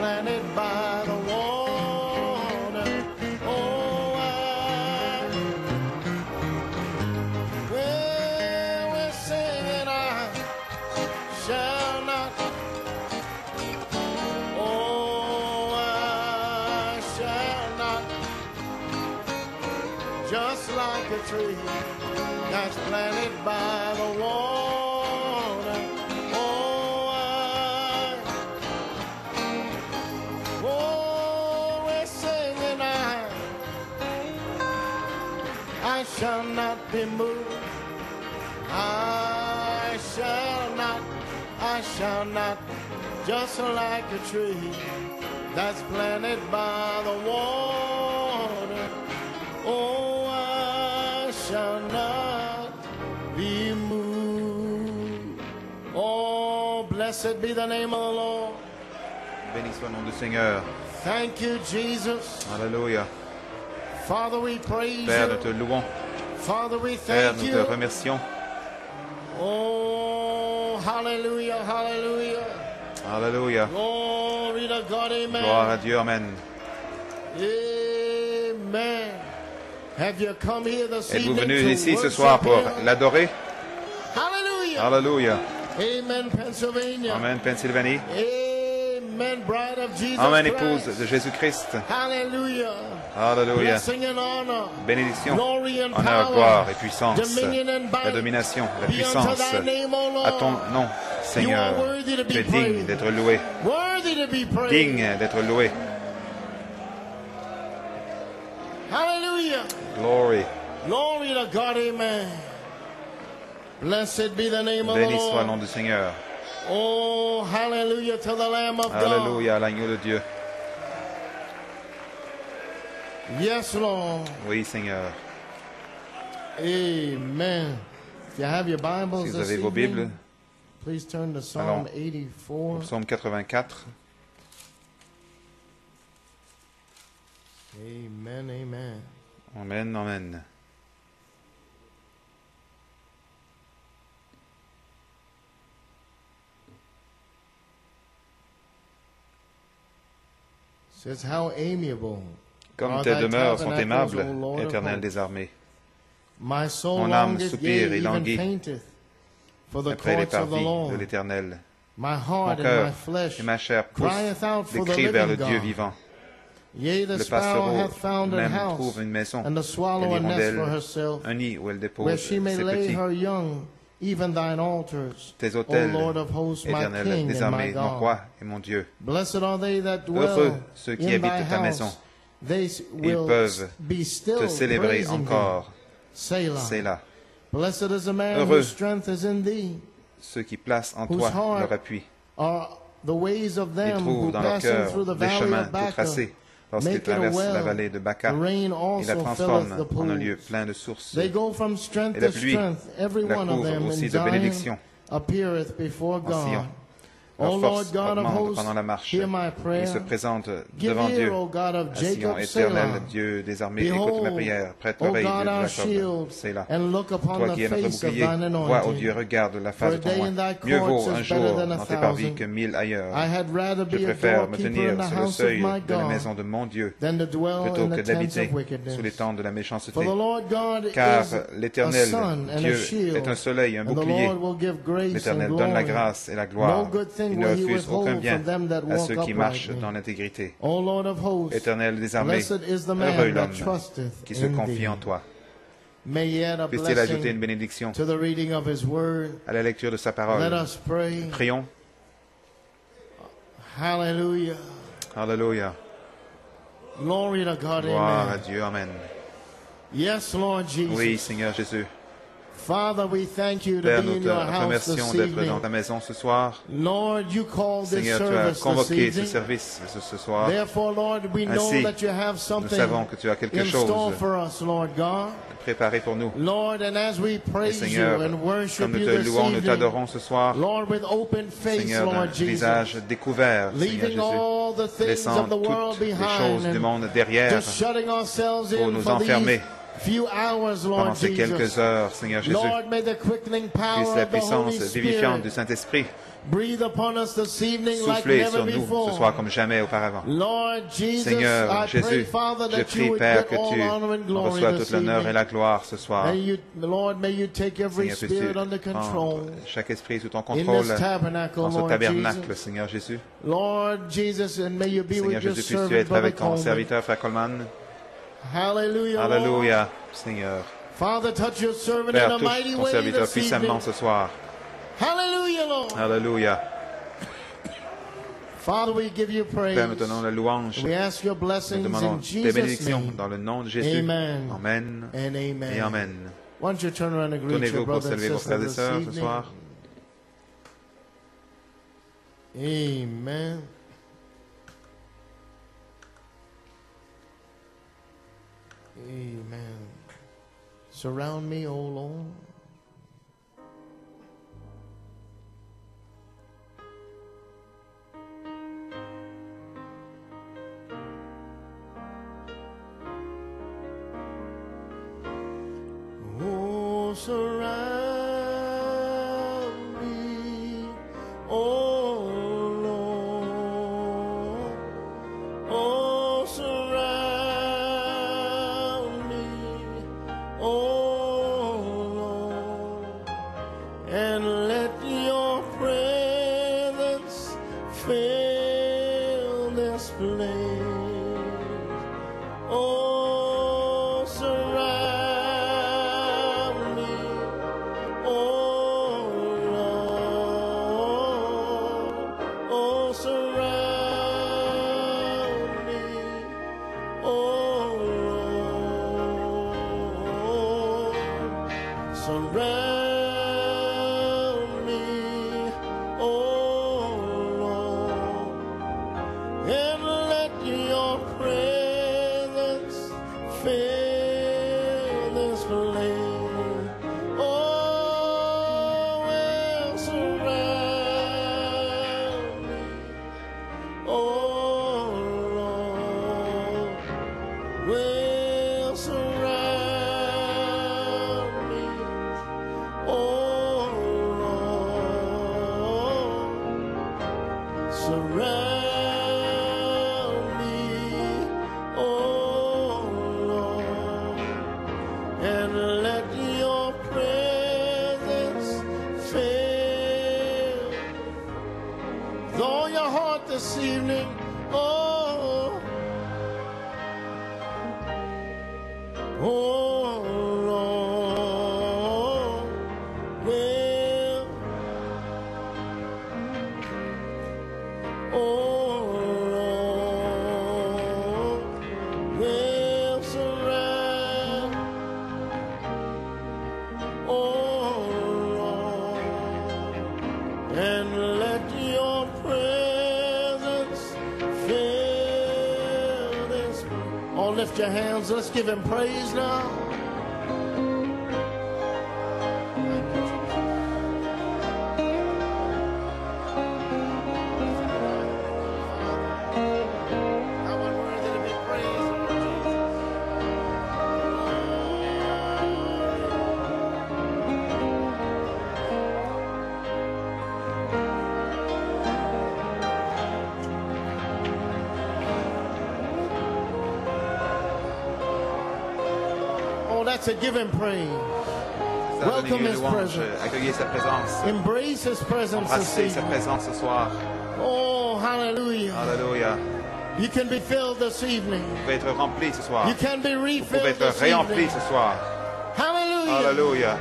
that's planted by shall not, just like a tree that's planted by the water. Oh, I shall not be moved. Oh, blessed be the name of the Lord. Béni soit le nom du Seigneur. Thank you, Jesus. Alléluia. Father, we praise Père, nous te louons. Father, we Père, thank nous te you. remercions. Oh, hallelujah, hallelujah. Alléluia. Glory to God, amen. Gloire à Dieu. Amen. Amen. Have you come here this Êtes-vous evening venus ici ce soir pour l'adorer? Hallelujah. Alléluia. Amen, Pennsylvania. Amen, Pennsylvanie. Amen, bride of Jesus Amen, Christ. épouse de Jésus-Christ. Hallelujah. Alléluia. Honor. Bénédiction, Glory and honneur, power. gloire et puissance. La domination, la puissance Lord. à ton nom, Seigneur. You are worthy to be Tu es digne praised. d'être loué. Digne d'être loué. Hallelujah. Glory. Glory to God, amen. Blessed be the name of the Béni soit le nom Lord. du Seigneur. Oh, hallelujah to the Lamb of God. Alléluia, l'agneau de Dieu. Yes, Lord. Oui, Seigneur. Amen. If you have your Bibles Si vous this avez vos evening, Bibles, please turn to Psalm Allons. 84. psaume 84. Amen, amen. Amen, amen. Comme tes demeures sont aimables, éternel des armées. My soul Mon âme soupire et languit fainteth for the Après les courts of the parvis de Lord. l'éternel. My Mon heart and my cœur flesh et ma chair poussent crieth out for des the cris vers le Dieu vivant. Yea, the Le passereau hath found a même trouve une maison, and the swallow a une nest for hirondelle, herself, un nid où elle where dépose she may ses petits. Even thine altars, Tes autels, Lord of hosts, my éternel King des my armées, mon roi et mon Dieu. Blessed are they that dwell Heureux ceux qui habitent ta maison. They s- will peuvent be still Te célébrer encore. C'est là. Blessed is the man Heureux. whose strength is in thee, Ceux qui placent en toi leur appui. are the ways of Ils them who trouvent dans leur cœur through the des valley chemins tout tracés. It a traversent la well. vallée de Baca, ils la the en un lieu plein de sources. They go from strength Et la to pluie strength, every la one of couvre them, aussi de bénédictions. En. Sion. O Leur Lord force augmente pendant la marche. Ils se présentent Give devant Dieu. À Sion, éternel. Dieu des armées, écoute ma prière. Prête l'oreille, de Jacob. C'est là. Toi qui es notre bouclier, vois, ô. Dieu, regarde la face de ton roi. Mieux vaut un jour dans tes parvis que mille ailleurs. Je préfère me tenir sur le seuil de la maison de mon Dieu plutôt que d'habiter sous les tentes de la méchanceté. Car l'Éternel, Dieu, est un soleil, un bouclier. L'Éternel donne la grâce et la gloire. Il ne refuse aucun bien à ceux qui marchent dans l'intégrité. Éternel des armées, heureux l'homme qui se confie en toi. Puisse-t-il ajouter une bénédiction à la lecture de sa parole. Prions. Hallelujah. Alléluia. Glory to God. Gloire à. Dieu. Amen. Yes, Lord Jesus. Oui, Seigneur Jésus. Père, be nous in te remercions d'être dans ta maison ce soir. Lord, you called this Seigneur, tu as convoqué ce service ce, soir. Therefore, Lord, we know Ainsi, that you have Nous something savons que tu as quelque chose for us, Lord God. préparé pour nous. Lord, and as we Et praise Seigneur, you and worship comme nous you te louons, nous t'adorons ce soir. Lord, with open face, Seigneur, d'un visage découvert, Seigneur leaving Jésus. all the things Laissant of the world toutes les behind choses du monde derrière just shutting ourselves pour nous enfermer pendant ces quelques heures, Seigneur Jésus. Lord, may the quickening power Puisse la puissance vivifiante du Saint-Esprit breathe upon us this evening like souffler never sur nous before. ce soir comme jamais auparavant. Lord Jesus, Seigneur I pray, Jésus, Father, je prie, Père, que tu reçois toute l'honneur et la gloire ce soir. May you, Lord, may you take every Seigneur, puisses-tu spirit under control prendre chaque esprit sous ton contrôle dans ce tabernacle. Seigneur Jésus. Lord Jesus, and may you be Seigneur Jésus, puisses-tu être avec ton serviteur, Frère Coleman. Hallelujah. Alléluia, Seigneur. Father, touch your servant Père, in a touche mighty ton way serviteur puissamment ce soir. Hallelujah, Lord. Alléluia. Father, we give you praise. Père, nous donnons la louange. We ask your Nous blessings demandons in tes bénédictions name. dans le nom de Jésus. Amen. Amen And amen. et Amen. Why don't you turn around and greet your Tournez-vous pour saluer vos frères et sœurs ce evening? soir. Amen. Amen. Surround me, O Lord. Oh, surround That's a give him praise. Welcome his presence. sa présence, Embrace his presence this sa evening. présence ce soir. Oh, hallelujah. Alléluia. You can be filled this evening. Vous pouvez être rempli ce soir. You can be Vous pouvez refilled être this réempli evening. ce soir. Hallelujah. Alléluia.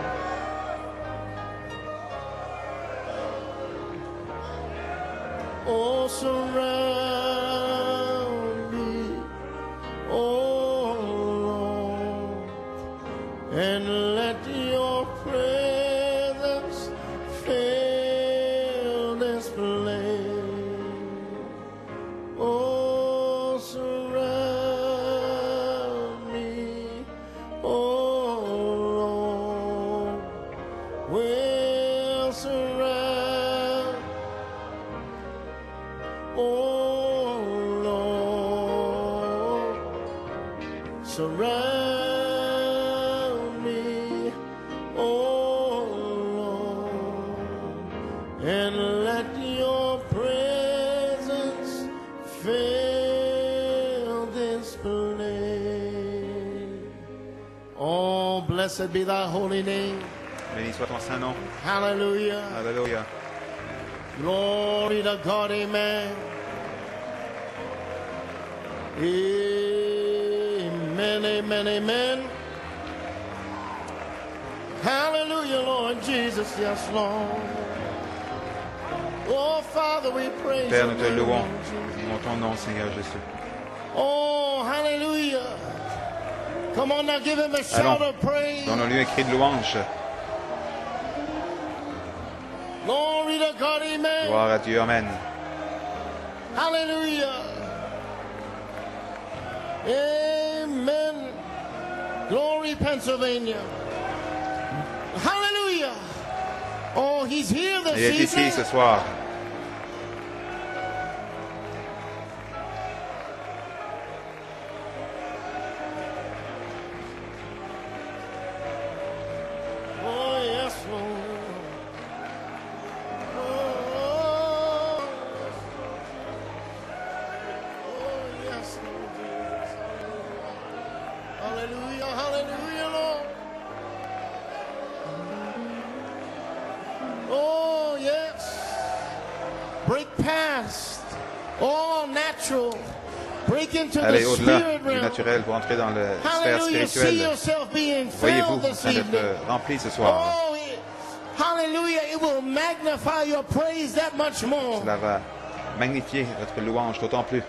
Blessed be thy holy name. Béni soit ton saint nom. Hallelujah. Hallelujah. Glory to God, amen. Amen, amen, amen. Hallelujah, Lord Jesus, yes, Lord. Oh, Father, we praise Père, nous te louons. Nous ton nom, Seigneur Jésus. Oh, hallelujah. Allons, donnons-lui un cri de louange. Gloire à Dieu, Amen. Alléluia. Amen. Glory, Pennsylvania. Hallelujah. Oh, he's here this Il est ici ce soir. Allez au-delà du naturel pour entrer dans la sphère spirituelle. Voyez-vous en euh, ce soir. Cela va magnifier votre louange d'autant plus.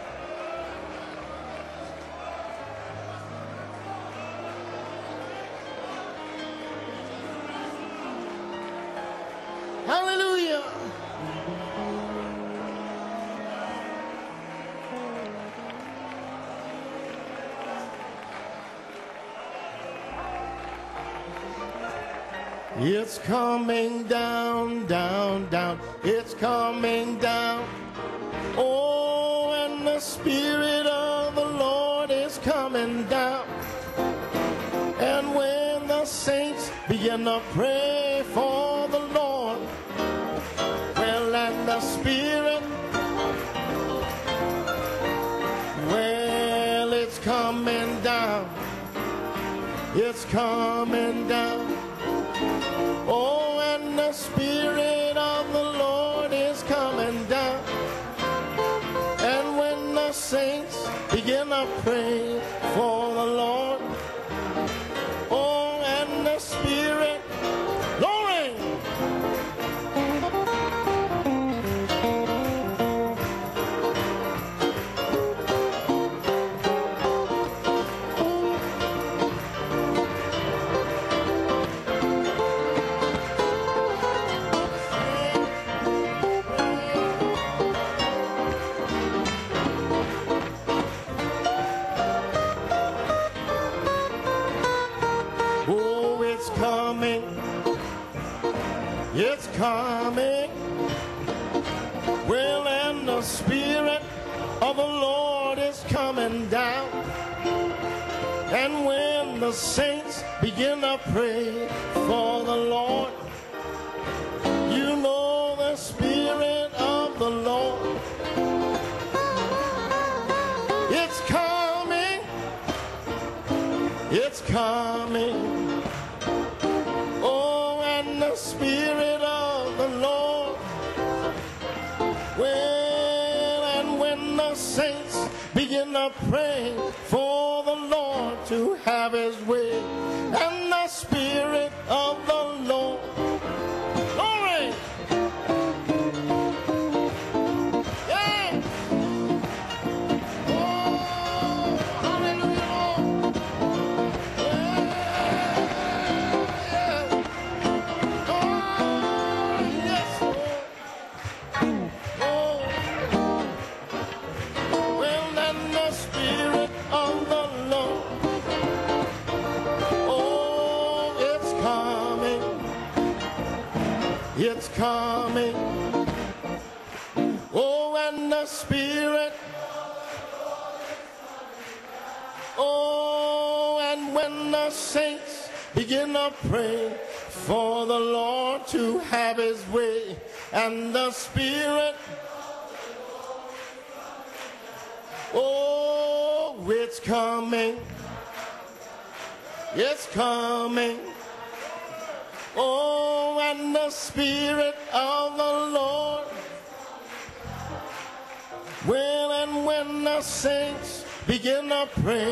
Pray.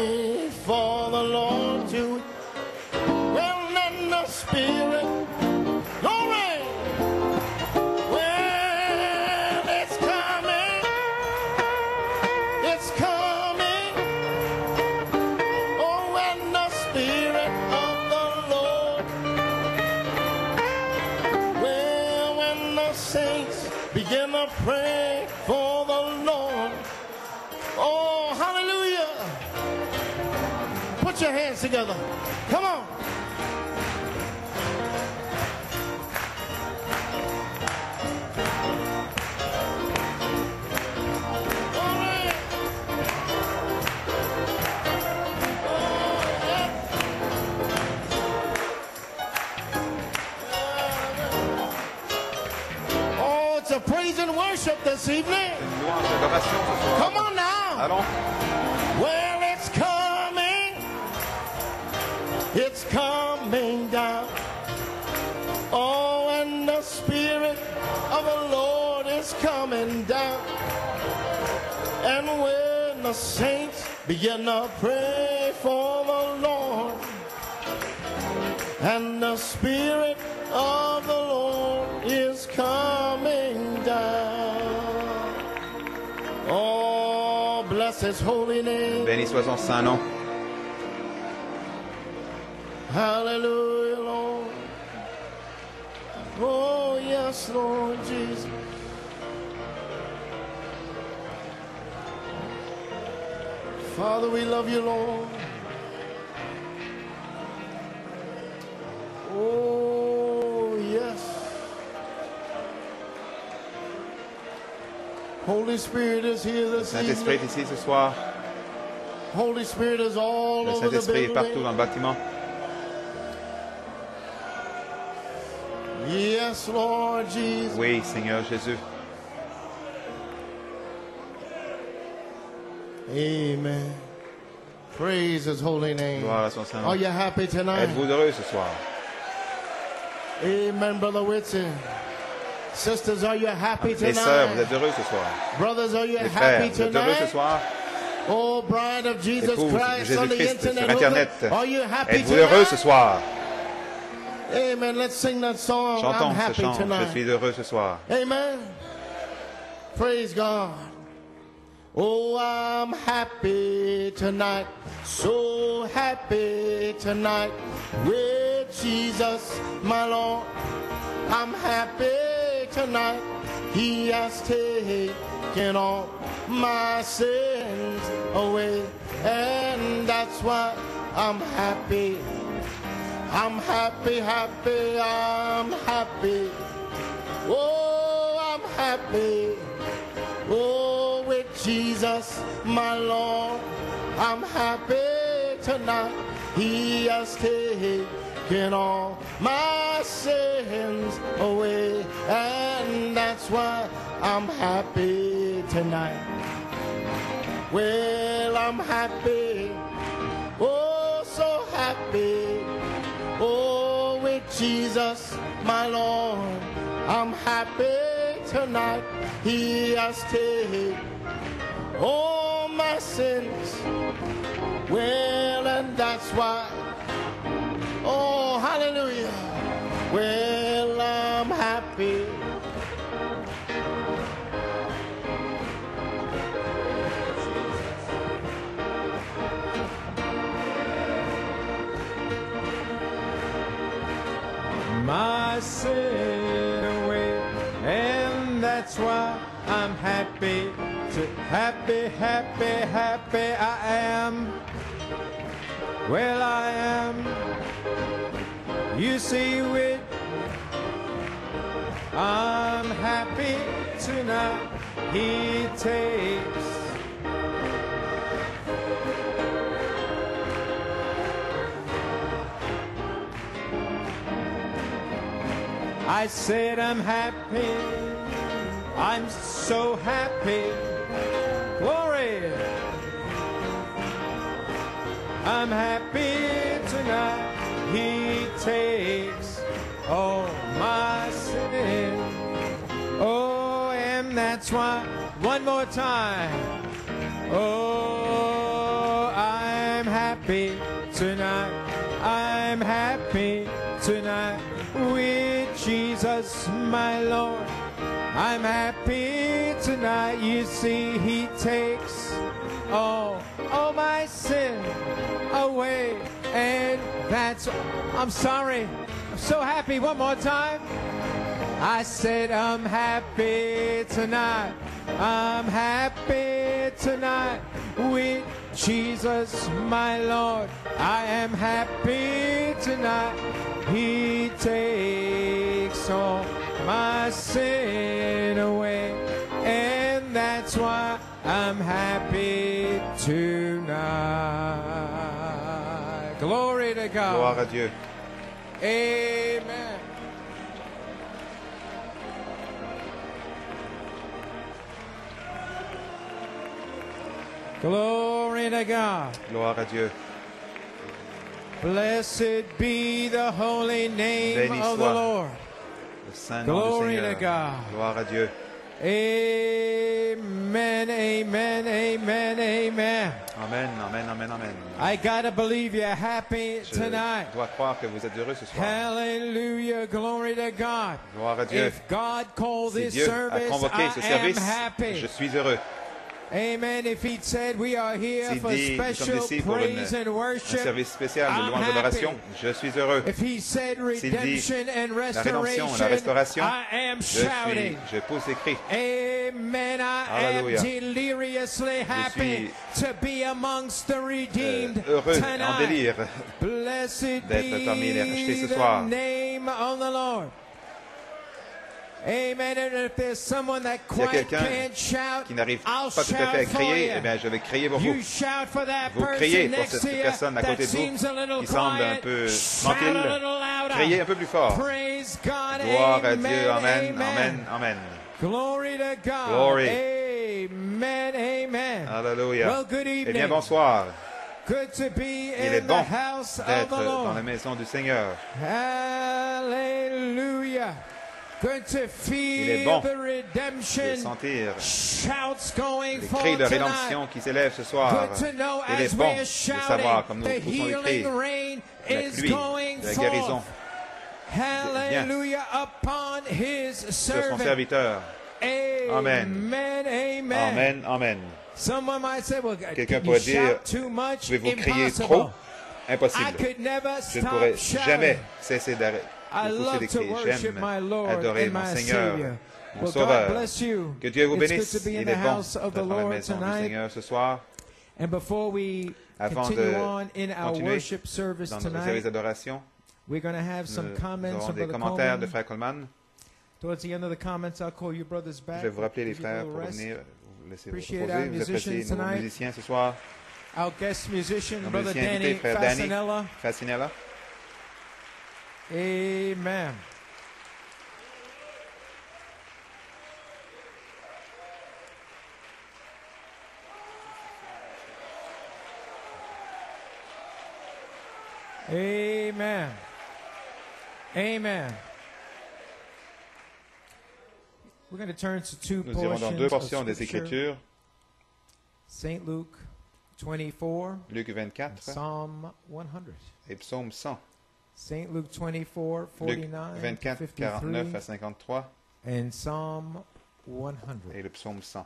It's coming down. Oh, and the Spirit of the Lord is coming down. And when the saints begin to pray for the Lord, and the Spirit of the Lord is coming down. Oh, bless his holy name. Béni soit son saint nom. Hallelujah, Lord. Oh, yes, Lord Jesus. Father, we love you, Lord. Oh, yes. Holy Spirit is here this Saint-Esprit est evening. ici ce soir. Holy Spirit is all Le over the Saint-Esprit est partout building. dans le bâtiment. Yes, Lord Jesus. Oui, Seigneur Jésus. Amen. Praise his holy name. Gloire à son saint Are you happy tonight? Êtes-vous heureux ce soir? Amen, Brother Whitson. Sisters, are you happy Les sœurs, vous tonight? êtes heureux ce soir? Brothers, are you Les frères, happy vous êtes heureux ce tonight? soir? Oh, bride of Jesus Épouse de Christ on the internet. sur Internet. Are you happy Êtes-vous heureux ce tonight? soir? Amen. Let's sing that song. I'm Chantons ce happy chant. Je tonight. suis heureux ce soir. Amen. Praise God. Oh, I'm happy tonight. So happy tonight with Jesus, my Lord. I'm happy tonight. He has taken all my sins away. And that's why I'm happy. I'm happy, happy, I'm happy. Oh, I'm happy. Oh, with Jesus, my Lord. I'm happy tonight. He has taken all my sins away. And that's why I'm happy tonight. Well, I'm happy. Oh, so happy. Oh, with Jesus, my Lord, I'm happy tonight. He has taken all my sins. Well, and that's why. Oh, hallelujah. Well, I'm happy. My sin away, and that's why I'm happy. To happy, happy, happy I am. Well, I am. You see, with I'm happy tonight. He takes I said I'm happy. I'm so happy. Glory. I'm happy tonight. He takes all my sin. Oh, and that's why. One more time. Oh, I'm happy tonight. I'm happy tonight. We Jesus, my Lord. I'm happy tonight. You see, He takes all, all my sin away. And that's, I'm sorry. I'm so happy. One more time. I said I'm happy tonight. I'm happy tonight with Jesus, my Lord. I am happy tonight. He takes all my sin away. And that's why I'm happy tonight. Glory to God. Gloire à Dieu. Amen. Glory to God. Gloire à Dieu. Blessed be the holy name Béni of the. Lord. Saint nom Glory du to Seigneur. God. Gloire à Dieu. Amen, amen, amen, amen. Amen, amen, amen, amen. I gotta believe you're happy Je tonight. dois croire que vous êtes heureux ce soir. Hallelujah, glory to God. Gloire à Dieu. If God called Si this Dieu a service, convoqué ce I am service, happy. je suis heureux. Amen. If He said we are here for special praise and un worship, service spécial de I'm louange et d'adoration, happy. je suis heureux. if He said S'il dit redemption and la rédemption, restoration, la restauration, I am Je suis, shouting. je pousse des cris. Amen. I am deliriously happy to be amongst the Euh, redeemed heureux, en tonight. délire. Blessed d'être parmi les rachetés be ce the soir. name of the Lord. Amen. And if there's someone that S'il y a quite quelqu'un can't shout, qui n'arrive I'll pas tout à fait à crier, you. eh bien, je vais crier pour You vous. shout for that Vous person criez pour next cette to you personne à that côté de vous seems a little qui semble un peu Shout tranquille. a little louder. Criez un peu plus fort. Praise God. Gloire à amen, Dieu. Amen, amen. amen. Glory to God. Glory. Amen. Amen. Alléluia. Well, good Eh evening. bien, bonsoir. Good to be Il est in bon the house of d'être the dans la Lord. maison du Seigneur. Hallelujah. Il est feel bon the De redemption sentir les cris de rédemption qui s'élèvent ce soir. Il est bon de savoir, comme nous poussons les cris, la pluie de la guérison. Hallelujah upon his son serviteur. Amen. Amen. Amen. Amen, amen. Someone might say, well, Quelqu'un pourrait dire, Pouvez-vous crier impossible. trop? I Impossible. could never Je ne stop pourrai shouting. jamais cesser d'arrêter Worship my J'aime Lord adorer and mon my Seigneur, Savior. mon Well, God Sauveur. bless you. Que Dieu vous It's bénisse. good to be in Il the est bon house of the d'être dans la Lord maison du tonight. Seigneur ce soir. And before we Avant continue de on in our continuer worship service Dans notre service tonight, d'adoration, we're going to have some nous comments aurons from des commentaires de. Frère Coleman. Towards the end of the comments, I'll call you brothers back. Je vais vous rappeler les frères pour venir vous laisser vous reposer. our Vous appréciez nos musiciens ce soir. Our guest musician, Brother Danny. Facinella. Amen. Amen. Amen. We're going to turn to two Nous irons dans deux portions des Écritures, Saint Luke 24, Luc 24 Psalm 100. et Psaume 100. Saint Luke 24, Luc 49, 24, 49 à 53 and Psalm 100. et le Psaume 100.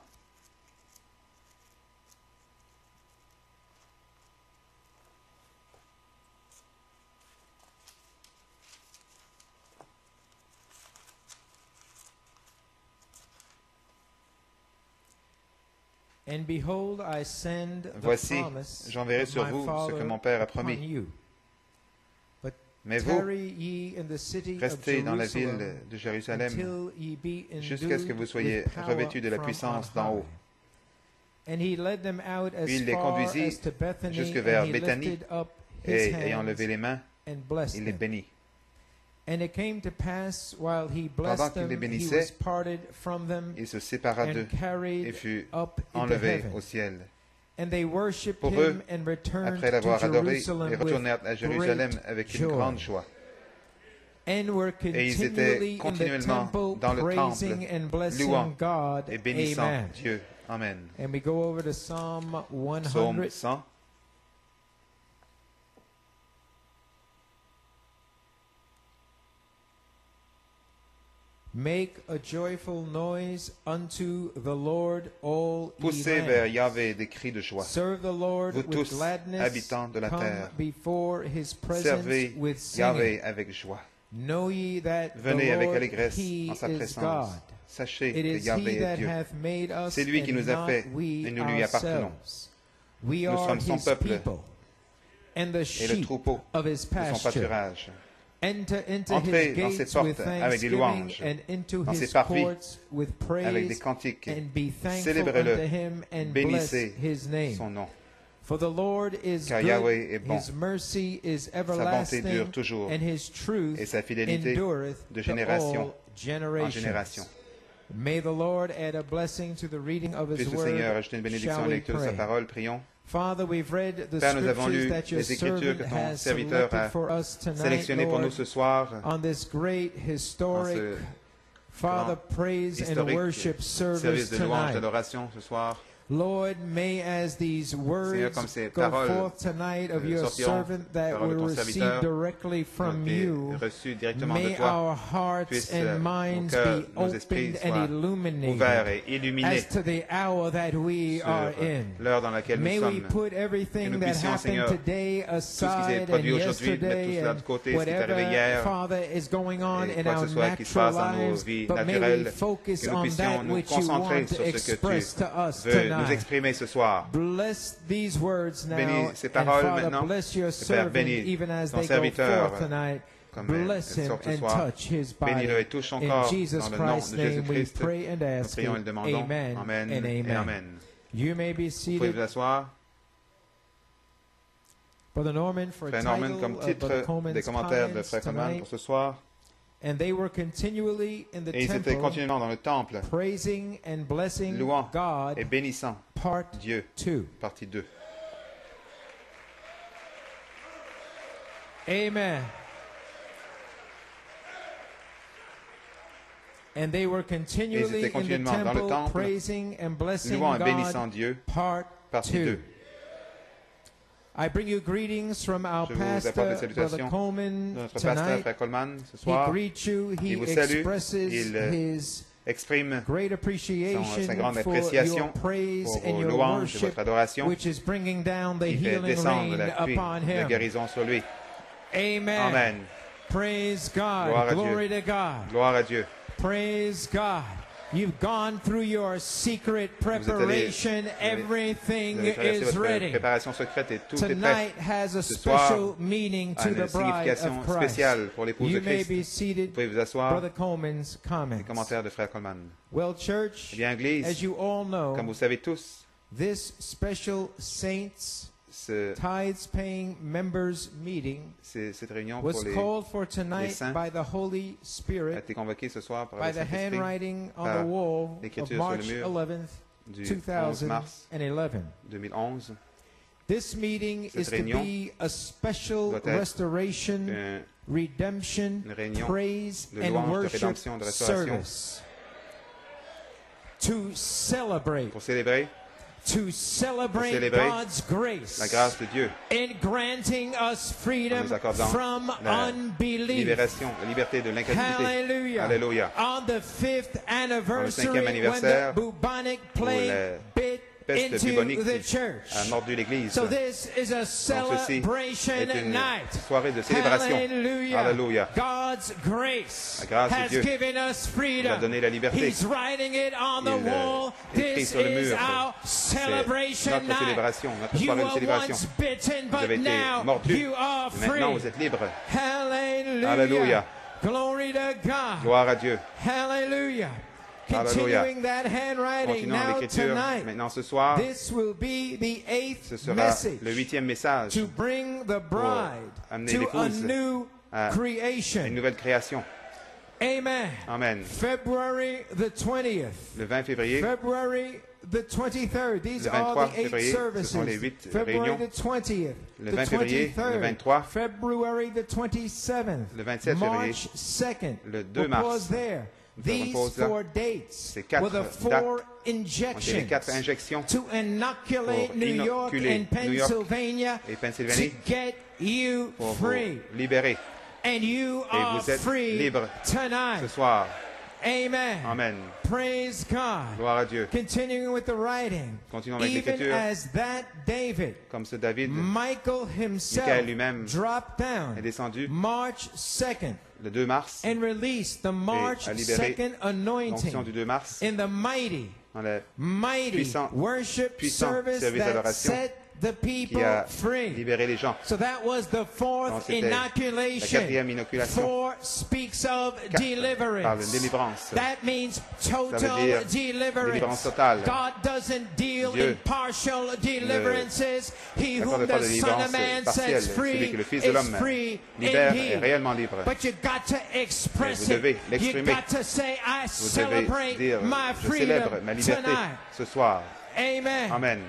And behold, I send the Voici, j'enverrai sur vous ce que mon Père a promis. Mais vous, tarry ye in the city of restez dans la ville de Jérusalem jusqu'à ce que vous soyez revêtus de la puissance d'en haut. And he led them out as Puis il les conduisit jusque vers Béthanie, Et ayant levé les mains, il les bénit. And it came to pass while he Pendant blessed qu'il les bénissait, Il se sépara d'eux et fut enlevé au ciel. And they worshipped Pour him eux, and returned Après l'avoir to adoré, Jerusalem ils retournèrent à with Jérusalem great avec une joy. grande joie. And we're Et ils continually étaient in the continuellement dans le temple, and blessing louant God. et bénissant Amen. Dieu. Amen. And we go over to Psalm Psaume 100. Make a joyful noise unto the Lord, all Poussez vers Yahvé des cris de joie. Serve the Lord Vous tous, gladness. habitants de la terre, before his presence Servez. Yahvé avec joie. Know ye that Venez the avec Lord, allégresse en sa présence. God. Sachez It que Yahvé est Dieu. C'est lui qui nous a fait, et nous lui appartenons. Nous sommes son peuple Et le troupeau de son pasture. pâturage. Enter into Entrez his dans ses portes avec des louanges, and into dans his ses parvis avec des praise cantiques. and be thankful Célébrez-le. Bénissez his name. son nom. For the Lord is Car good, Yahweh est bon. his mercy is bonté everlasting, dure toujours, and his truth et sa fidélité de to génération En génération. May the Lord add a blessing to the reading of his Puisse le. Seigneur ajouter une bénédiction à la lecture de sa parole. Prions. Father, we've read the Père, nous avons lu that your les Écritures que ton serviteur a for us tonight, Sélectionné pour nous ce soir, on this great historic ce Father grand praise and historique worship service service de louange d'adoration ce soir. Lord, may as these words ces go forth tonight of euh, your servant that ton receive directly from you, may toi, our hearts euh, and nos minds be opened and illuminated as to the hour that we are in. May we put everything that happened Seigneur, today aside and yesterday and whatever, Father, is going on in our natural lives, but may we focus on that which you want to express to us veux nous exprimer ce soir. Bless these words now, Bénis ces paroles maintenant. bless your Et Père, bénis even as ton serviteur, comme Bless elles him sortent ce and soir. touch his body. Bénis-le et touche son In corps Jesus dans le nom Christ's de name we Jésus-Christ. pray and Nous ask prions et le demandons. Amen, Amen et amen. Amen. You may be Vous pouvez seated. vous asseoir. Brother Norman for Frère Norman, comme titre des commentaires de Frère tonight. pour ce soir. And they were continually in the Et ils étaient temple continuellement dans le temple, praising and blessing louant God. et bénissant Part Dieu. 2. Partie 2. Amen. And they were Et continually ils étaient in the continuellement dans le temple temple, praising and blessing louant et bénissant God. Dieu. Part Partie 2. 2. I bring you greetings from our Je vous apporte salutations Coleman, de notre pasteur. Frère Coleman, ce He soir. greets you. He Il vous salue. expresses Il, euh, his Exprime great son- appreciation sa grande for appréciation your praise pour and vos your louanges et worship, votre adoration which is bringing down the qui fait healing descendre rain la pluie de guérison sur lui. Amen. Amen. Praise God. Gloire à Glory to God. Gloire à Dieu. Praise God. You've gone through your secret preparation. vous avez- Everything is ready. préparation secrète et tout est prêt. Tonight has a special meaning to une the bride signification of Christ. spéciale pour l'épouse You de may be Vous seated. pouvez vous asseoir. Brother Coleman's comments. commentaires de Frère Coleman. Well, church, Eh bien, Église, as you all know, comme vous savez tous, this special saints ce- tithes paying members meeting cette réunion was pour les, called for tonight saints by the Holy a Spirit été convoquée ce soir par by le the handwriting on the wall of l'écriture sur le March 11th, 11 2011. 2011. This meeting Cette is to be a special restoration, Une, redemption, praise, and worship rédemption, de restauration. service. To celebrate, to celebrate célébrer God's grace la grâce de Dieu, in granting us freedom En nous accordant from la unbelief. libération, la liberté de l'incrédulité. Hallelujah. Alléluia. On the fifth anniversary, cinquième when the anniversaire, bubonic plague la bit peste into bubonique the church. a mordu l'Église. So this is a Donc ceci celebration est une night. soirée de célébration. Alléluia. God's grace La grâce de has Dieu given us nous a freedom. donné la liberté. He's writing it on the Il, euh, wall. écrit This sur le is mur. our C'est celebration notre night. célébration, notre You soirée de célébration. Vous avez but été now mordu. you are Et maintenant, vous free. êtes libre. Hallelujah. Alléluia. Glory to God. Gloire à Dieu. Hallelujah. Alléluia. Continuing that handwriting Continuons now l'écriture. tonight. Maintenant, ce soir, This will be the eighth ce sera le huitième message to bring the bride amener to a l'épouse new à une creation. nouvelle création. Amen. Amen. February the 20th. Le 20 février, February the 23rd. These Le are 23 the eight février, ce services. sont les February réunions. the 20th. Le the 20 février, le 23rd, 23. February the 27th. Le 27 March 2nd. Le 2 We'll mars. there. Nous These pause là. four dates Ces quatre were the dates four ont les injections quatre injections to inoculate pour New York inoculer and New York Pennsylvania et to Pennsylvanie get you pour free. vous libérer And you are vous êtes tonight. ce soir. Amen. Amen. Praise God. Gloire à Dieu. Continuing with the writing. Continuons avec Even l'écriture. as that David, Comme ce David Michael himself Michael lui-même dropped est down descendu March 2nd le 2 mars, and released the March 2nd l'onction anointing du 2 mars, in the mighty, dans la- mighty Puissant- worship puissant service service that set qui a free. libéré les gens. So that was the fourth c'était la inoculation. quatrième inoculation. Four speaks of Quatre parle de deliverance. délivrance. That means total Ça veut dire deliverance. délivrance totale. God doesn't deal Dieu in partial deliverances. He whom the Son of Man sets Celui free que le Fils de is l'homme free libère est indeed. réellement libre. But you got to express Mais vous devez it. You l'exprimer. got to say, I Vous devez celebrate dire, my je célèbre freedom ma liberté ce soir. Amen. Amen.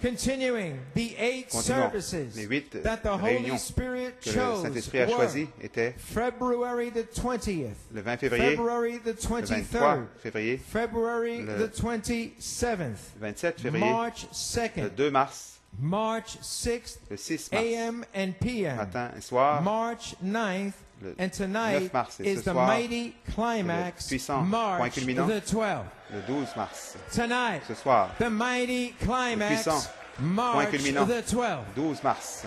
Continuing the eight services Les huit that the Holy Spirit que le chose Saint-Esprit a étaient February the 20th, le 20 février, February the le 23 23rd, février, February le the 27th, le 27 février, March le 2nd, 2 mars, March 6th, le 6 mars, a.m. and p.m., matin et soir, March 9th, le and tonight 9 mars, et is ce the soir, mighty climax, puissant point March culminant. the 12th. Le 12 mars. Tonight, Ce soir, the mighty climax, puissant March culminant. the 12th. 12 mars.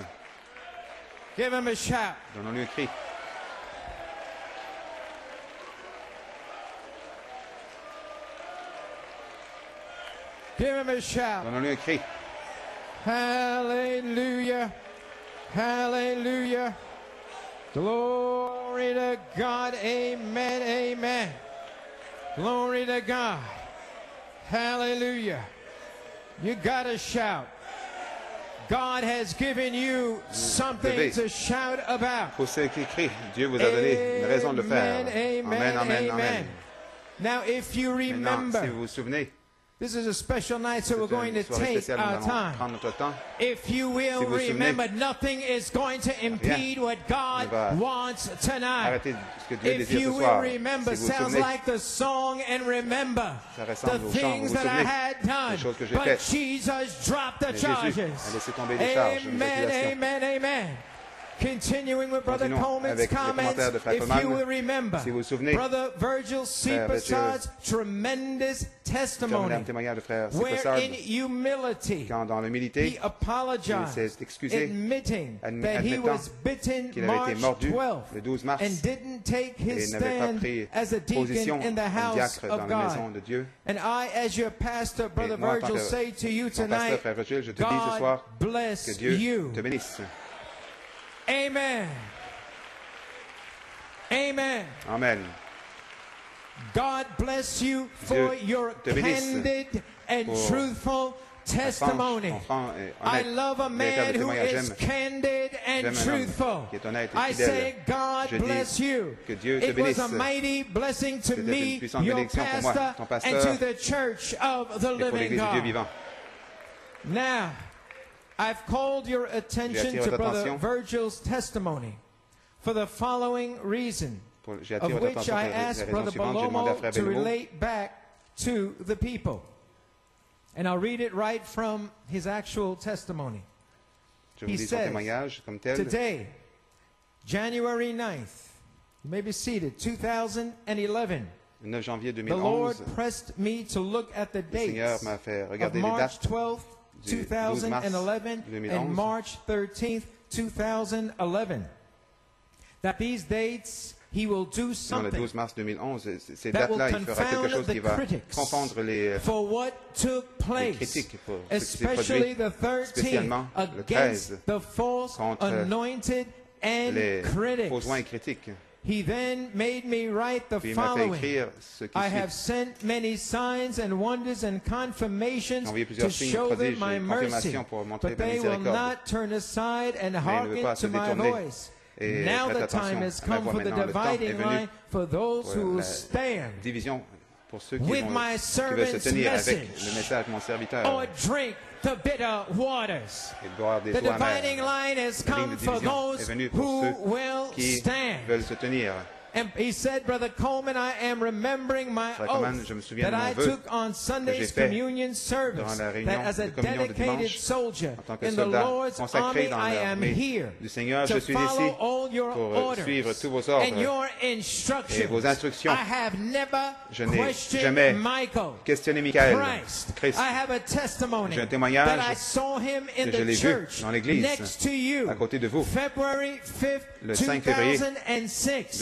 Give him a shout. Donnons-lui un cri. Give him a shout. Donnons-lui un cri. Hallelujah. Hallelujah. Glory to God. Amen. Amen. Glory to God. Hallelujah. You got to shout. God has given you something to shout about. Poussez qui crie. Dieu vous a donné une raison de le faire. Amen, Amen, amen, amen. amen. Now, if you remember, si vous vous souvenez, this is a special night, so we're c'est going to une soirée take spéciale, nous our allons time. prendre notre temps. If you will Si vous vous souvenez, remember, nothing is going to impede what God ne va wants tonight. Arrêtez ce que Dieu If désire you ce will soir. remember, si vous vous sounds souvenez, like the song and remember Ça the ressemble au chant, things vous vous that I souvenez had done. des choses que j'ai But faites. Jesus dropped the Mais Jésus charges. a laissé tomber les charges, les Amen, accusations. amen, amen. Continuing with Brother Continuons Coleman's avec les comments, commentaires de Frère if Coleman. you will remember, Si vous vous souvenez, Brother Virgil C. Frère Virgil, Passad's tremendous testimony, terminons le témoignage de frère where Sipossard, in humility quand dans l'humilité, he apologized, il s'est excusé, admitting admi- that he admettant was bitten qu'il avait été March mordu 12th le 12 mars and didn't take et his n'avait pas stand pris as a deacon position in the comme house diacre dans of la maison God. de Dieu. And I, as your pastor, Brother moi, en tant Virgil, que say to you Mon pasteur, tonight, frère Virgile, je te dis ce God soir bless que Dieu you. Te bénisse. Amen. Amen. Amen. God bless you for Dieu your te bénisse candid and pour truthful testimony. Franche, franc et I honnête, love a man véritable who témoignage. is J'aime candid and J'aime un homme truthful. qui est honnête et I fidèle. say, God Je dis bless you. que Dieu te It was a bénisse. mighty blessing to C'était me, une puissante your bénédiction pour moi, pastor, ton and pasteur, to the church of the et pour living l'Église du Dieu God. vivant. Now, I've called your attention to Brother. Virgil's testimony for the following reason, of which I asked Brother suivante. J'ai demandé à Balomo to relate back to the people. And I'll read it right from his actual testimony. He says, témoignage comme tel. Today, January 9th, you may be seated, 2011, 9 janvier the Lord pressed me to look at the dates of March dates 12th, du 12 mars 2011 and March 13th, 2011. That these dates he will do le something 12 mars 2011. Ces that will dates-là, il fera quelque confound chose the qui va critics confondre les, euh, for what took les place, critiques pour ce qui s'est especially produit, the 13th, spécialement le against 13 the false contre anointed and les critics. faux et critiques. He then made me write the Puis il m'a fait following. écrire ce qui I have sent many signs and wonders and confirmations to show them my mercy, confirmations pour montrer but they will not turn aside and hearken to my voice. et Now the time has come for the Maintenant, le temps est dividing line for those who will stand. Division pour ceux qui, with vont, my qui veulent se servant's tenir avec message. le message mon serviteur or drink the bitter waters. et de boire des The eaux amères. dividing line has La ligne come de for division est those venue pour who ceux will qui stand. Tenir. And he said, Brother Coleman, I am remembering my Frère Coleman, oath je me souviens that de mon I vœu took on Sunday's j'ai fait communion service, durant la réunion that as a de communion de dedicated dimanche, soldier en tant que in the soldat Lord's consacré army, dans I am l'armée here du Seigneur, to je suis ici follow all your pour euh, orders suivre tous vos ordres and your instructions. et vos instructions. I have never Je n'ai questioned jamais Michael. questionné Michael, Christ. Christ. I have a testimony J'ai un témoignage that I saw him in que je the l'ai vu church dans l'église, next to you à côté de vous. February 5th, Le 5 février 2006.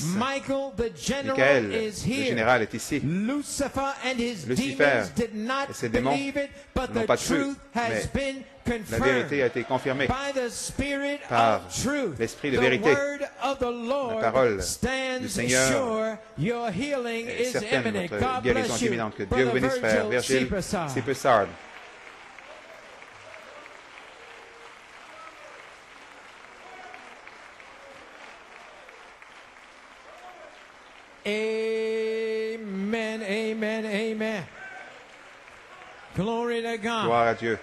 2006. Michael the general Michael, is le here. général, est ici. Lucifer and his Lucifer demons did not et ses démons believe it, but n'ont the pas cru, truth has mais been La confirmed vérité a été confirmée. by the spirit par of truth. l'esprit de the vérité. word of the Lord parole stands du Seigneur sure. Your healing est is certaine, imminent. votre guérison est imminente. Que Dieu vous bénisse, frère Virgil Amen, amen, amen. Glory to God. Gloire à Dieu.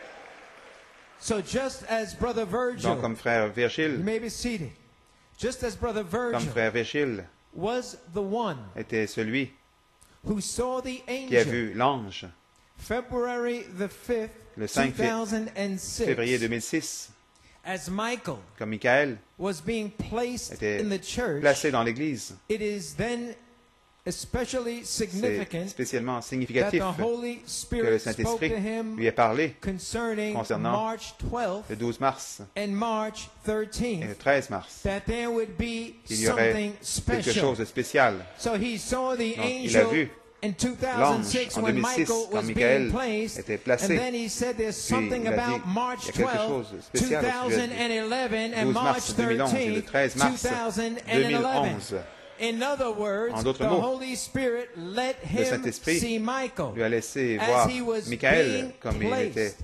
So just as Brother Virgil, Donc, comme frère seated. Just as Brother comme Virgil frère was the one était celui who saw the qui a angel vu l'ange February the 5th, Le 5 2006, février 2006, as Michael comme Michael was being placed était in the church, placé dans l'église. it is then C'est significant spécialement that significatif the Holy que le Spirit spoke Saint-Esprit to him lui ait parlé concerning concernant March 12th le 12 mars and March et 13th le 13 mars. that there would be Il y aurait something quelque special. chose de spécial. So he saw the Donc, il a angel vu in l'ange 2006 en when 2006 Michael quand was Michael being placed, était placé. and then he said there's Puis something il a dit, about March il y a quelque 12, chose de spécial au sujet du 2011 and 12 March mars 2011 et le 13, 13 mars 2011. 2011. In other words, En d'autres the mots, Holy Spirit let le him Saint-Esprit see Michael lui a laissé as voir he was Michael comme il était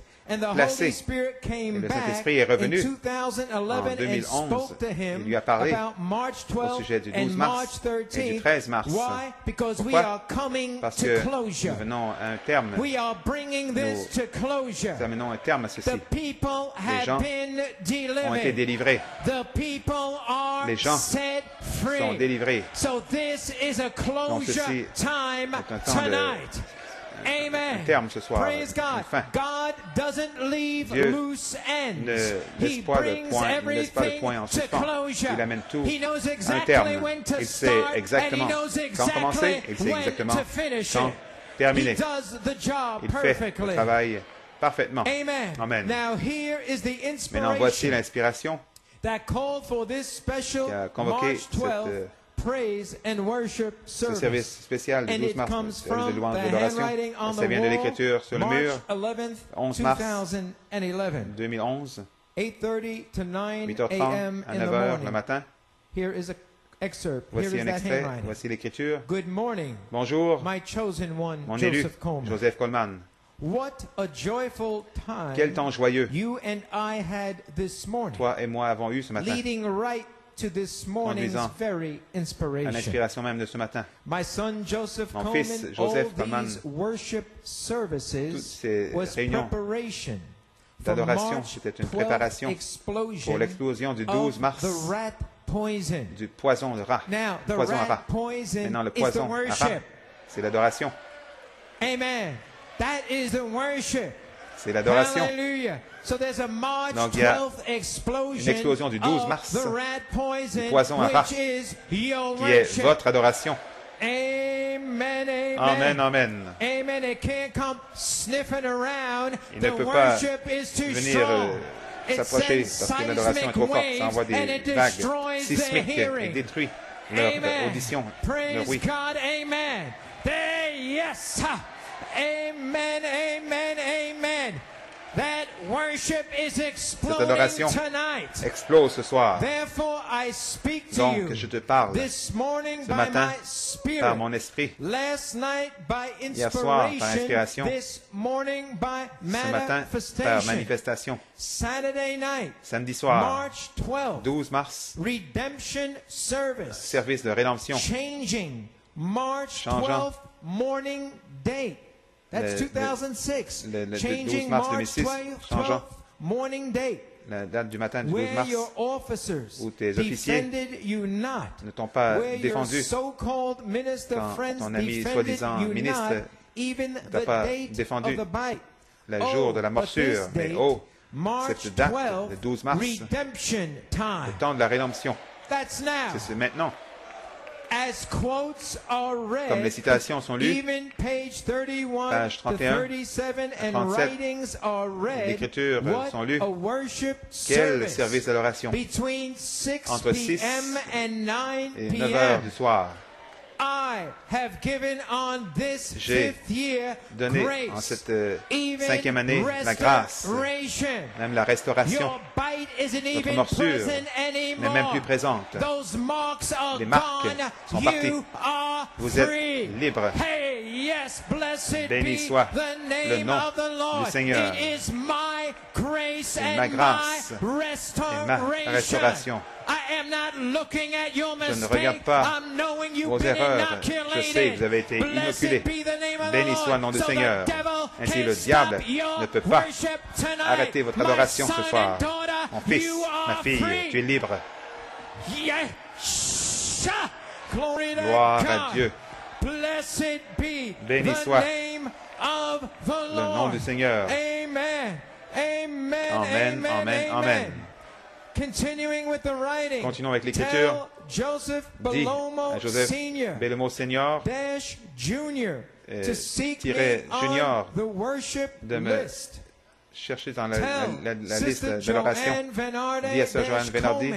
placé. Holy Spirit Et came le Saint-Esprit est revenu in 2011 en and 2011. spoke to him Il lui a parlé about March 12 sujet du and 12 March mars 13. et du 13 mars. Why? Because we Pourquoi? are coming Parce to que closure. nous venons à un terme, We are bringing this Nous to closure. nous amenons un terme à ceci. The people have gens been ont été delivered. délivrés, The people are Les gens set free. sont délivrés. So this is a closure ceci est un temps de-. Un terme ce soir, Praise God. une fin. God doesn't leave Dieu loose ends. ne He laisse pas le brings point- ne laisse pas le everything point en to suspens. closure. Il amène tout he knows à un exactly terme. when to Il sait start exactement and he knows quand exactly commencer, il sait exactement to finish quand terminer. He does the job Il fait le perfectly. travail parfaitement. Amen. Amen. Now here is the Maintenant, voici inspiration l'inspiration that called for this special qui a convoqué March 12 cette, praise and worship ce service. spécial du And 12 it mars, service de louange et d'adoration. Ça vient de l'écriture sur le mur, 11th, 11 mars 2011, 2011, 8:30 to 9 8h30 a.m. à in the 9h le matin. Here is a excerpt. Voici un extrait, voici l'écriture. Good morning, Bonjour, my chosen one, mon élu, Joseph Coleman. Joseph Coleman. What a joyful time Quel temps joyeux you and I had this morning. toi et moi avons eu ce matin, leading right to this morning's very à inspiration. l'inspiration même de ce matin. My son Joseph Mon fils, Joseph these worship Toutes services ces was réunions preparation for d'adoration, c'était une 12th préparation explosion pour l'explosion du 12 of mars the rat poison. du poison de rat. Now, the poison à rat rat. poison Maintenant, le poison à rat, c'est l'adoration. Amen. That is the worship. C'est l'adoration. Donc, il y a 12th explosion une explosion du 12 of mars rat poison, à your qui est votre adoration. Amen, amen. Amen, amen. Amen. It can't come sniffing around. Il ne peut pas venir euh, s'approcher parce que l'adoration est trop forte. Ça envoie des vagues sismiques et détruit leur audition, leur oui. God. Amen. There, yes. Amen. Amen. Amen. That worship is exploding adoration tonight. Explose ce soir. Therefore, I speak to Donc, you je te parle this morning ce by matin my spirit. par mon esprit. Last night by Hier soir, par inspiration, inspiration. this morning by Ce matin, par manifestation. manifestation. Saturday night, Samedi soir, March 12, 12 mars, redemption service, de rédemption. changing March Changeant 12, morning date. That's Le- le- 2006. le- le- Changing 12 mars March 2006, 12th, changeant. morning date. La date du matin du 12 Where mars your officers où tes officiers defended you not. ne t'ont pas défendu. so-called minister Quand ton ami soi-disant you ministre even t'a the pas date défendu of the bite. le Oh, jour de la but morsure. Mais oh, March cette date, 12, le 12 mars, redemption time. le temps de la rédemption, That's now. c'est c'est maintenant. As quotes are read, Comme les citations sont lues, even page 31 page to 31, 37 and 37, writings are read, l'écriture what sont lues. a worship Quel service à l'oration between 6 Entre 6 p.m. and 9 et 9 heures p.m. du soir. J'ai fifth year Donné en cette euh, cinquième année la grâce, restoration. même la restauration, Your bite isn't Notre even morsure present n'est anymore. même plus présente. Those marks are Les marques gone. sont you parties. are Vous êtes free. libre. Hey, yes, blessed Béni be soit the le name nom of the Lord. du Seigneur. It is my grace C'est and ma grâce my et ma restoration. restauration. I am not looking at your Je ne mistake. regarde pas I'm knowing you've vos erreurs. Je sais que vous avez été inoculés. Béni soit le nom du Seigneur. devil Ainsi, le diable stop your ne peut pas arrêter votre My adoration ce son soir. Mon fils, you ma are fille, free. tu es libre. Gloire à. Dieu. Blessed be Béni the soit name of the Le Lord. nom du Seigneur. Amen. Amen. Amen, amen, Continuons avec l'écriture. Joseph Belomo à Joseph Senior Bellomo Senior Junior to seek me tiret junior on the worship de me list. chercher dans la, la- la- la liste de l'oration. Dis à dash Joanne Venardi,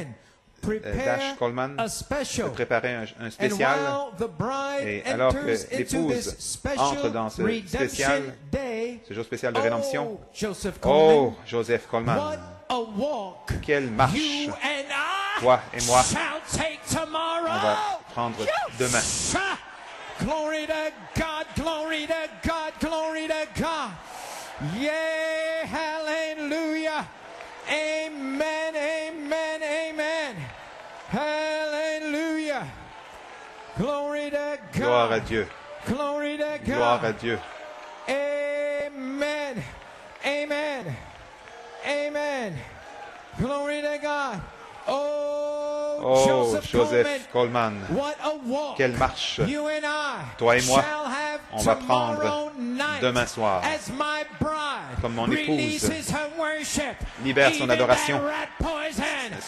euh, Dash Coleman, de préparer un, un spécial. Et alors que l'épouse entre dans ce spécial, ce jour spécial de rédemption. oh, Joseph Coleman, Quelle marche you and I toi et moi shall take tomorrow. on va prendre demain. Glory to God, glory to God, glory to God. Yeah, hallelujah. Amen, amen, amen. Hallelujah. Glory to God. Gloire à Dieu, Glory to God. gloire à Dieu. Amen. Amen. Amen. Glory to God. Oh, Oh, Joseph, Coleman. Coleman, What a walk. quelle marche You and I Toi et moi, on va prendre night demain soir. as my bride Comme mon épouse releases her worship, libère son adoration.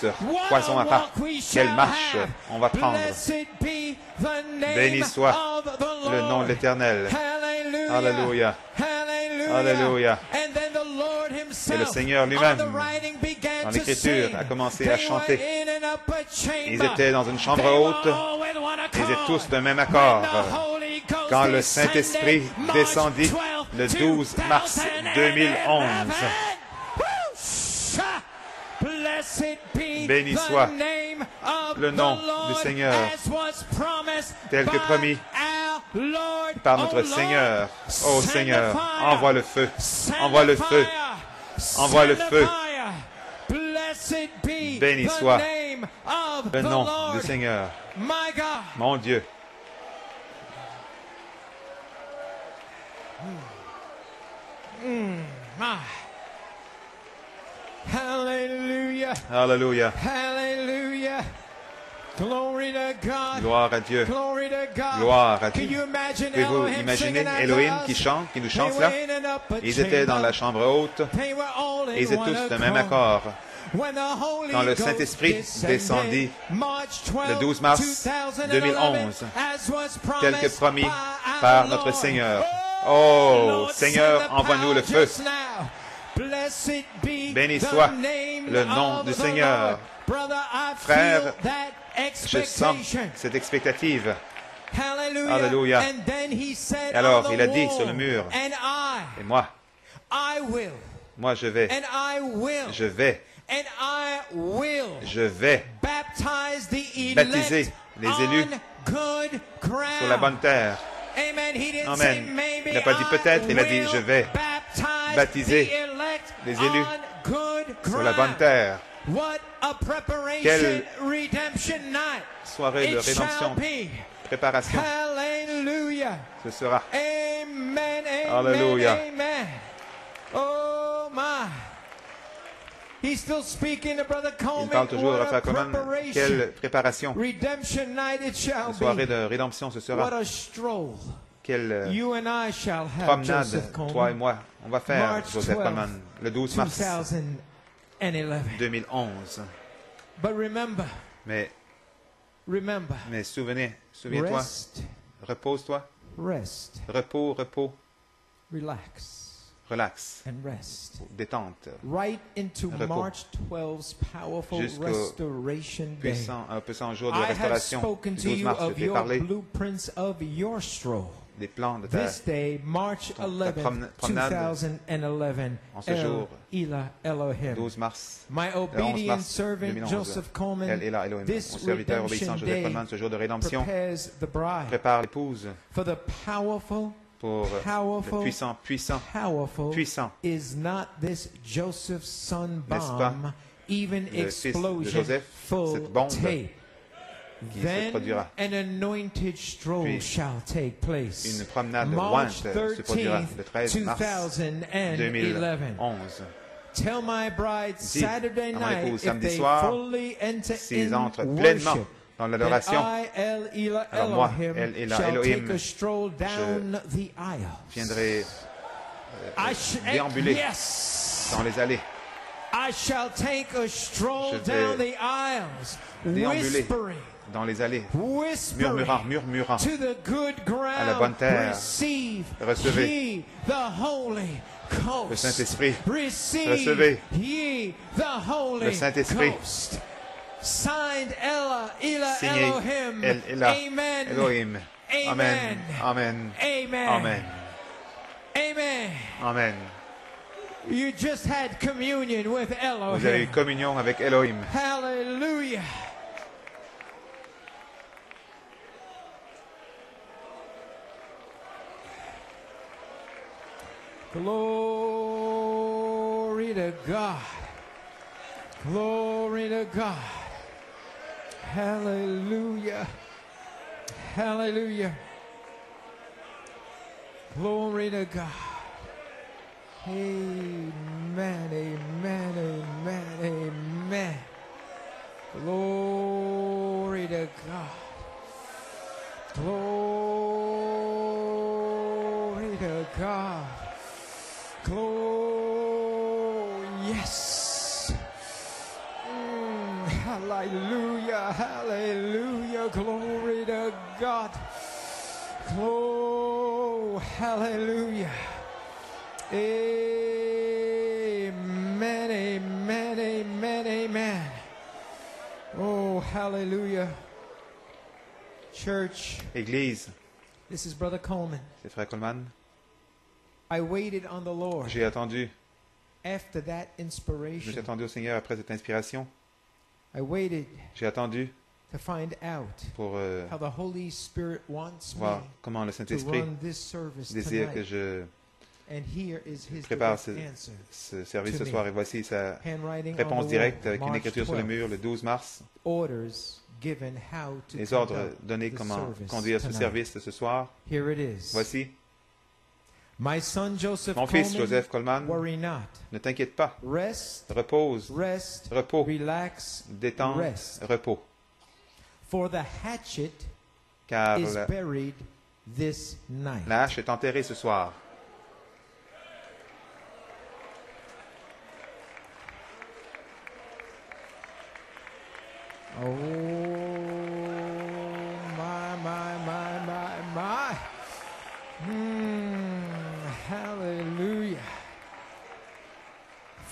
Ce poison à part. Quelle marche on va prendre. Blessed be the name Béni soit of the Lord. le nom de l'Éternel. Alléluia. Alléluia. And then the Lord himself, Et le Seigneur lui-même, dans to l'Écriture, a commencé à chanter. Ils étaient dans une chambre haute. Ils étaient tous d'un même accord. Quand le Saint-Esprit descendit 12, le 12 mars 2011. Woo! Sha! Blessed be Béni soit le nom du Seigneur, tel que promis par Oh notre Seigneur. Send Seigneur, envoie le feu. Envoie le feu. Envoie le feu. Béni the soit name of Le the nom du Seigneur. My God. Mon Dieu. My. Hallelujah. Alléluia. Hallelujah. Glory to God. Gloire à Dieu. Glory to God. Gloire à Dieu. Pouvez-vous imaginer Elohim qui chante, qui nous chante upper Ils étaient dans la chambre haute et ils étaient tous de même accord. Quand le Saint-Esprit descendit March 12, le 12 mars 2011, 2011, as was tel que promis par notre. Seigneur. Oh, Oh, Seigneur, envoie-nous le feu. Béni soit le nom du Seigneur. Lord. Brother, I Frère, feel that Je sens expectation. cette expectative. Hallelujah. Alléluia. And then he said Et alors, il a dit sur le mur, And I, Et moi, I will, moi je vais, and I will, je vais, and I will je vais baptize the elect Baptiser les élus sur la bonne terre. Amen. He didn't Amen. say maybe Il n'a pas dit peut-être, il a dit je vais baptiser les élus sur la bonne terre. What a preparation Quelle redemption night. Soirée de It rédemption, préparation. Hallelujah. Ce sera. Amen. Amen. Hallelujah. Amen. Oh my. He's still speaking to Brother Il Coleman. parle toujours What. Quelle préparation. Redemption night it shall Une soirée be. de rédemption, ce What sera. a stroll. Quelle euh, You and I shall have Joseph promenade, toi et moi, on va faire, March Joseph 12, Coleman, le 12 mars 2011. 2011. But remember, Mais, remember, mais souvenez, souviens-toi, rest, repose-toi, rest, repos, repos, relax, relax, and rest. détente, Right into Repos. March 12's powerful restoration day. puissant, un puissant jour de I have restauration. spoken to 12 you of your blueprints of your stroll. Des plans de ta This day, March ta 11, promena- promenade 2011, en ce El jour, Ila Elohim. 12 mars. My Le 11 obedient mars servant 2011. Joseph Coleman est là, Elohim. Mon serviteur obéissant Joseph Coleman, ce jour de rédemption, prepares the bride prépare l'épouse for the powerful, pour le puissant, puissant, puissant. is not this Joseph's son bomb, even explosion, cette bombe se produira. an anointed stroll Puis, shall take place. Une promenade March ointe se produira 13th, le 13 mars 2011. 2011. Tell my bride Dis Saturday à mon night épouse if samedi they soir, fully enter S'ils entrent pleinement dans l'adoration, Alors moi, El Elohim, take a stroll down the aisle. viendrai I sh- déambuler yes. dans les allées, I shall take a stroll Je vais down the aisles, déambuler whispering, dans les allées, murmurant, murmurant. to the good ground. la bonne terre. Receive Recevez. Le Saint-Esprit. Recevez. Le Saint-Esprit. Signed Ella, Elohim. Amen. Elohim. Amen. Amen. Amen. Amen. Amen. Amen. You just had communion with Vous avez eu communion avec Elohim. Hallelujah. Glory to God. Glory to God. Hallelujah. Hallelujah. Glory to God. Amen, amen, amen, amen. Glory to God. Glory to God. Hallelujah. Glory to God. Oh, hallelujah. Amen, amen, amen, amen. Oh, hallelujah. Church, Église, this is Brother Coleman. c'est Frère Coleman. I waited on the Lord J'ai attendu, after that j'ai inspiration. attendu au Seigneur après cette inspiration. I waited J'ai attendu to find out pour euh, how the Holy Spirit wants me voir comment le Saint-Esprit run this service désire que je And here is his prépare ce, service to ce soir. Et voici sa réponse directe avec une écriture sur le 12. mur le 12 mars. Orders given how to Les ordres conduct donnés comment service conduire ce service ce soir. Here it is. Voici, My son Joseph mon fils Coleman, Joseph Coleman, worry not. ne t'inquiète pas. Rest, Repose, rest, repos, relax, détente, rest. repos. For the hatchet Car is buried this night. la hache est enterrée ce soir. Oh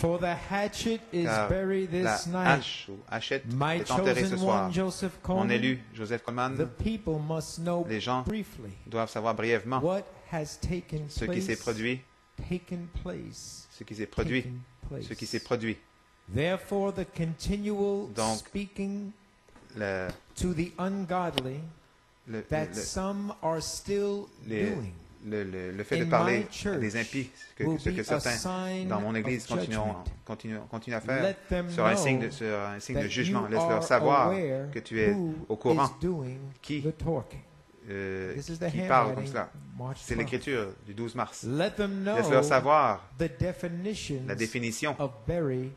For the hatchet is Car buried la this night. hache ou hachette My est enterrée ce soir. one, Joseph Mon Coleman. élu, Joseph The Coleman, people must know les gens briefly doivent savoir brièvement what has taken ce qui s'est place. produit, Taken place. ce qui s'est produit, ce qui s'est produit. Therefore, the continual Donc, speaking Le, to the ungodly le, that le- some are still les- doing le- le- le fait de parler des impies, ce que, ce certains dans mon église continuent, judgment. continuent, continuent à faire, Let them sera un signe de, sera un signe de that jugement. Laisse-leur savoir que tu es au courant qui euh, qui parle comme cela. C'est 12. l'écriture du 12 mars. Let them know Laisse-leur savoir la définition of bury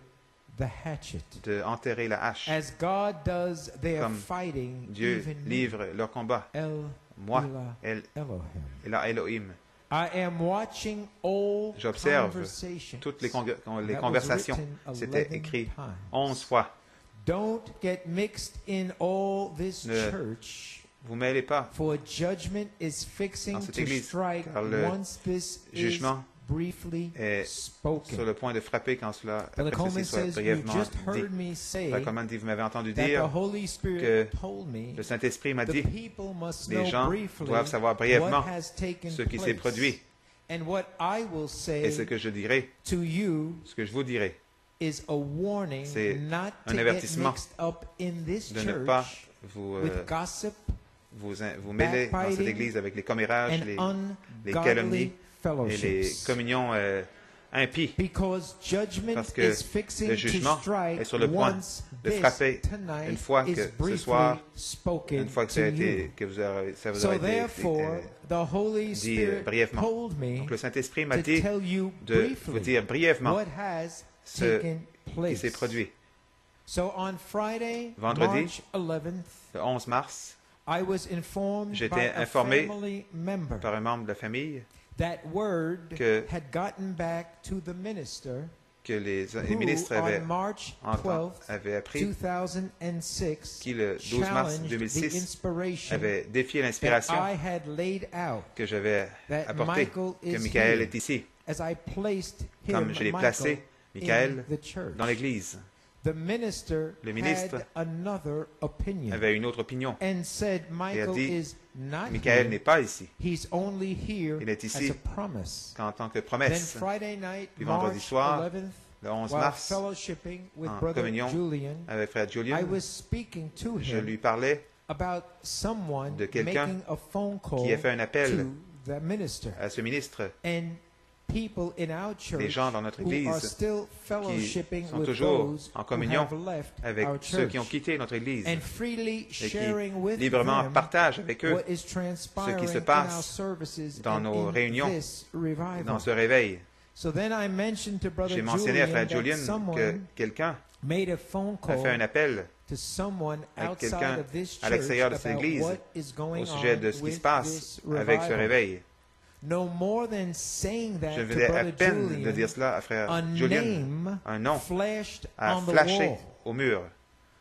the hatchet. de enterrer la hache. As God does their Comme fighting, Dieu livre leur combat. Moi, El, Elohim. Elah Elohim. J'observe toutes les, conga- les conversations. C'était 11 écrit times. 11 fois. Don't get mixed in all this Ne church, Vous mêlez pas. Dans cette église, car le jugement est sur spoken. le point de frapper quand cela, ceci soit brièvement just dit. heard me say Frère Coleman dit, vous m'avez entendu dire, Holy Spirit que told me le Saint-Esprit m'a dit, must les gens doivent savoir brièvement ce qui s'est produit. And what I will Et ce say que je dirai, to you ce que je vous dirai, is a warning C'est not un avertissement mixed up in this de ne pas vous, euh, vous, vous mêler dans cette église avec les commérages, les, calomnies et les communions euh, impies. Parce que le jugement est sur le point de frapper une fois is que ce soir, Une fois que ça a été, que vous aurez, ça vous aura été, euh, the Holy dit, euh, brièvement. donc le Saint-Esprit m'a dit de vous dire brièvement ce taken qui place. s'est produit. So on Friday, Vendredi, March 11th, Le 11 mars, I was informed J'étais informé par un membre de la famille that word que- had gotten back to the minister que les, les ministres avaient, on March entend- 12th, avaient appris 2006, qui, le 12 mars challenged the 2006, inspiration avait défié l'inspiration que j'avais apportée, Michael que is Michael est ici, as I placed him, comme je l'ai placé, Michael, in the church. dans l'Église. The minister Le ministre had another opinion avait une autre opinion. and said Michael dit, is not Michael n'est pas ici, He's only here Il est ici as a promise. qu'en tant que promesse. Puis vendredi soir, 11th, Le 11 while mars, en Brother communion Julian, avec frère I Julian, was speaking to je him lui parlais about someone de quelqu'un making a phone call qui a fait un appel to the minister. à ce ministre. Les gens dans notre Église fellowshipping sont toujours en communion avec ceux qui ont quitté notre Église and freely et qui sharing with librement partagent avec eux what is transpiring se passe dans nos réunions, dans ce réveil. So then I mentioned to Brother J'ai mentionné à Julian frère Julian que quelqu'un made a phone a call fait un appel to someone à outside quelqu'un à l'extérieur de cette église what is going au sujet on de ce qui se passe avec ce réveil. Je venais à peine de dire cela à frère a Julian. name Un nom flashed a on the flashé wall, au mur,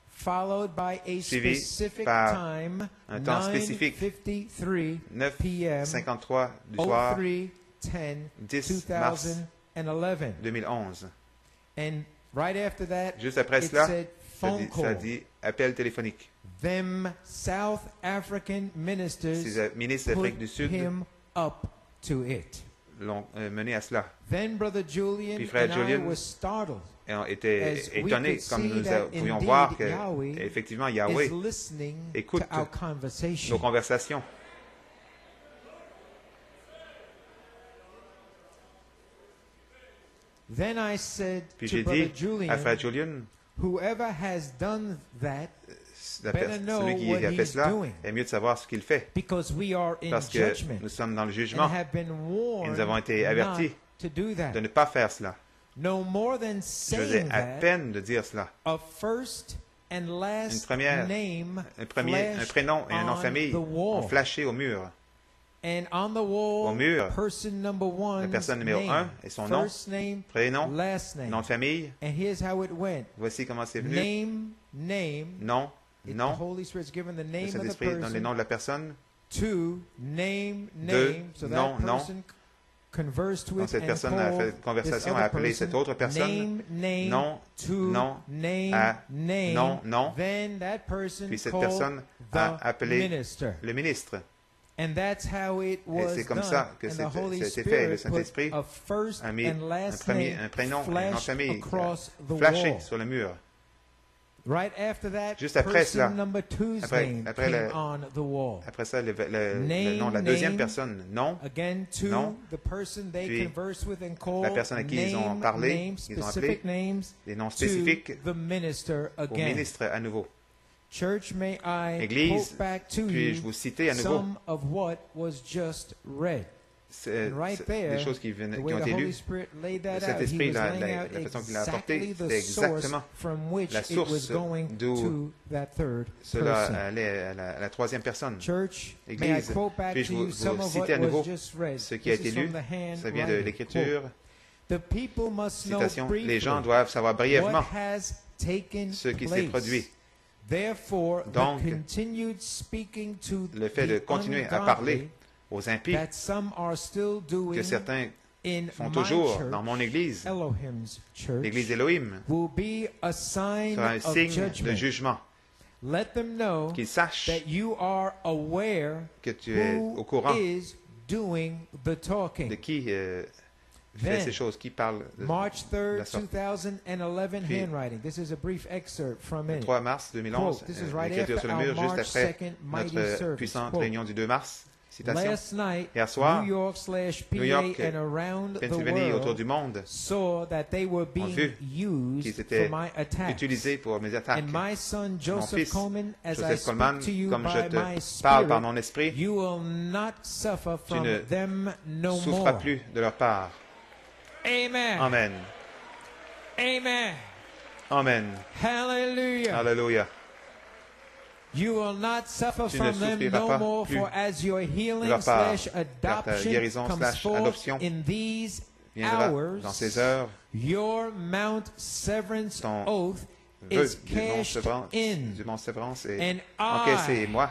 followed by a suivi specific par time, un temps spécifique. 9:53 p.m. 9h53 du soir, 03 10 10 mars 2011. 2011. And right after that, Juste après cela, said ça phone dit, appel téléphonique. Them South African ministers Ces ministres put d'Afrique du Sud him up to it. l'ont euh, mené à cela. Then Brother Julian Puis frère Julian était could comme nous pouvions voir que, Yahweh effectivement, Yahweh écoute to our nos conversation. conversations. Then I said Puis to j'ai Brother dit Julian, à frère Julian, whoever has done that, la celui qui a fait cela est mieux de savoir ce qu'il fait. because we are in Parce que judgment nous sommes dans le jugement warned nous avons été avertis de ne pas faire cela. Je saying à peine de dire cela. a first and Une last première, name un, premier, un prénom et un nom de famille ont flashé au mur. And on the wall, Au mur, person number one, personne numéro un et son nom, name, Prénom, last name. nom de famille. And here's how it went. Voici comment c'est venu. Name, name. Nom, The Le name of the Saint-Esprit donne les person. noms de la personne. Two, name, Deux, name. So nom, that nom. person conversed Donc cette and personne a fait this conversation, a appelé person. cette autre personne. Name, nom, name, à, that person Puis cette personne the a appelé minister. le ministre. And that's how it was c'est comme ça que c'était- fait. Le Saint-Esprit a mis and un, premier, prénom et un nom de famille across the flashé sur le mur. Right after that, Juste après person cela, après- après le- on the wall. Après ça, le, le- le nom de la deuxième personne, nom, Again, two, Non. the person they Puis, converse with and call la personne à qui ils ont parlé, ils ont specific appelé, names les noms to spécifiques the minister au ministre à nouveau. Church, may I Église, quote back to puis-je vous citer à nouveau C'est- c'est des choses qui, viennent- qui ont été lues. Saint-Esprit, was la- façon qu'il l'a apporté, source exactement la source d'où Cela allait à la, à la troisième personne. Église, puis-je vous, vous citer à nouveau ce qui a été lu? the Ça vient de l'Écriture. Citation. Les gens doivent savoir brièvement ce qui s'est produit. Therefore, Donc, Le fait de continuer à parler aux impies que certains in font toujours dans mon Église, l'Église Elohim, sera un signe de jugement. Qu'ils sachent que tu es au courant de qui euh, fait ces choses, qui parle de March la 3rd, sorte. 2011 Puis, handwriting. This is a brief excerpt from Le it. 3 mars 2011, Quote, this is euh, right l'écriture sur le mur, juste après 2nd mighty notre euh, puissante réunion du 2 mars. Citation. Last night, Hier soir, New York slash PA New York, and around the Pennsylvanie, autour world du monde, saw that they were being vu used qu'ils for étaient my attacks. utilisés pour mes attaques. And my son Joseph fils, Coleman, as I Joseph Coleman, to you comme je by te my parle par mon esprit, you will not suffer from ne them no souffras more. plus de leur part. Amen. Amen. Amen. Amen. Hallelujah. Alléluia. You will not suffer Tu ne from them souffriras no pas more, plus for as your de healing leur part, slash car ta adoption guérison comes slash forth adoption in these Viendra hours, dans ces heures, your Mount Severance ton oath vœu is du mont cashed Sévrance, in, du mont Sévrance est and encaissé. Et moi,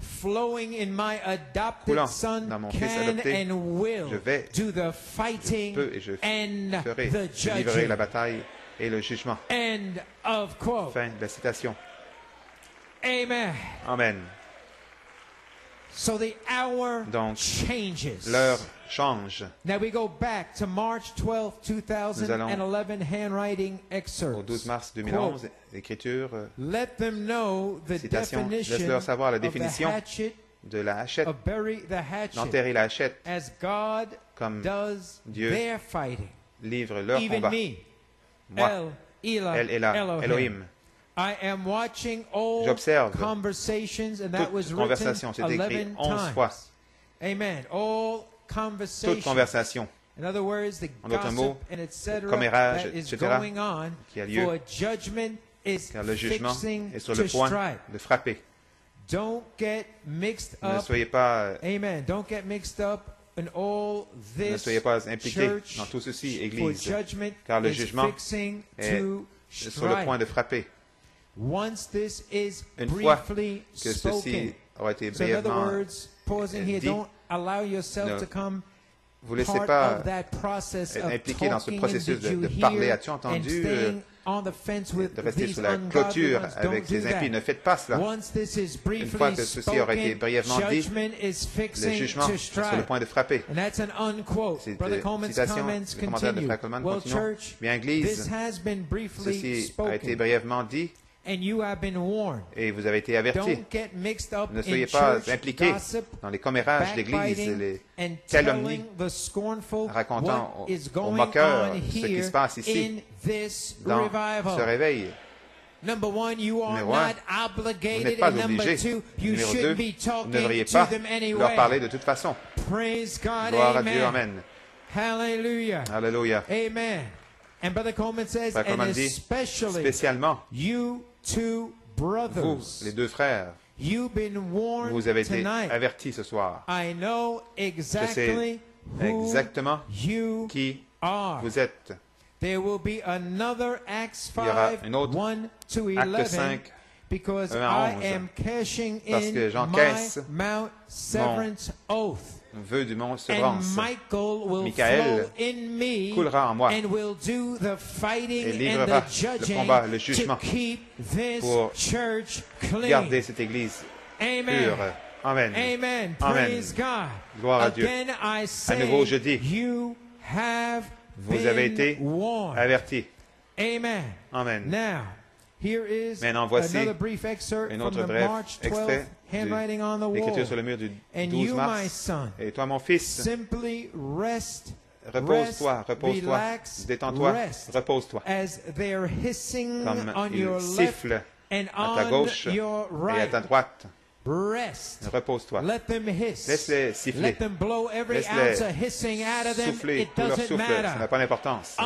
flowing in my adopted Coulant son, dans mon fils can adopté, and will je vais, do the fighting peux et je and ferai, the je judging. la bataille et le jugement. End of quote. Fin de la citation. Amen. Amen. So the hour Donc, changes. L'heure change. Now we go back to March 12, 2011 handwriting excerpt. Au 12 mars 2011, l'écriture euh, Let them know the Citation. definition Laisse-leur savoir la définition de la hachette, of bury the hatchet, d'enterrer la hachette, as God comme does Dieu their fighting. livre leur Even combat. me, Moi, El, elle est là, Elohim. Elohim. I am watching old J'observe conversations, and that toute was conversation, written c'est écrit 11 11 times. fois. Amen. All conversations. Toute conversation In other words, the En d'autres gossip mots, etc. commérage, that is etc., going on, qui a lieu, for judgment is car le jugement fixing est sur to le point strike. de frapper. Don't get mixed Ne up. soyez pas, Amen. Don't get mixed up in all ne this soyez pas impliqués dans tout ceci, Église, judgment car le is jugement est sur le point de frapper. Once this is Une fois briefly Que spoken. ceci aura été So in other brièvement. words, pausing here, dit, don't allow yourself ne to come Vous laissez part pas of that process être impliqué dans ce processus de- parler. As-tu entendu, staying on the fence with de rester sous la clôture avec les impies. Ne faites pas cela. Briefly fois que ceci aura été brièvement dit, Le jugement est sur le point de frapper. C'est Brother euh, Coleman's citation comments du commentaire de. Frère Coleman. Continuons. church, Bien, Église, has been briefly ceci a été brièvement dit and you have been warned. et vous avez été avertis. Don't get mixed up Ne soyez pas impliqués dans les commérages d'église, backbiting, les and calomnies, telling the scornful racontant aux- is aux going moqueurs ce qui here se passe ici, in this dans revival. ce réveil. Number one, you are Numéro un, not Vous obligated, pas and number two, you Numéro deux, shouldn't be vous ne talking devriez to pas them leur parler anyway. de toute façon. Praise God, Gloire à amen. Dieu, Amen. Hallelujah, Alléluia. amen. And Brother Coleman says, and Coleman dit, especially Spécialement, you vous, brothers, les deux frères, you've been warned vous avez été tonight. avertis ce soir. I know exactly who exactement you Qui are. vous êtes. There will be another Acts Il y aura 5, une autre 1 to Acte 11, 5, because 1 à I 11. am cashing Parce in que j'encaisse my Mount Severance oath. Vœu du mont Severance, Michael will Michael flow in me coulera en moi and will do the fighting et and livrera le combat, le to jugement keep this pour church clean. garder cette église Amen. pure. Amen. Amen. Amen. Praise God. Gloire à Dieu. Again, I say, nouveau, je dis, you have Vous avez été warned. Avertis. Amen. Amen. Now, here is Maintenant, voici another brief excerpt un autre the bref March 12th extrait handwriting on the wall. L'écriture sur le mur du And 12 you, my mars. son, Et toi, mon fils, simply rest, repose-toi, repose-toi, détends-toi, repose-toi. Comme on your il left siffle and à ta on gauche your et à right. ta droite. Rest. Repose-toi. Laisse-les siffler. Let them blow every Laisse-les ounce of hissing out of them. Souffler tout leur souffle, ça n'a pas d'importance.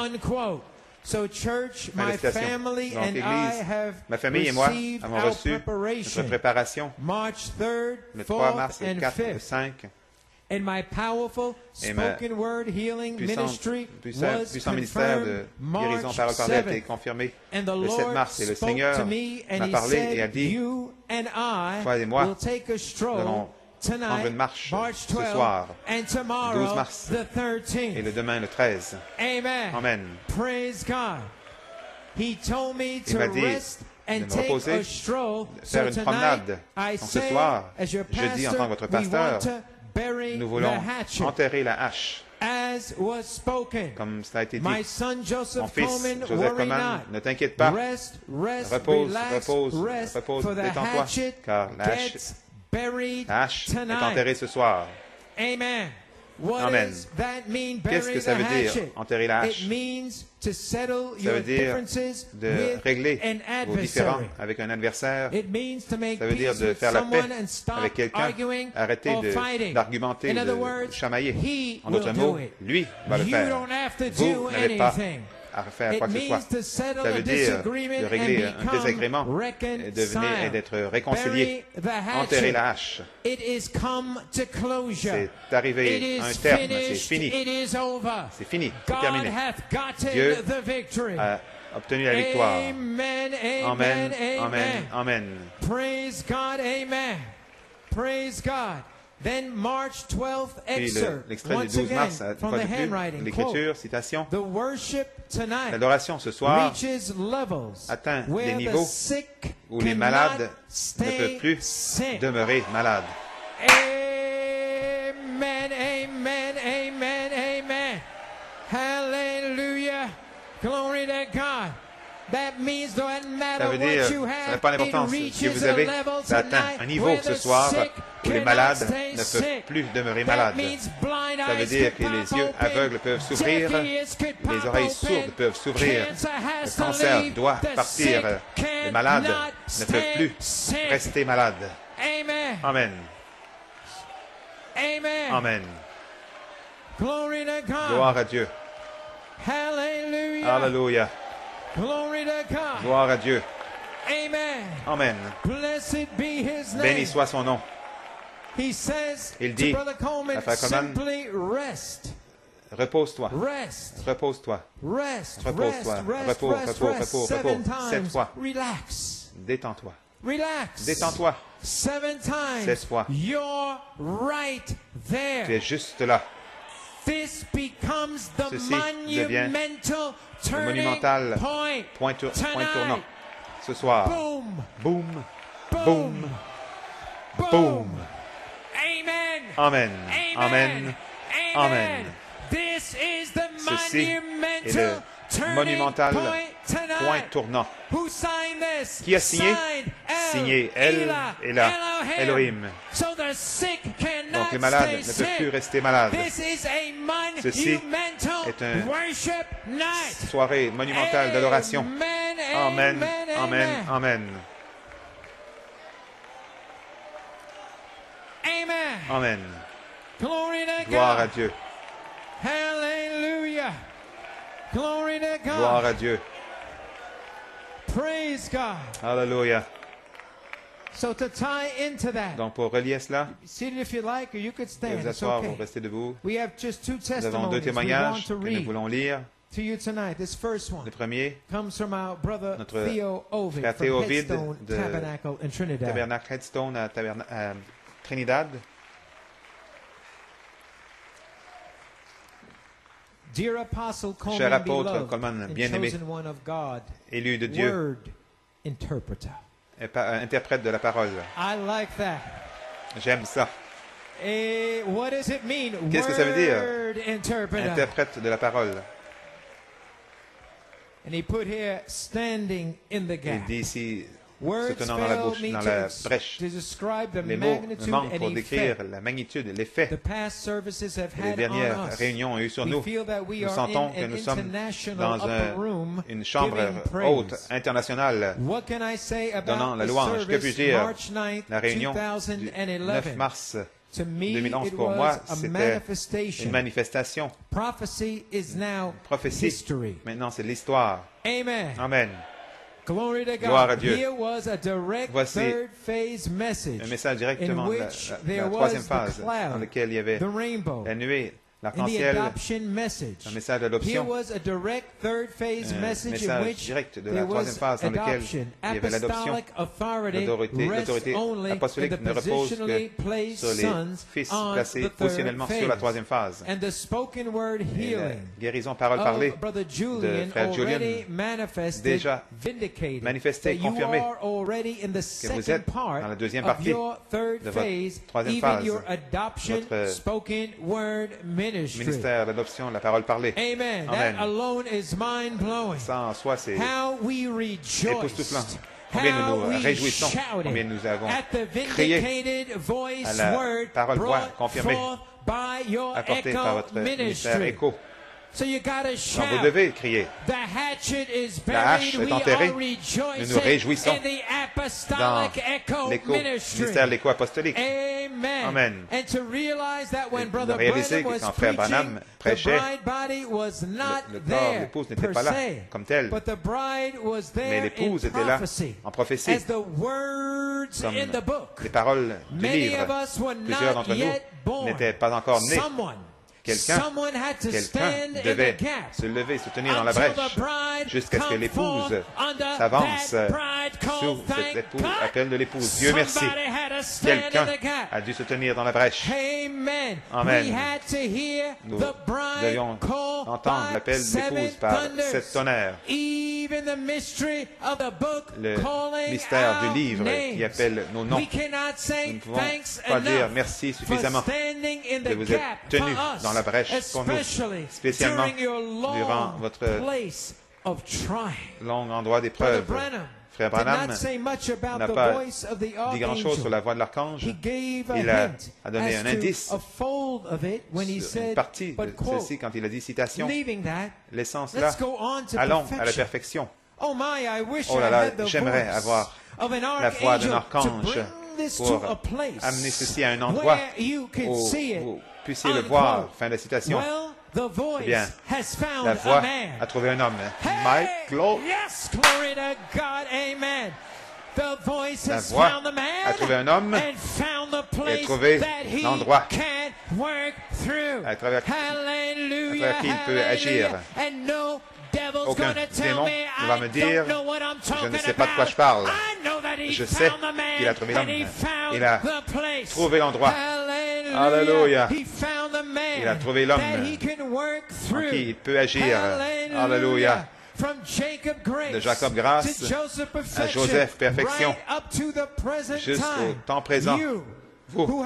So, church, my family Donc, and I Église, have ma famille et moi received avons our reçu notre preparation. préparation March 3rd, le 3 4th, mars, le and 4 et le 5th. 5. And my powerful Et ma spoken word healing Puissant, ministry puissant, ministère de guérison parole parlée a été 7th. confirmé And the le 7 Lord mars. Et le Seigneur to me and m'a parlé et a dit, you and I Toi et moi, will take a nous stroll allons prendre une marche March ce 12 soir, and 12 tomorrow, mars, the 13th. et le demain le 13. Amen. Praise God. He told me Il to m'a dit rest de and me take reposer, a stroll. de So faire une tonight, promenade. Donc ce soir, as your je dis en tant que votre pasteur, Nous the voulons enterrer la hache, as was spoken. comme cela a été dit. My son Mon Joseph fils, Joseph Coman, ne t'inquiète pas, Rest, rest, repose, relax, repose, rest, repose, détends-toi, car la hache- hache est tonight. enterrée ce soir. Amen. Qu'est-ce que ça the veut dire, enterrer la hache? It means to settle Ça your veut dire differences de with régler an vos différends adversary. avec un adversaire. It means to make Ça veut dire peace de with faire la paix someone and stop avec quelqu'un, arguing arrêter de- d'argumenter, In other de words, chamailler. he En d'autres will mots, do it. lui va le You faire. don't have to Vous do n'avez pas anything. À faire It quoi que ce soit. Ça veut dire disagreement de régler and un désagrément et d'être réconcilié. Enterrer la hache. C'est arrivé à un terme, c'est fini. C'est fini, c'est terminé. Dieu the victory. A obtenu la victoire. Amen, amen, amen, amen. Praise God, amen. Praise God. Then March 12th Puis le- excerpt, l'extrait du once 12 again, mars, handwriting. l'écriture, citation. Quote, the worship tonight L'adoration ce soir reaches levels atteint des where the niveaux où les malades ne peuvent plus sick. demeurer malades. Amen, amen, amen, amen. Hallelujah. Glory to God. Ça veut dire, you ça n'a pas d'importance. Reaches vous avez, atteint un niveau ce soir où les malades ne peuvent plus demeurer malades. Ça veut dire que les yeux aveugles peuvent s'ouvrir, les oreilles sourdes peuvent s'ouvrir, le cancer doit partir, les malades ne peuvent plus rester malades. Amen. Amen. Gloire à Dieu. Hallelujah. Alléluia. Glory to God. Gloire à Dieu. Amen. Amen. Blessed be his name. Béni soit son nom. He says Il dit à Frère rest. Repose-toi. Rest. Repose-toi. Rest. Repose-toi. Rest. Rest. Repos, rest, repos, repos, repos. Sept fois. Relax. Détends-toi. Relax. Détends-toi. Seven times. Sept fois. You're right Tu there. es juste là. This becomes the Ceci devient monumental turning monumental point. Tour- point tournant. Ce soir. Boom. Boom. Boom. Boum. Amen. Amen. Amen. Amen. Amen. This is the Ceci est monumental le monumental point tournant. Qui a signé? Signé El, Elah, Elah, Elohim. Donc les malades ne peuvent plus rester malades. Ceci est un- worship night. Soirée monumentale d'adoration. Amen, Amen. amen, Amen. Gloire à. Dieu. Hallelujah. Glory to God. Gloire à Dieu. Praise God. Alléluia. So to tie into that, Donc pour relier cela, if you like, or you could vous stand. vous It's asseoir, vous restez debout. We have just two Nous avons deux témoignages to que nous voulons lire. to you tonight. This first one Le premier, comes from our brother Notre Theo Ovid frère Theo Ovid de Tabernacle in Trinidad. Tabernacle Headstone à Taberna- à Trinidad. Cher apôtre beloved Coleman, bien-aimé, chosen one of God, Élu de Dieu, euh, interprète de la parole. I like that. J'aime ça. Eh, what does it mean? Qu'est-ce que ça veut dire? Interprète de la parole. And he put here standing in the Il dit ici, Words tenant dans la bouche, dans to, la brèche. to describe the Les mots manquent pour décrire effect la magnitude, l'effet the past services have que les had dernières réunions ont eu sur nous. Nous sentons in que nous sommes dans un- une chambre haute internationale. What can I say Donnant about la louange? Que puis-je dire? March 9th, La réunion du 9 2011? mars To me, 2011 it pour moi, a c'était manifestation. une manifestation. Prophecy is now Prophétie. history. Maintenant, c'est l'histoire. Amen. Amen. Glory to God. Gloire à Dieu. Here was a direct Voici third phase message Un message directement de la, la- there la troisième the phase dans laquelle il y avait the rainbow, la nuée, l'arc-en-ciel, adoption message. un message Here d'adoption, was a direct third phase un message in message which direct de la troisième phase dans adoption. il y avait l'adoption. Apostolic authority L'autorité- apostolique the ne repose que positionally placed sur les sons fils placés positionnellement sur la troisième phase. And the spoken word Et la healing guérison, parole parlée, Julian frère already Julian, déjà vindicated, manifesté, that you confirmé, are already in the que vous second êtes part dans la deuxième partie your third de votre phase, troisième even phase, your adoption votre spoken word ministry. Ministère d'adoption, la parole parlée. Amen. Amen. That alone is mind blowing. Ça en soi, c'est How we époustouflant. Combien nous nous réjouissons, combien nous avons crié à la parole voix confirmée, forth by your apporté par votre ministère écho. So you gotta Donc vous devez crier. The hatchet is La buried. hache est We enterrée. Nous nous réjouissons in the dans apostolic echo l'écho, ministry. ministère de l'écho apostolique. Amen. Amen. And to realize that when Et Brother de réaliser Branham que quand Frère Branham the prêchait, bride body was not le corps l'épouse n'était pas là comme tel. but the bride was Mais there in l'épouse était là prophecy, en prophétie, as the words comme in the book. les paroles du Many livre. of us were Plusieurs not d'entre nous yet born. n'étaient pas encore nés. Quelqu'un devait se lever, se tenir dans la brèche jusqu'à ce que l'épouse s'avance sous Thank cette épouse, appel de l'épouse. Dieu merci. Quelqu'un a dû se tenir dans la brèche. Amen. Nous devions entendre l'appel seven d'épouse par sept tonnerres. Le mystère du livre qui appelle nos noms. Nous ne pouvons pas dire merci suffisamment de vous être gap tenu for us, dans la brèche pour nous, especially spécialement during your long durant votre place of trying. long endroit d'épreuve. Frère Branham n'a pas dit grand-chose sur la voix de l'archange. Il a, donné un indice sur une partie de ceci quand il a dit citation. Laissant cela, allons à la perfection. Oh Oh là là, j'aimerais avoir la voix d'un archange pour amener ceci à un endroit where you could où see it. vous puissiez le voir. Fin de citation. Well, the voice bien, has found La a voix man. a trouvé un homme. Hey! Mike Claude. Yes, glory to God. Amen. The voice La has voix found the man a trouvé un homme and found the place trouvé that he l'endroit can work through. à travers- à travers qui il peut agir. And no Aucun démon ne va me dire, je ne sais pas de quoi je parle. Je sais qu'il a trouvé l'homme. Il a trouvé l'endroit. Alléluia. Il a trouvé l'homme en qui il peut agir. Alléluia. De Jacob grâce to Joseph perfection, jusqu'au temps présent. Vous,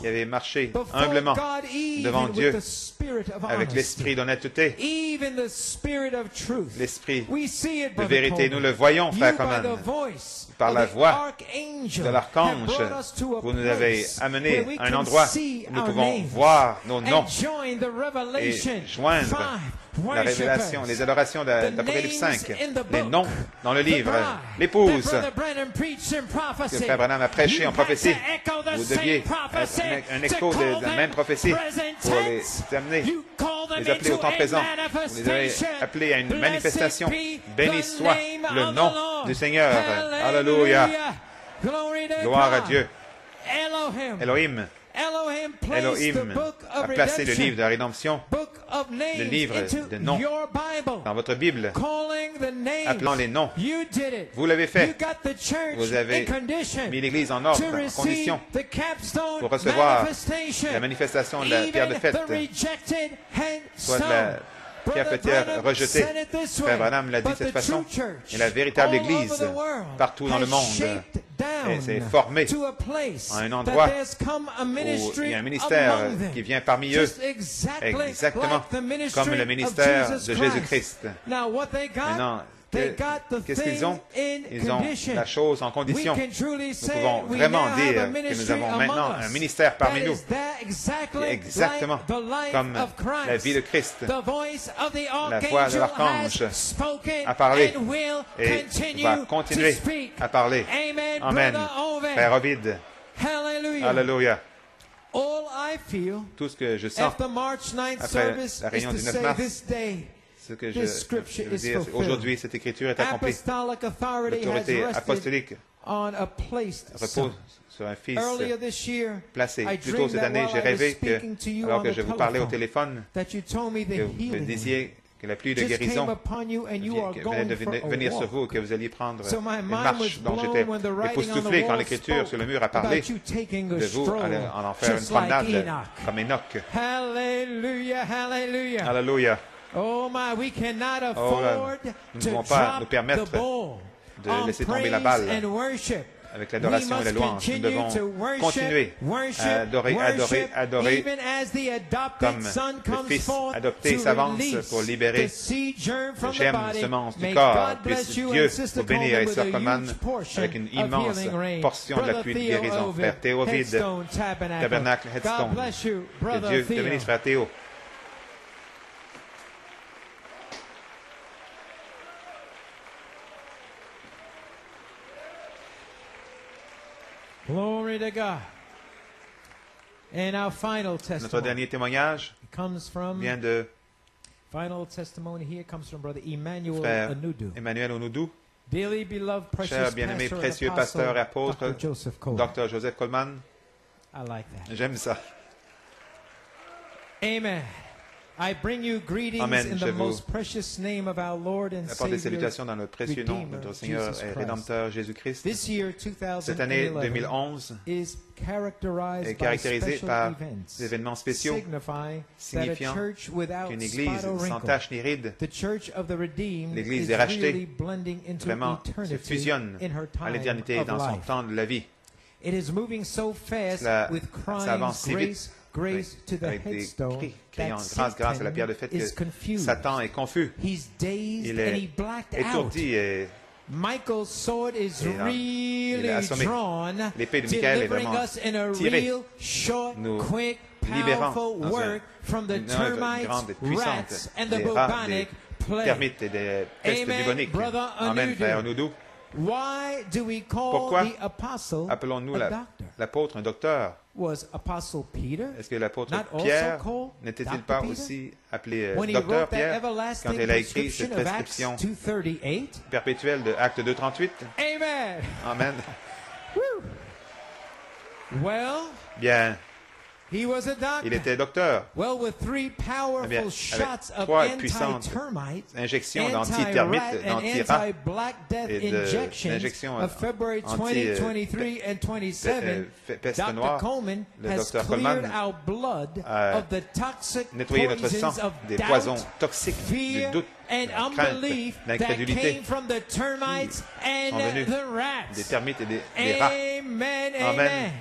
qui avez marché humblement devant Dieu avec l'esprit d'honnêteté, l'esprit de vérité. Nous le voyons, frère Coman. Par la voix de l'archange, vous nous avez we à un endroit où nous pouvons voir nos noms et joindre la révélation, les adorations d'Apocalypse names 5, in the les noms dans le livre, l'épouse que Frère Branham a prêché en prophétie. Vous deviez un, écho de, la même prophétie pour les amener, les appeler au temps présent. Vous les avez appelés à une manifestation. Béni soit le nom du Seigneur. Alléluia. Gloire à. Dieu. Elohim. Elohim, a placé le livre de la rédemption le livre de noms dans votre Bible, calling the names. appelant les noms. You did it. Vous l'avez You fait. got the church Vous avez mis l'Église en ordre, en condition the capstone pour recevoir manifestation. la manifestation de la pierre de fête, soit la pierre Branham rejetée. Frère way, Branham l'a dit de cette the façon. true church Et la véritable Église, over the world partout dans le monde, et s'est place à un endroit où il y a un ministère qui vient parmi eux, exactement comme le ministère de Christ. Jésus-Christ. Maintenant, Qu'est-ce qu'ils ont? Ils ont la chose en condition. Nous pouvons vraiment dire que nous avons maintenant un ministère parmi nous. Exactement comme la vie de Christ. The voice of the La voix de l'archange a parlé et va to continuer à parler. Amen. Frère Ovid, Hallelujah. Alléluia. All I feel Tout ce que je sens, after March 9th Après service la réunion to du 9 say mars, this day ce que je, veux dire, aujourd'hui, cette écriture est accomplie. L'autorité apostolique repose sur un fils placé. Plus tôt cette année, j'ai rêvé que, alors que je vous parlais au téléphone, que vous me disiez que la pluie de guérison venait de venir sur vous, que vous alliez prendre une marche. Donc j'étais époustouflé quand l'écriture sur le mur a parlé de vous en en faire une promenade comme Enoch. Hallelujah, hallelujah. Alléluia. Oh my, we cannot Oh afford nous ne to pouvons pas nous permettre the ball de laisser tomber la balle avec l'adoration et la louange. Nous continue devons to worship, continuer worship, à adorer, adorer, adorer, comme son le comes Fils forth adopté s'avance pour libérer le germe, semence du corps. Puisse Dieu vous bénir et Sœur Coleman avec une immense portion de la pluie de guérison. Frère Tabernacle. Headstone. Que Dieu te bénisse, Frère Théo. Glory to God. And our final Notre testimony dernier témoignage comes from vient de final testimony here comes from brother Emmanuel Frère Anudu. Emmanuel Onoudou, Dearly beloved, precious cher bien-aimé, précieux pasteur et apôtre, Dr. Joseph Coleman. Dr. Joseph Coleman. I like that. J'aime ça. Amen. I bring you greetings Amen. in Je the vous most precious name of our Lord and Apporte des Savior. salutations dans le précieux nom de notre Seigneur Jesus et. Rédempteur Jésus-Christ. This year, Cette année 2011, 2011 is characterized est by caractérisée par des événements spéciaux signifying that a signifiant church without qu'une église sans tache ni ride L'église blending into vraiment se fusionne in her à time l'éternité dans son temps de la vie. It is moving so fast Cela- with ça avance si vite grace, to the headstone grâce, grâce à la pierre de fait que confused. Satan est confus. He's dazed Il and est he blacked out. étourdi et Michael's sword is really drawn, L'épée de Michael est delivering vraiment us in a tirée, real, short, nous quick, libérant powerful dans work from the une œuvre termites, grande et puissante rats, and the des rats, bubonic des plague. termites et des pestes Amen, buboniques. frère Pourquoi the apostle Appelons-nous a la- doctor? l'apôtre un docteur? Was Apostle Peter Est-ce que l'apôtre not also Pierre n'était-il pas Peter? aussi appelé euh, when he docteur wrote that Pierre quand everlasting il a écrit cette prescription 238? perpétuelle de Acte 2.38 Amen. Amen. Well, Bien, he was a doctor. Il était docteur. Well, with three powerful Eh bien, avec trois puissantes injections d'anti-termites, d'anti-rats anti-black death et de- injections d'injections of February anti, 20, euh, 23, and euh, 27, fe- peste Dr. noire. Coleman Le has docteur cleared Coleman our blood a of the toxic nettoyer notre sang des poisons toxiques du doute, and de la crainte, unbelief that came from the termites and the rats. des termites et des, des rats. Amen,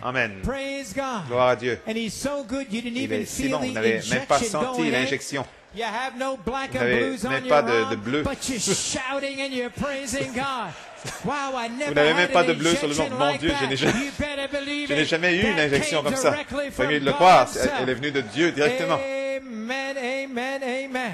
Amen. Praise God. Gloire à Dieu. And he's so good you didn't Il even est si feel bon, vous the n'avez même pas injection senti l'injection. You have no black Vous and n'avez blues on même your pas de- arm, de bleu. but you're shouting and you're praising God. Wow, I never n'avez had même pas de bleu sur le nom. Mon Dieu, je n'ai jamais- Je n'ai eu une injection comme ça. directly Vous from pouvez le croire, elle est venue de Dieu directement. Amen, amen, amen.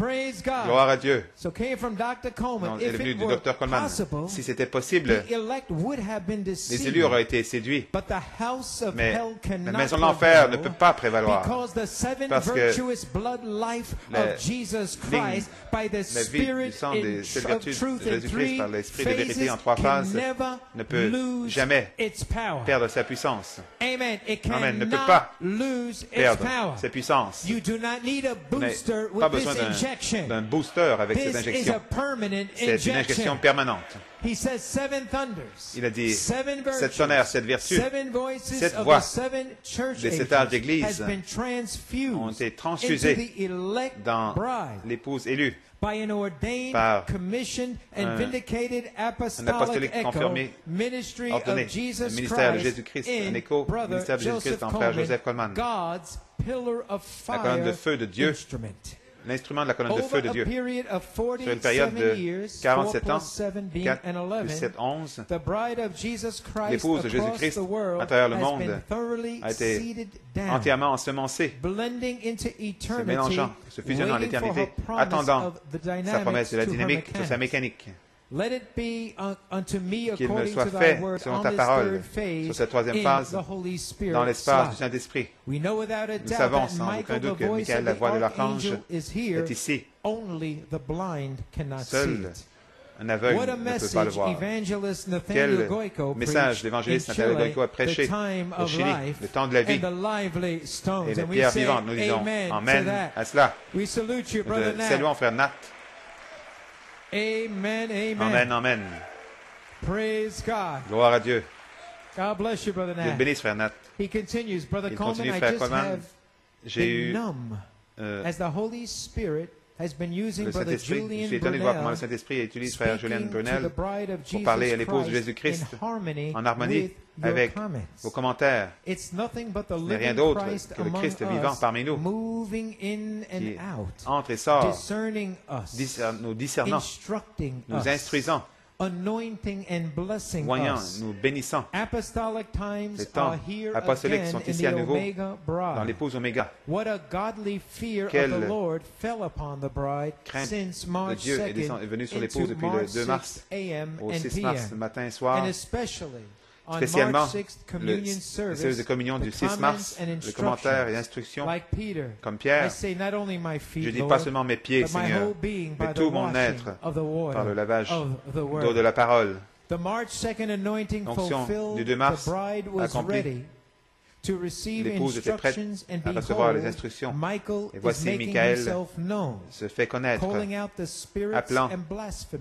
Praise God. Gloire à Dieu. So came from Dr. Coleman. Non, elle est If venue it du were docteur Coleman. possible, Si c'était possible, the elect would have been les deceived. élus auraient été séduits. But the house of Mais hell la maison de l'enfer ne peut pas prévaloir. Because the seven Parce que virtuous blood life la of Jesus Christ by the la vie Spirit du sang des sept vertus truth de Jésus-Christ par l'esprit de vérité en trois phases never ne peut lose jamais its power. perdre sa puissance, Amen. It Amen. Ne peut pas lose its perdre power. sa puissance. You do not need a Vous n'avez booster pas with besoin this d'un- injection. D'un booster avec This cette injection. C'est une injection permanente. He says seven thunders. Il a dit sept tonnerres, sept vertus, sept voix des sept âges d'église ont été transfusées dans l'épouse élue. by an ordained, par commissioned, and un- vindicated apostolic, apostolique confirmé, ministry ordonné, un ministère de Christ Jésus-Christ, un écho, brother ministère de Jésus-Christ en frère Joseph Coleman. La colonne de feu de Dieu. Instrument. l'instrument de la colonne de feu de Dieu. Sur une période 47 de years, 47 4 ans, plus 7 being 4 an plus 7, 11, 11, the bride of Jesus Christ L'épouse de Jésus-Christ à travers le monde a été entièrement ensemencée, se mélangeant, se fusionnant à l'éternité, attendant of the sa promesse de la dynamique sur sa mécanique. Let it be un- unto me Qu'il me according soit to thy fait word selon on ta this parole, third phase sur cette troisième phase, Dans l'espace du. Saint-Esprit, We know without a Nous doubt savons sans aucun doute que Michael, la voix de l'archange, archangel, is here. est ici. Only the blind cannot see Seul un aveugle What a ne peut pas le message voir. evangelist Nathaniel Quel message l'évangéliste Nathaniel Goiko a prêché au Chili, le temps de la vie and the lively stones. et les pierres vivantes. Nous disons amen, à cela. Nous saluons, frère Nat. Amen, amen, Amen, amen. Praise God. Gloire à Dieu. God bless you, brother Dieu te Nat. bénisse, frère Nat. He continues, brother Il Coleman. continue, I frère just Coleman. J'ai eu numb euh, as the Holy Spirit le Saint-Esprit. Julian étonné de voir comment le Saint-Esprit utilise frère to Brunel pour parler à l'épouse de Jésus-Christ en harmonie avec vos commentaires. It's nothing but the n'est rien d'autre que le Christ vivant parmi nous, moving in qui and out, entre et sort, nous discernant, nous us, instruisant, anointing and blessing voyant, us. nous bénissant Apostolic times Les temps are here apostoliques again sont ici à nouveau Omega dans l'épouse Oméga. What a godly fear of Quelle the Lord fell upon the bride since de March Dieu est 2nd descend- est venue sur l'épouse depuis le March 2 mars 6th a.m. Au and 6 mars, matin et soir, And especially on spécialement March 6th le service, de communion du 6 comments mars, le commentaire et l'instruction, comme Pierre, je dis pas seulement mes pieds, Seigneur, mais tout mon être par le lavage d'eau de la parole. The March 2nd anointing L'onction du 2 mars accomplie. L'épouse était prête à recevoir les instructions. Et voici Michael se fait connaître appelant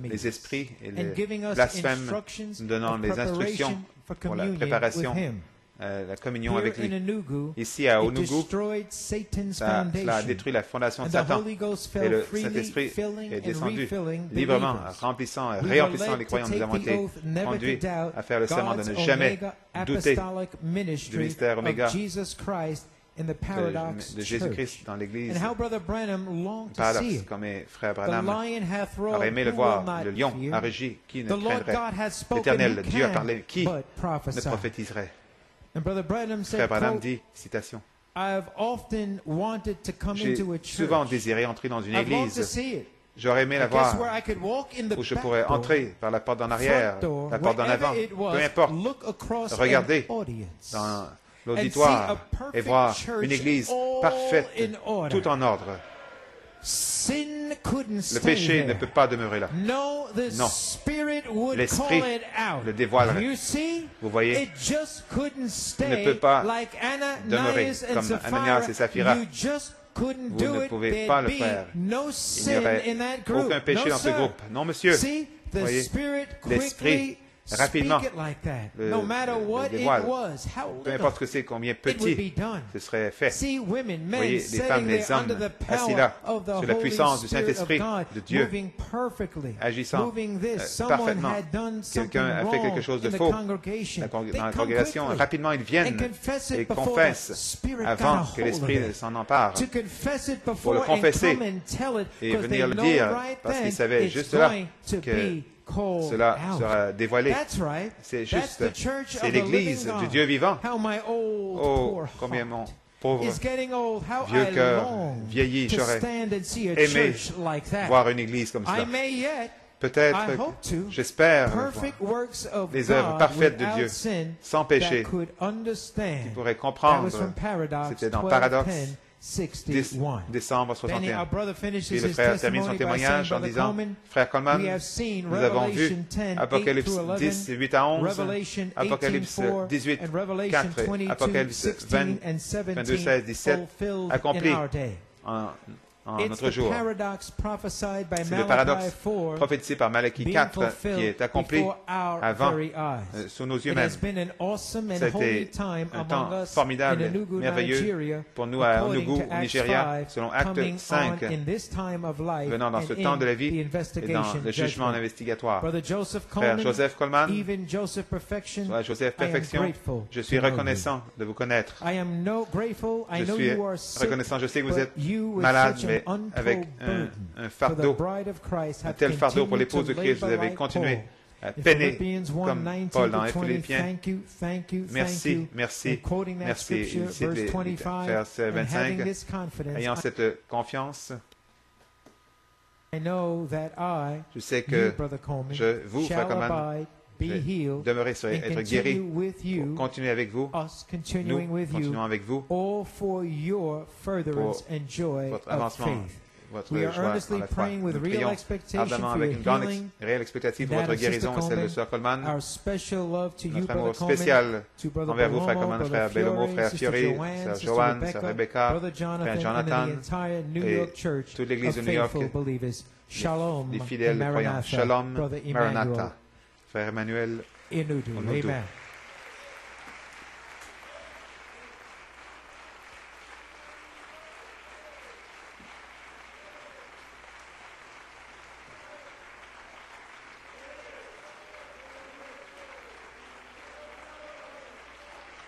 les esprits et les blasphèmes, donnant les instructions pour la préparation euh, la communion avec lui. Ici à Onugu, ça, cela a détruit la fondation de Satan. Et le Saint-Esprit est descendu librement, remplissant et réemplissant les croyants. Nous avons été conduits à faire le serment de ne jamais douter ministry ministère Oméga de, de. Jésus-Christ dans l'Église. And how Brother Branham longed to see Paradoxe, comme The Branham aurait aimé le voir. Le lion a rugi. Qui ne craindrait God hath spoken, L'Éternel, Dieu a parlé. Qui but ne prophétiserait? And Brother Branham Frère said, Branham dit, citation, I've often wanted to come J'ai into a church. souvent désiré entrer dans une église. J'aurais aimé la voir où je back pourrais door, entrer par la porte d'en arrière, la porte d'en avant, peu importe, Regardez dans l'auditoire et voir une église parfaite, tout en ordre. Le péché ne peut pas demeurer là. Non. Spirit would L'Esprit call it out. le dévoilerait. Vous voyez, couldn't ne peut pas like demeurer comme. Ananias et Saphira. Vous ne it. pouvez pas le faire. Il n'y aurait aucun péché dans ce groupe. Non, monsieur. The Voyez, l'Esprit, rapidement, speak it like that. le- no matter le what it dévoile. was, how Peu importe ce que c'est, combien petit ce serait fait. See women, men Voyez, les femmes, les hommes, assis là, sous la puissance du Saint-Esprit, de Dieu, agissant, euh, parfaitement. Quelqu'un a fait quelque chose de faux. dans la congrégation, rapidement ils viennent et confessent avant que l'Esprit s'en empare. Pour le confesser et venir le dire, parce qu'ils savaient juste là que Cela sera dévoilé. C'est juste, c'est l'église du. Dieu vivant. Oh, combien mon pauvre is getting old. How vieux I cœur long vieilli, to j'aurais aimé church like that. voir une église comme I cela. Peut-être, j'espère, les œuvres parfaites de Dieu, sans péché, pourrait That comprendre. C'était dans 12, Paradoxe 10, 10 61. décembre Then our 61. brother finishes Puis le his frère termine son témoignage en disant, Frère we Coleman, have seen nous avons vu Revelation 10, 8 Apocalypse through 11, 10, 8 à 11, Revelation 18, Apocalypse 4, 18, and Revelation 4, 22, Apocalypse 16 and 17 22, 16, 17, fulfilled accompli in our day. en, en notre jour. C'est le paradoxe 4 prophétisé par Malachie being 4 qui est accompli avant, euh, sous nos yeux It mêmes. time un temps formidable, merveilleux pour nous à Onugu, au Nigeria, 5, selon Acte coming 5, on in this time of life venant dans ce temps de la vie et dans le jugement investigatoire. Frère Coleman, Joseph Coleman, even Joseph Perfection, je suis reconnaissant de vous connaître. Je suis reconnaissant, je sais que vous êtes malade, mais mais avec un, un fardeau, un tel fardeau pour l'épouse de Christ, vous avez continué à peiner comme Paul dans les Philippiens. Merci, merci, merci. Versets 25. Ayant cette confiance, je sais que je vous, Frère Coleman, demeurer, être guéri, continuer avec vous, nous continuons avec vous. Pour votre avancement, votre We joie dans la foi. praying with Nous real prions expectation ardemment for avec your une grande ex- réelle expectative pour votre guérison, celle de Sœur Coleman. Our special love to you, Notre amour Coleman, spécial envers vous, Frère Coleman, Frère Bellomo, Frère Fiori, Sœur Joanne, Rebecca, Sœur Rebecca, Brother Jonathan, Frère and Jonathan, the entire New et York Church toute l'Église de New York, les fidèles croyants. Shalom, Brother Maranatha. Frère Emmanuel, Inudu. Amen.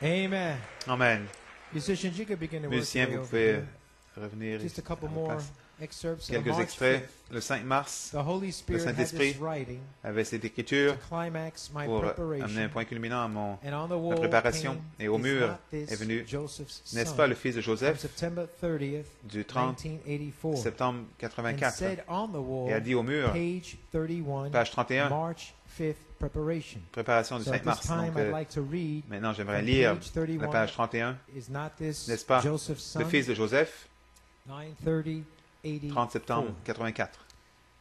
Amen. Amen. Vous pouvez revenir Just a à couple votre more place. Quelques extraits. 5th, Le 5 mars, had Saint-Esprit avait cette écriture pour amener un point culminant à mon ma préparation. Et au "Is mur est venu, n'est-ce son?" pas, le fils de Joseph? September 30th, du 30 1984. septembre And 84 said on the wall, et a dit au mur, page 31, page 31, March 5th preparation. préparation du So at 5 this mars. Donc, euh, maintenant, j'aimerais lire page 31, la page 31. Is not this N'est-ce pas? Le fils de Joseph, 930 30 septembre 84.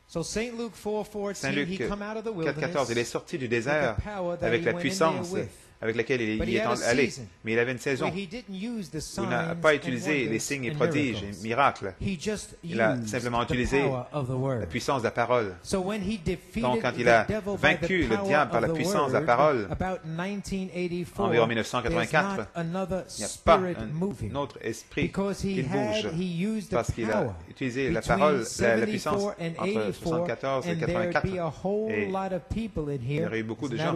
So Saint 4:14, Luc he come out of the 4, 14, il est sorti du désert avec la puissance. Avec laquelle il he est allé. Mais il avait une saison où il n'a pas utilisé les signes et prodiges et miracles. Il a simplement utilisé la puissance de la parole. Donc, quand il a vaincu le diable par la puissance de la parole, about 1984, environ there's 1984, not another Il n'y a pas un, autre esprit qui bouge parce qu'il a utilisé la parole, la, la 74 puissance entre 84, 74 et and there'd 84. be a whole Et lot of people in il y aurait eu beaucoup de gens.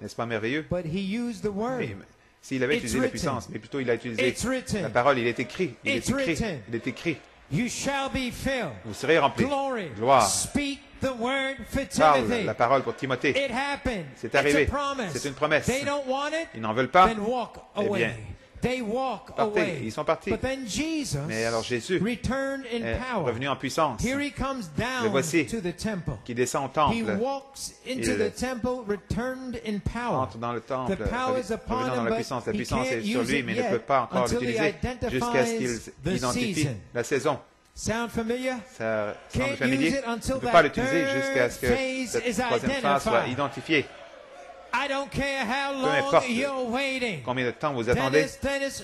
N'est-ce pas merveilleux? But he used the word. Mais S'il avait It's utilisé la puissance, mais plutôt il a utilisé It's written. la parole, il est écrit. Il It's est écrit. written. Il est écrit. You shall be filled. Vous serez remplis. Glory. Gloire. Speak the word for Parle Timothy. la parole pour Timothée. It happened. C'est It's a arrivé. promise. C'est une promesse. They don't want it. Ils n'en veulent pas. Then walk Eh away. bien, They walk away. Ils sont partis. But then Jesus Mais alors Jésus returned in est power. revenu en puissance, Here he comes Le down voici. to the temple. qui descend au He temple, walks into Il the temple, returned in power. entre dans le temple, The power is upon revenant dans him, la puissance. La he puissance can't est sur lui, mais il ne peut pas encore he l'utiliser jusqu'à ce qu'il identifie la saison. Sound familiar? Ça semble Can't familier. use it Il ne until peut pas l'utiliser jusqu'à ce que phase is cette troisième phase soit identified. identifiée. I don't care how Peu long importe you're waiting. Combien de temps vous attendez Dennis,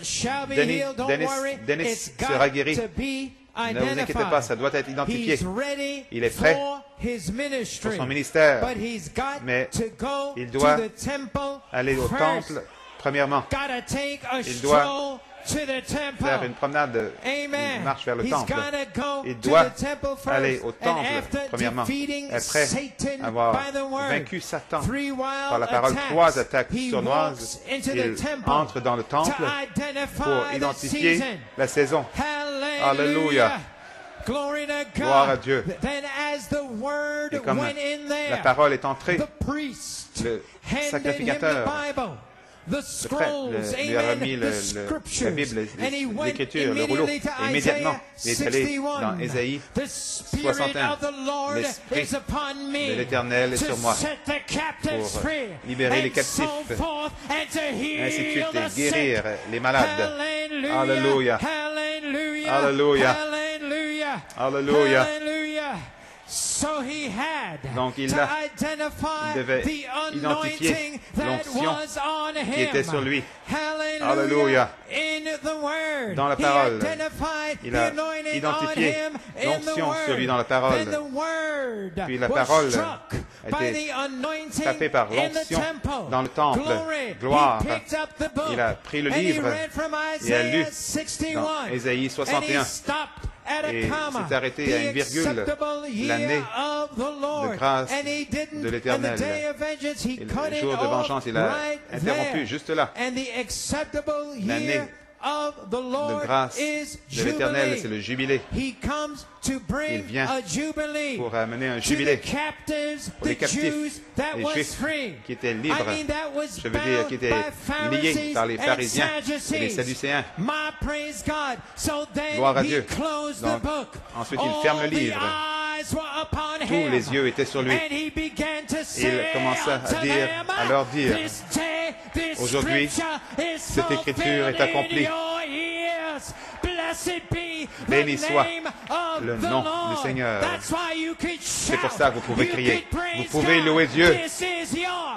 Dennis Dennis- sera guéri. to be Ne vous inquiétez pas, identified. ça doit être identifié He's ready Il est prêt for his ministry. pour son ministère. But he's got Mais to go il doit to the temple Aller au temple, premièrement, Il doit stroll to the temple. faire une promenade, Amen. une marche vers le He's temple. Il to doit the temple first. aller au temple, after premièrement. defeating Après Satan avoir by the word, vaincu Satan par la parole, trois attaques sournoises, il entre dans le temple pour the identifier season. la saison. Alléluia. Gloire à Dieu. Et comme la parole est entrée, le sacrificateur, Bible. The scrolls, le- lui a remis the le- le- la Bible, l'écriture, le rouleau. Et immédiatement, il est allé 61. dans Ésaïe The Spirit 61. of the Lord L'Esprit is upon me de l'Éternel est sur moi set the captives pour free, libérer les captifs, ainsi de suite, et guérir les malades. Alléluia. Alléluia. Hallelujah. Alléluia. Hallelujah. So he had Donc, il to a- identify il devait the identifier anointing that l'onction was on him. qui était sur lui. Hallelujah. Alléluia. In the word. Dans la He parole. identified Il a anointing identifié on him in the l'onction word. sur lui dans la parole. Puis la parole struck a by été the anointing frappée par in the l'onction temple. dans le temple. Gloire. He picked up the book Il a pris le and he livre read from et a lu Isaiah 61. dans Ésaïe And 61. Et s'est arrêté à une virgule. L'année de grâce de l'Éternel. Et le jour de vengeance, il a interrompu juste là. L'année de grâce de l'Éternel, c'est le jubilé. Il vient pour amener un jubilé pour les captifs, les juifs qui étaient libres, je veux dire qui étaient liés par les pharisiens et les sadducéens. Gloire à Dieu. Donc, ensuite, il ferme le livre. Tous les yeux étaient sur lui. Il commença à dire, à leur dire, aujourd'hui, cette écriture est accomplie. Béni soit le nom du Seigneur. C'est pour ça que vous pouvez crier. Vous pouvez louer Dieu.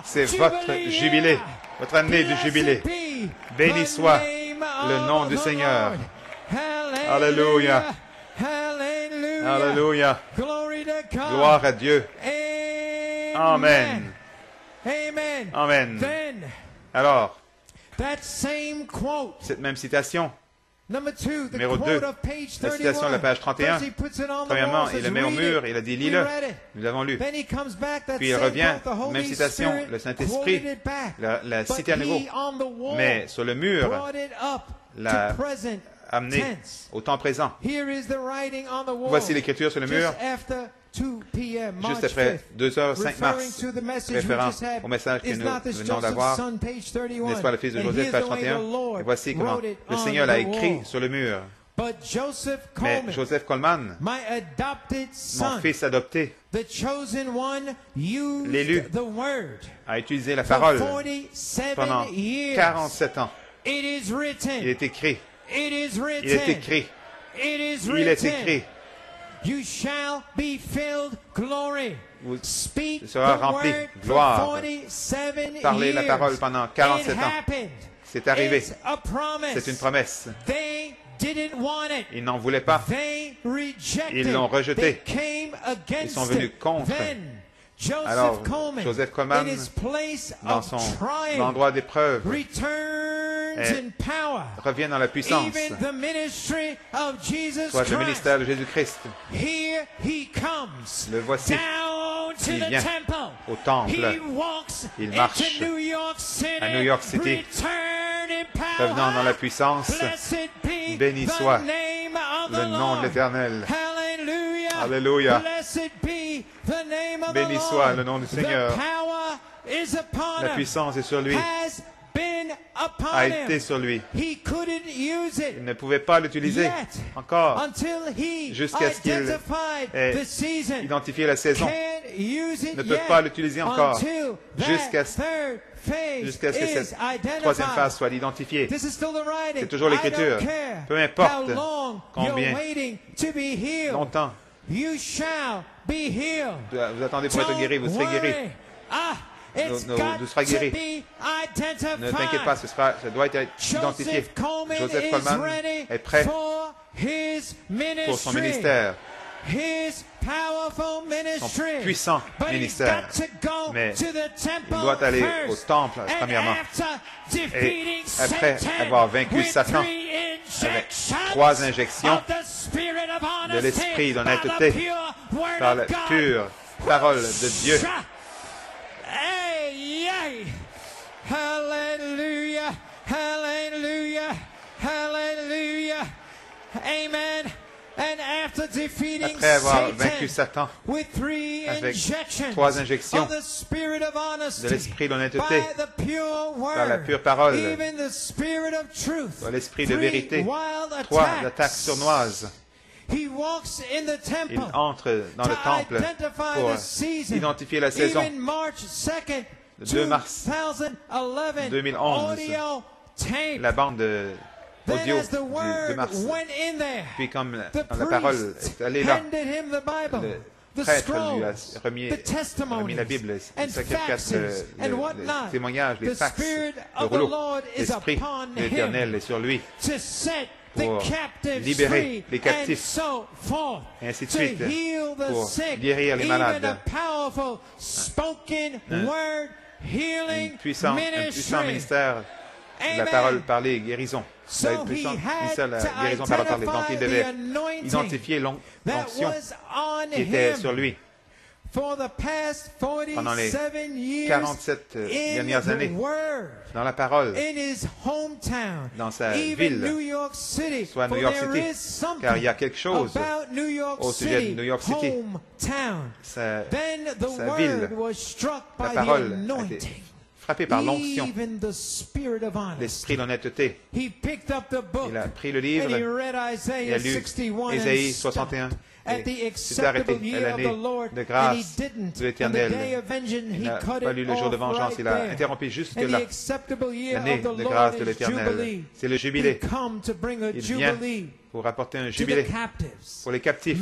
C'est votre jubilé, votre année de jubilé. Béni soit le nom du Seigneur. Alléluia. Alléluia. Gloire à Dieu. Amen. Amen. Alors, cette même citation, numéro 2, la citation de la page 31, premièrement, il le met au mur, il a dit, lis-le. Nous l'avons lu. Puis il revient, même citation, le Saint-Esprit. la, cité à nouveau. Mais sur le mur, l'a amené au temps présent. Voici l'écriture sur le mur. juste après 2h05 mars, référant au message que nous venons d'avoir, n'est-ce pas le fils de Joseph, page 31, et voici comment le Seigneur l'a écrit sur le mur. Mais Joseph Coleman, mon fils adopté, l'élu, a utilisé la parole pendant 47 ans. Il est écrit. Il est écrit. Il est écrit. You shall be filled glory. Vous sera rempli gloire. Parlez la parole pendant 47 ans. C'est arrivé. C'est une promesse. Ils n'en voulaient pas. Ils l'ont rejeté. Ils sont venus contre. Alors, Joseph Coleman, dans son endroit d'épreuve, revient dans la puissance. Soit le ministère de Jésus-Christ. Le voici. Il vient au temple. Il marche à New York City, revenant dans la puissance. Béni soit le nom de l'Éternel. Alléluia. Béni soit le nom du Seigneur. La puissance est sur lui a été sur lui. Il ne pouvait pas l'utiliser encore jusqu'à ce qu'il ait identifié la saison. Il ne peut pas l'utiliser encore jusqu'à jusqu'à ce que cette troisième phase soit identifiée. C'est toujours l'écriture. Peu importe combien longtemps vous attendez pour être guéri, vous serez guéri. Ah, nous, serons guéris. Ne t'inquiète pas, ce, sera, ça doit être identifié. Joseph Coleman est prêt pour son ministère. Son puissant ministère. Mais il doit aller au temple, premièrement. Et après avoir vaincu Satan avec trois injections de l'esprit d'honnêteté par la pure parole de Dieu, Hallelujah. Hallelujah. Hallelujah. Amen. Après avoir vaincu Satan avec trois injections de l'esprit d'honnêteté, par la pure parole, par l'esprit de vérité, trois attaques sournoises, il entre dans le temple pour identifier la saison. Le 2 mars 2011, la bande audio 2 mars. Puis comme la, parole est allée là, le prêtre lui a remis, remis la Bible, le sacrifice, le, le, témoignage, les fax, le rouleau. L'Esprit de l'Éternel est sur lui pour libérer les captifs, et ainsi de suite, pour guérir les malades. Un, puissant, un puissant ministère de la parole parlée, guérison. La puissance la guérison par la parole. Donc il devait identifier l'onction qui était sur lui pendant les 47 dernières années dans la parole, dans sa ville, soit New York City, car il y a quelque chose au sujet de New York City. Sa, sa ville, la parole a été frappé par l'onction, l'esprit d'honnêteté. Il a pris le livre et a lu Ésaïe 61 et s'est arrêté à l'année de grâce de l'Éternel. Il n'a pas lu le jour de vengeance, il a interrompu juste là. L'année de grâce de l'Éternel. C'est le jubilé. Il vient pour apporter un jubilé pour les captifs.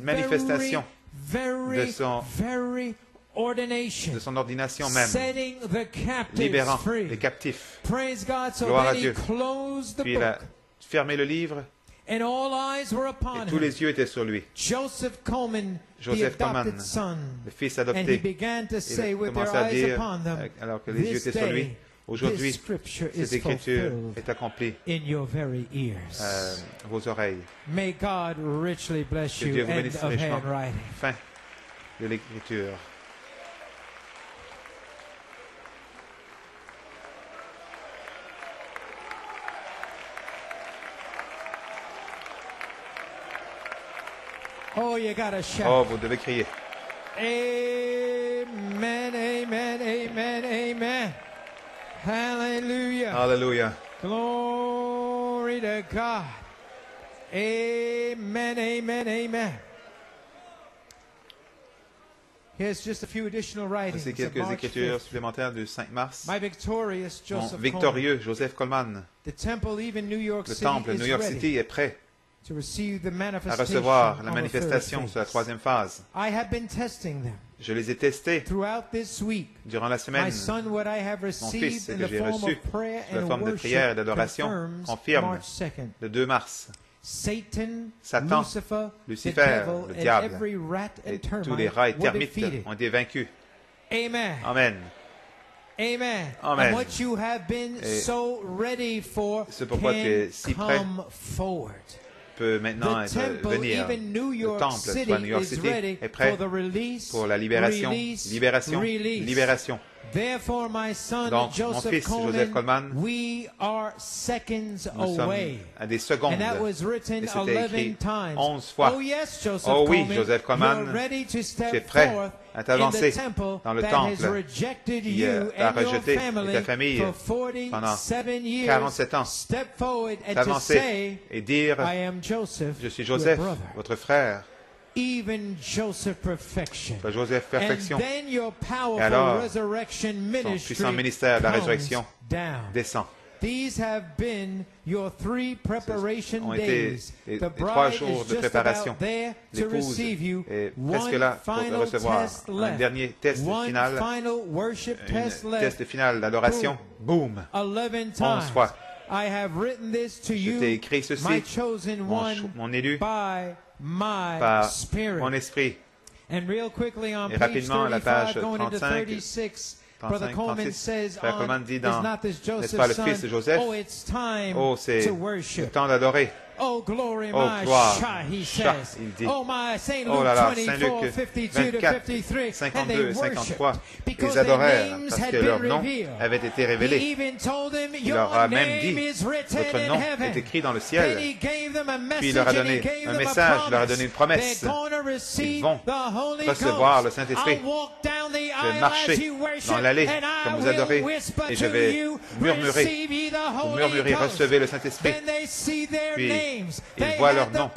Manifestation de son de son ordination même, libérant les captifs. Gloire à Dieu. Puis il a fermé le livre et tous les yeux étaient sur lui. Joseph Coleman, le fils adopté, il commença à dire, alors que les yeux étaient sur lui, Aujourd'hui, cette écriture est accomplie à vos oreilles. que Dieu vous bénisse richement. Fin de l'écriture. Oh, you gotta shout. Oh, vous devez crier. Amen, amen, amen, amen. Hallelujah. Hallelujah. Glory to God. Amen, amen, amen. Here's just a few additional writings. C'est quelques écritures supplémentaires du 5 mars. My victorious Joseph Mon victorieux Joseph Coleman. The temple, even New York Le City, temple is New York. City est prêt to receive the manifestation à recevoir la manifestation sur la troisième phase. I have been testing them Je les ai testés throughout this week. durant la semaine. My son, what I have Mon received fils, ce in que the j'ai form reçu of prayer sous la and forme de prière et d'adoration confirme March 2nd. le 2 mars. Satan, Satan, Lucifer, le and diable, every rat Et tous les rats et termites ont été vaincus. Amen. Amen. Amen. Amen. And what you have been Et so ready for ce pourquoi tu es si prêt come forward. Peut maintenant être, temple, venir. Le temple, soit New York City, est prêt pour la libération, libération, libération. Therefore, my son Donc, mon Joseph, fils, Coleman, Joseph Coleman, we are seconds Nous sommes away. à des secondes. And that was written Et c'était 11 écrit times. 11 fois. Oh yes, Joseph Oh oui, Joseph Coleman, you're ready to tu es step prêt forth à t'avancer the temple dans le temple has rejected qui, you euh, t'a rejeté et ta famille for 47 pendant years. 47 ans. Step forward and to T'avancer say, et dire I am Joseph, Je suis Joseph, votre frère. Even Joseph perfection. Joseph perfection And then your powerful Et alors, ministry puissant ministère de la résurrection down. descend. These have been your three preparation ont été days. les- trois jours is de just préparation. about there to L'épouse receive you. est One presque là pour te recevoir. test Un left. dernier test One final, final worship test un left. test final d'adoration. Boum! 11 Onze times. fois. I have written this to Je you, t'ai écrit ceci, my chosen mon, mon élu, par spirit. mon esprit. And real quickly on Et page rapidement, à la 35, page going into 35, 36, Brother 35, Coleman 36, says, Frère Coleman dit is dans not this N'est-ce pas le fils de? Joseph? Oh, it's time Oh, c'est to le worship. temps d'adorer. Oh, glory, Oh, my gloire. shah, he says. il dit. Oh, my Saint Oh Luke là là, Saint 24, Luc 52 to 24, 53. 52 and they et 53. worshiped because Ils their adorèrent names parce had que been leur nom revealed. avait été révélé. even told them, Il leur a même dit, votre in nom est écrit dans le Then ciel. he gave them a message Puis il leur a donné gave un them a message, il leur a donné une promise. promesse. Ils vont the Holy recevoir le. Saint-Esprit. Je vais marcher dans l'allée and I comme vous will adorez, whisper et je to vais you, murmurer. receive ye the Vous Holy murmurez, recevez le Saint-Esprit. Puis. Ils voient leur nom.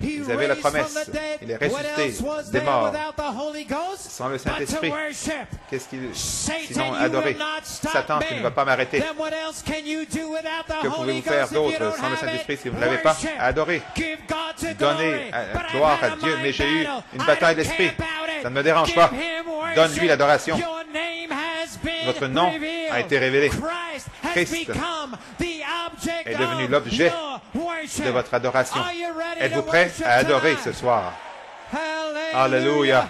Vous avez la promesse. the dead. Il est What ressuscité else was des morts. without the Holy Ghost? Sans le Saint-Esprit. worship? Qu'est-ce qu'il Satan, sinon stop Satan, tu ne vas pas m'arrêter. Then what else can you do without the Que Holy pouvez-vous faire d'autre sans le Saint-Esprit it? si vous ne l'avez pas But I've gloire à Dieu, mais j'ai eu une bataille d'esprit. Ça ne me dérange pas. Donne-lui l'adoration. Votre nom a été révélé. Christ est devenu l'objet de votre adoration. Êtes-vous prêt à adorer ce soir? Alléluia.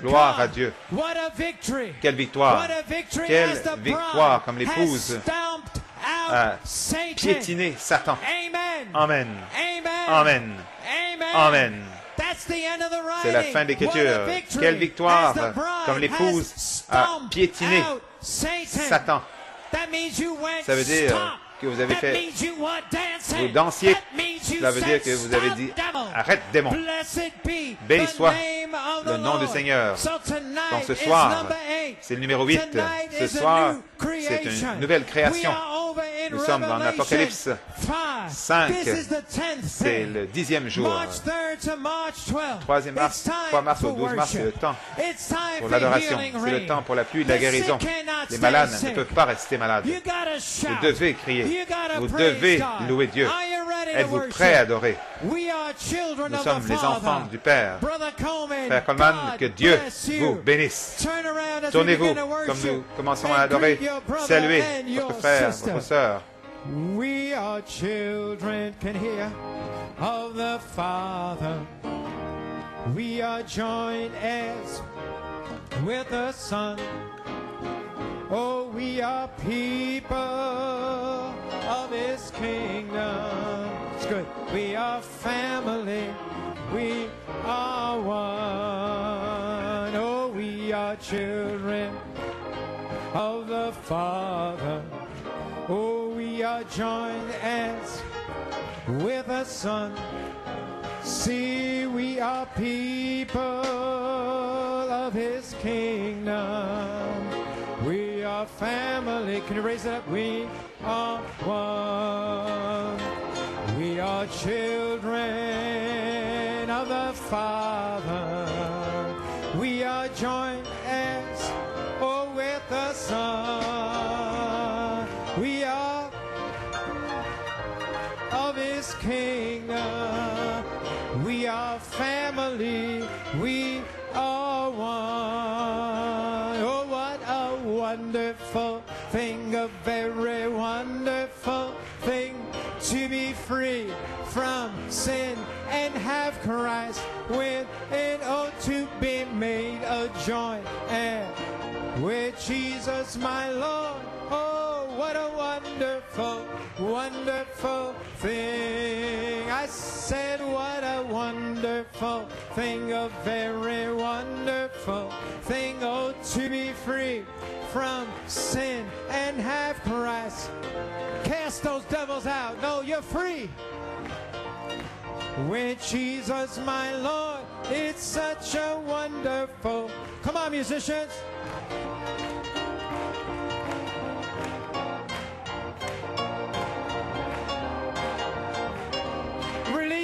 Gloire à Dieu. Quelle victoire Quelle victoire comme l'épouse a Satan. Piétiner Satan. Amen. Amen. Amen. C'est la fin de l'écriture. Quelle victoire comme l'épouse a piétiné Satan. Ça veut dire que vous avez fait, vous dansiez, cela veut dire que vous avez dit, arrête démon. Béni soit le nom du Seigneur. Donc ce soir, c'est le numéro 8. Ce soir, c'est une nouvelle création. Nous sommes dans l'Apocalypse 5. C'est le dixième jour. 3 mars, 3 mars au 12 mars, c'est le temps pour l'adoration. C'est le temps pour la pluie de la guérison. Les malades ne peuvent pas rester malades. Vous devez crier. Vous devez louer Dieu. Êtes-vous prêts à adorer? Nous sommes les enfants du Père. Frère Coleman, que Dieu vous bénisse. Tournez-vous comme nous commençons à adorer. Saluez votre frère, votre sœur. We are children, can hear, of the Father. We are joined as with the Son. Oh, we are people of His kingdom. It's good. We are family. We are one. Oh, we are children of the Father. Oh, we are joined as with a son. See, we are people of his kingdom. Are family. Can you raise it up? We are one. We are children of the Father. We are joined as, oh, with the Son. We are of His kingdom. We are family. We are one. Wonderful thing, a very wonderful thing to be free from sin and have Christ within. Oh, to be made a joint heir with Jesus, my Lord. Oh, what a wonderful, wonderful thing. I said, what a wonderful thing, a very wonderful thing. Oh, to be free from sin and have Christ. Cast those devils out. No, you're free. With Jesus, my Lord, it's such a wonderful. Come on, musicians.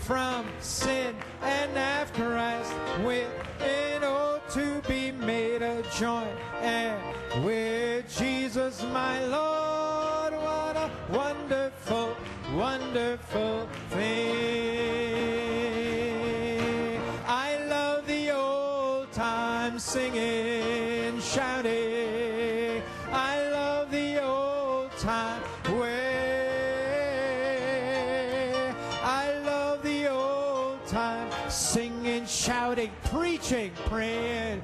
from sin and have Christ within. Oh, to be made a joint and with Jesus, my Lord. What a wonderful, wonderful thing. I love the old time singing, shouting, preaching, praying.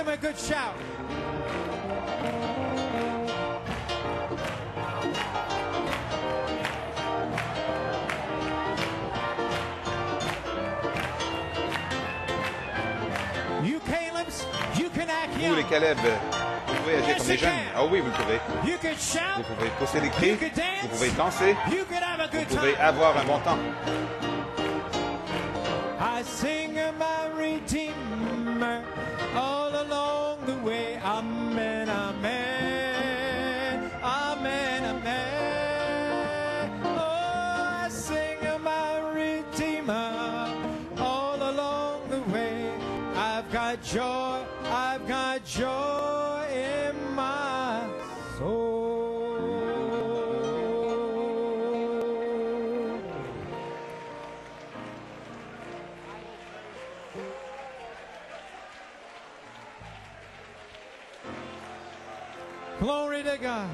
Him a good shout. You Caleb's, you can act Vous, les young. Caleb, vous pouvez agir comme des jeunes. Ah oui, vous le pouvez. You can shout. Vous pouvez pousser des cris, dance. vous pouvez danser, You can have a good vous pouvez time. avoir un bon temps. I sing my Redeemer way. Amen,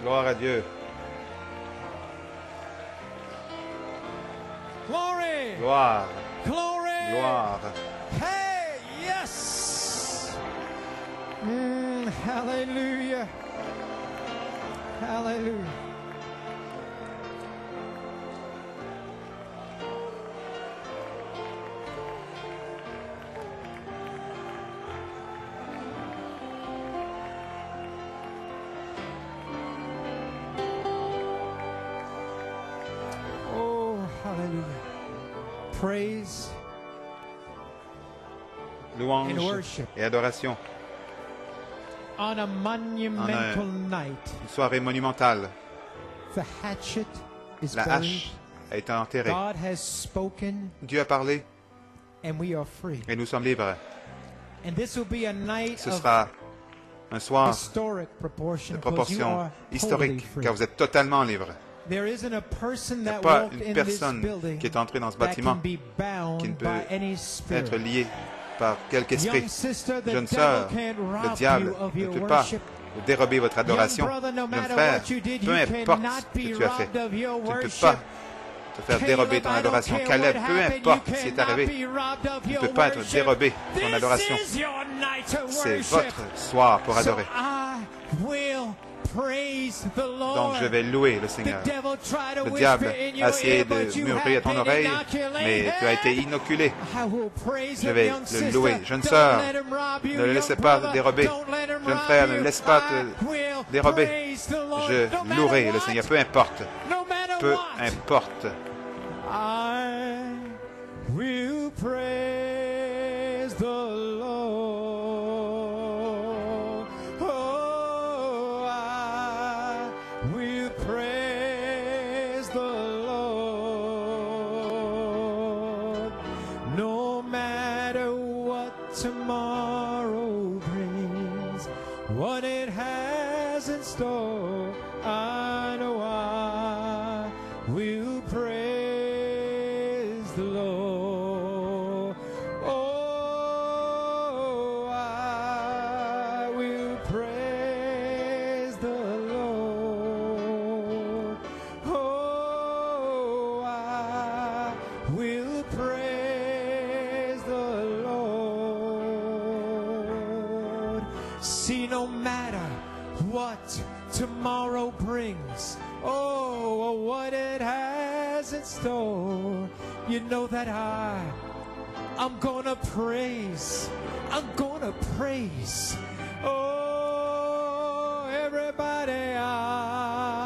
Gloire à Dieu. Glory. Gloire, Glory. gloire. Hey, yes. Mm, hallelujah. Hallelujah. Praise Louange et adoration. on a monumental night. Une soirée monumentale. The hatchet is La buried. hache a été enterrée. God has spoken, Dieu a parlé and we are free. et nous sommes libres. And this will be a night Ce sera un soir de because you proportion historique free. car vous êtes totalement libre. There isn't a person Il n'y a that pas une personne qui est entrée dans ce bâtiment qui ne peut être spirit. lié par quelque esprit. Jeune sœur, le diable ne peut pas vous dérober votre adoration. Jeune frère, peu importe ce que tu as fait, tu ne peux pas te faire dérober ton adoration. Caleb, peu importe ce qui est arrivé, tu ne peux pas être dérobé ton adoration. C'est votre soir pour adorer. I will praise the Lord. Donc je vais louer le Seigneur. Le diable a essayé de murmurer à ton oreille, mais tu as été inoculé. Je vais le louer. Jeune sœur, ne le laissez pas dérober. Jeune frère, ne you. laisse pas te dérober. Je louerai le Seigneur, peu importe. Peu importe. I will praise the Lord. Has you know that I, I'm gonna praise, I'm gonna praise. Oh, everybody, I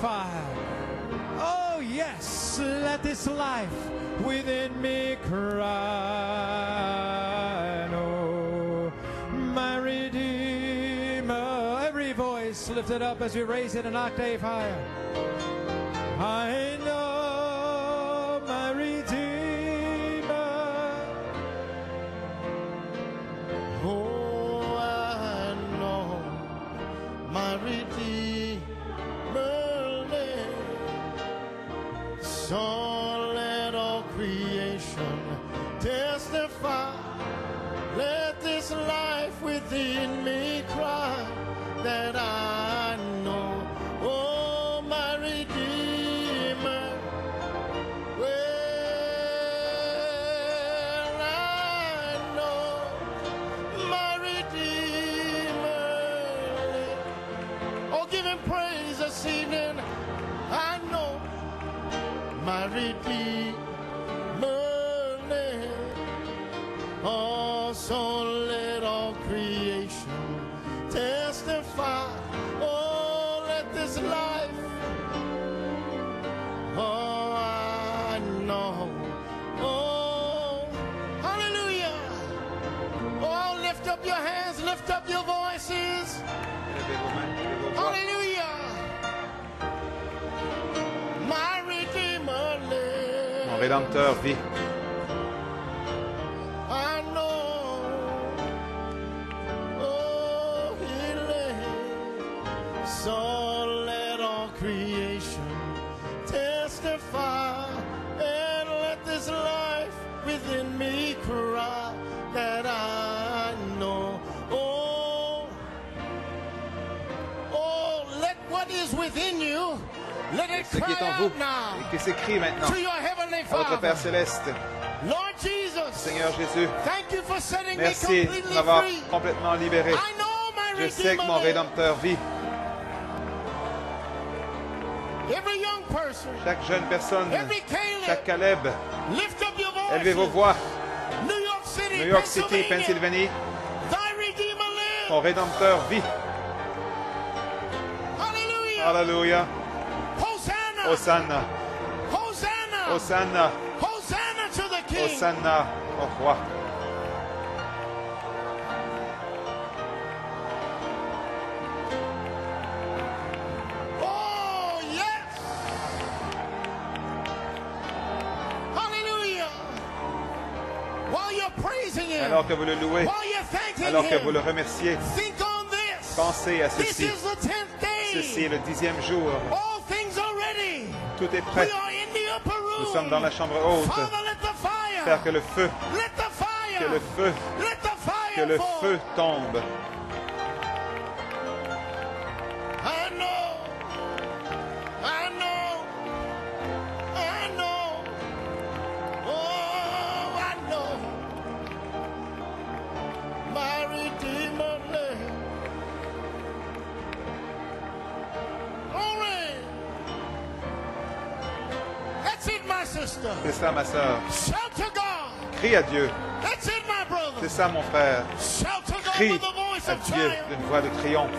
testify. Oh, yes, let this life within me cry. Oh, my Redeemer. Every voice lifted up as we raise it an octave higher. I know my Redeemer. Oh, what is within you. Let it Ce qui est cry en vous out now à votre Père céleste. Seigneur Jésus, merci de m'avoir complètement libéré. Je sais que mon. Rédempteur vit. Chaque jeune personne, chaque Caleb, élevez vos voix. New York City, Pennsylvanie, ton Rédempteur vit. Hallelujah. Alléluia. Hosanna. Hosanna, Hosanna. To the King. Hosanna au roi. Oh, yes. Hallelujah. While you're praising Him, Alors que vous le louez, while you're thanking alors que vous le remerciez, think on this. pensez à This ceci. is the tenth day. Ceci est le dixième jour. All things are ready. Tout est We prêt. are sommes dans la chambre haute. Faire que le feu, que le feu, que le feu tombe. Ma God. Crie à Dieu. C'est ça, mon frère. Crie à Dieu d'une voix de triomphe.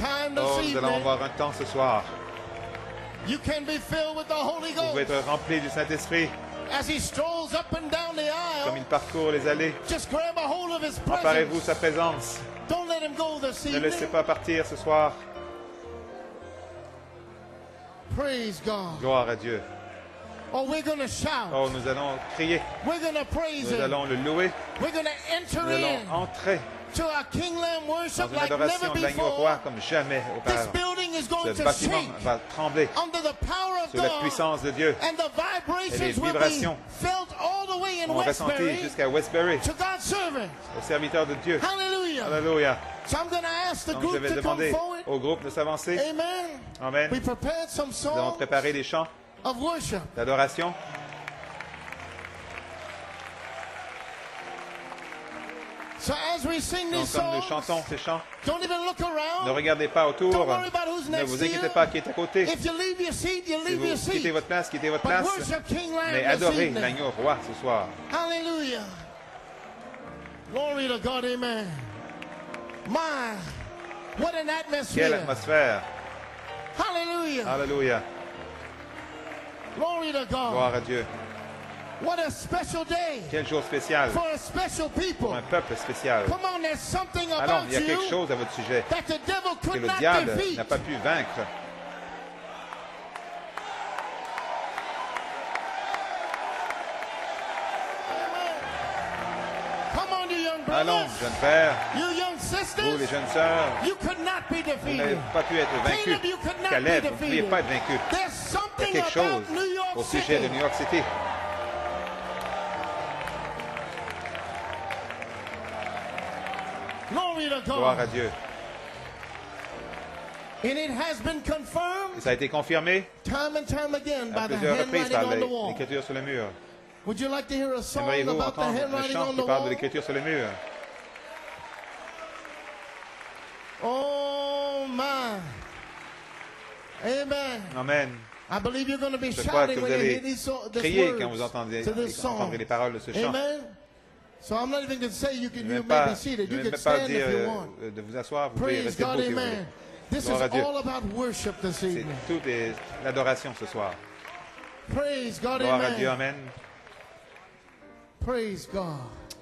Oh, nous allons avoir un temps ce soir. You can be filled with the Holy Vous pouvez Ghost être rempli du Saint-Esprit as He strolls up and down the comme aisle. il parcourt les allées. Just grab a hold of His Emparez-vous presence. sa présence. Don't let Him go this Ne laissez pas partir ce soir. Praise God. Gloire à Dieu. Oh, we're going to shout. Oh, nous allons crier. We're going to praise Nous Him. allons le louer. We're going to enter Nous allons in entrer to our King Lamb dans worship une like adoration never de l'agneau roi before. comme jamais This auparavant. building is going Ce to bâtiment shake va trembler under the power of sous la God. puissance de Dieu. And the vibrations Et les will be vibrations felt all the way in On ressenti Westbury jusqu'à Westbury, to God's servant. au serviteur de Dieu. Hallelujah. Alléluia. So I'm going to ask the Donc je group vais to come demander forward. au groupe de s'avancer. Amen. Amen. We prepared some Nous allons songs préparer des chants of worship. d'adoration. So as we sing Donc comme nous chantons ces chants, don't even look ne around. regardez pas autour. Don't worry about who's Ne vous inquiétez pas qui est à côté. If you leave your seat, you Si leave your vous quittez seat. votre place, quittez votre But place. worship King Lamb Mais adorez l'agneau roi ce soir. Hallelujah. Glory to God, amen. My, what an Quelle atmosphere. atmosphère. Hallelujah. Alléluia. Glory to God. Gloire à Dieu. What a special day Quel jour spécial for a special people. pour un peuple spécial. Come on, there's something Allons, about il y a quelque you chose à votre sujet that the devil que could le not diable defeat. n'a pas pu vaincre. Amen. Come on, you young Allons, brothers. jeunes frères, You young vous les sisters. jeunes sœurs, You could not be vous n'avez defeated. pas pu être vaincus. you could not Caleb, be vous ne pouviez defeated. pas être vaincu. There's Il y a something quelque chose about New York au sujet de. New York City. Gloire à. Dieu. And it has been Et confirmed ça a été confirmé time and time again à by the plusieurs reprises par on the wall. l'écriture sur le mur. Would you like to hear a song Aimeriez-vous about the entendre un handwriting chant on qui the parle de wall? l'écriture sur le mur? Oh my. Amen. Amen. I believe you're going to be Je crois que shouting vous when you hear allez crier quand vous entendez, entendrez les paroles de ce chant. Amen. So I'm not even going to say you can Je ne you may pas, be seated. You can stand dire if you euh, want. de vous asseoir, vous pouvez Praise rester God, amen. This is all about worship this evening. tout est l'adoration ce soir. Praise God, Gloire à Dieu, amen. Amen. Praise God.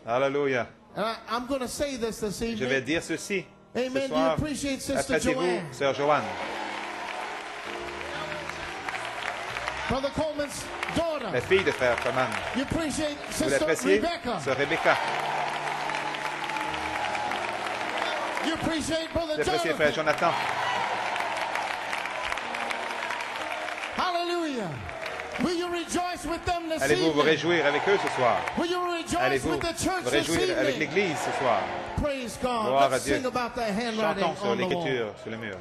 Alléluia. And I, I'm going to say this this Je vais evening. dire ceci Amen. ce Do you soir. appreciate Sister Appréciez-vous, Joanne? Sœur Joanne, la fille de frère appreciate Vous Sister l'appréciez, Rebecca. Sœur Rebecca? You appreciate Brother Vous appréciez frère Jonathan. Hallelujah. Will you rejoice with them this Allez-vous vous réjouir avec eux ce soir? Will you rejoice Allez-vous with the church vous this réjouir avec evening? l'Église ce soir? Praise God. Gloire Let's à Dieu. Chantons sur on the wall. l'écriture sur le mur.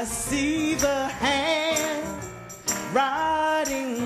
I see the hand writing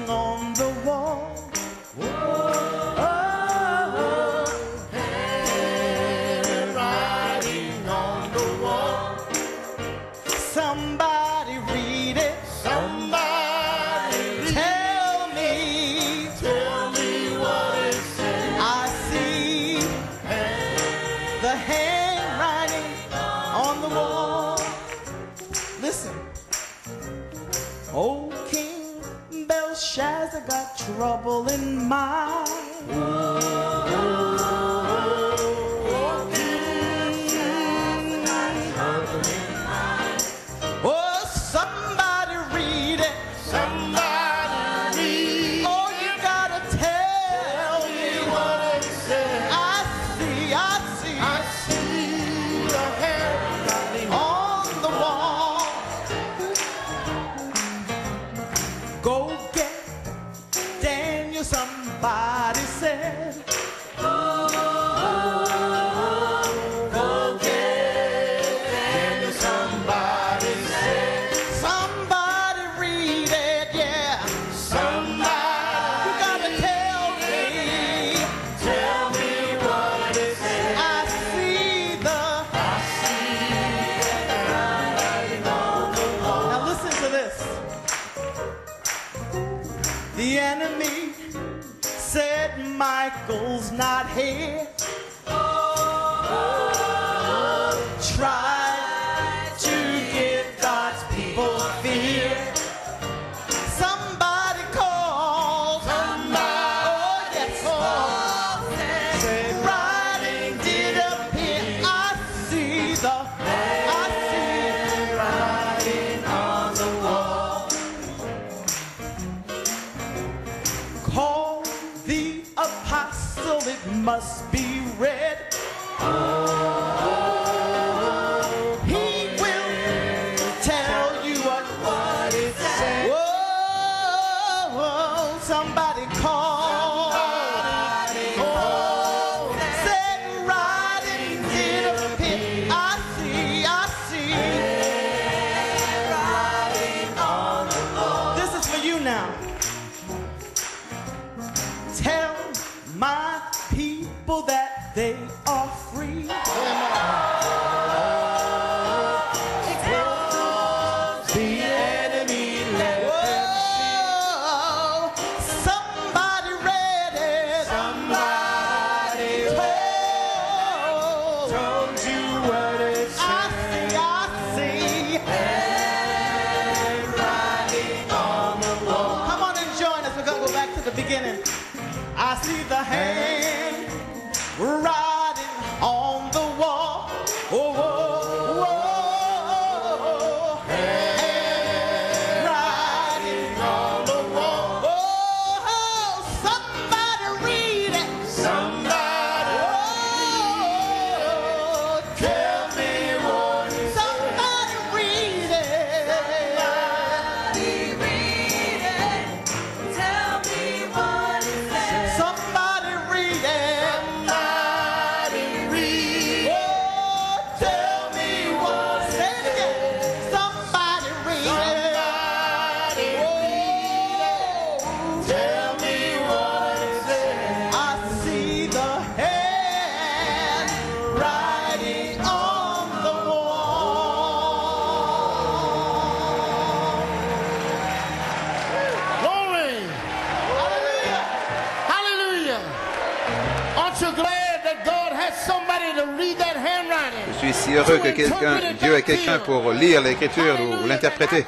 quelqu'un pour lire l'écriture ou, l'interpréter.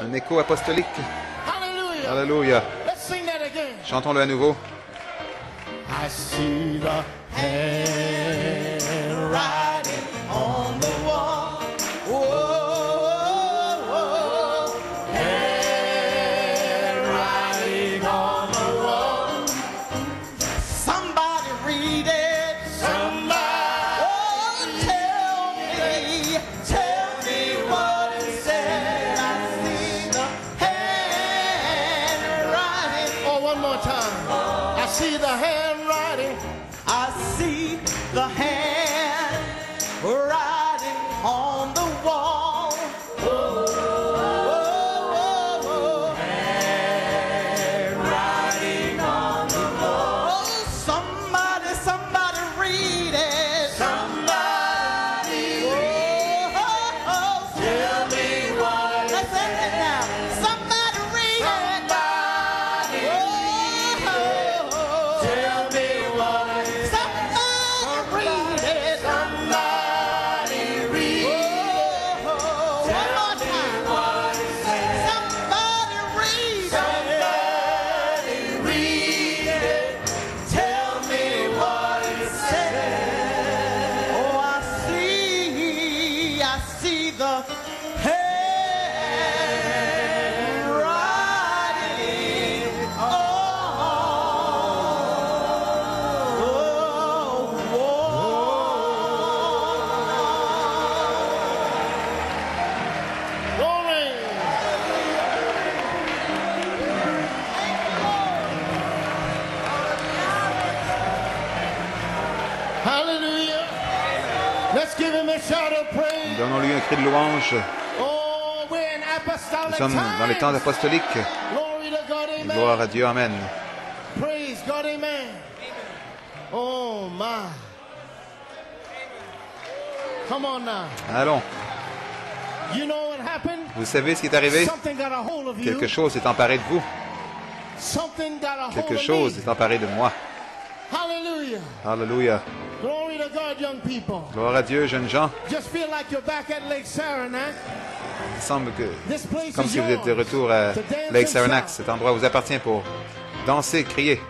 Un écho apostolique. Alléluia. Chantons-le à nouveau. louange. Nous sommes dans les temps apostoliques. Gloire à Dieu, Amen. Allons. Vous savez ce qui est arrivé? Quelque chose est emparé de vous. Quelque chose est emparé de moi. Hallelujah. Hallelujah. Gloire à Dieu, jeunes gens. Just feel like you're back at Lake Saranac. Il semble que, comme si vous êtes de retour à Lake Saranac, cet endroit vous appartient pour danser, crier.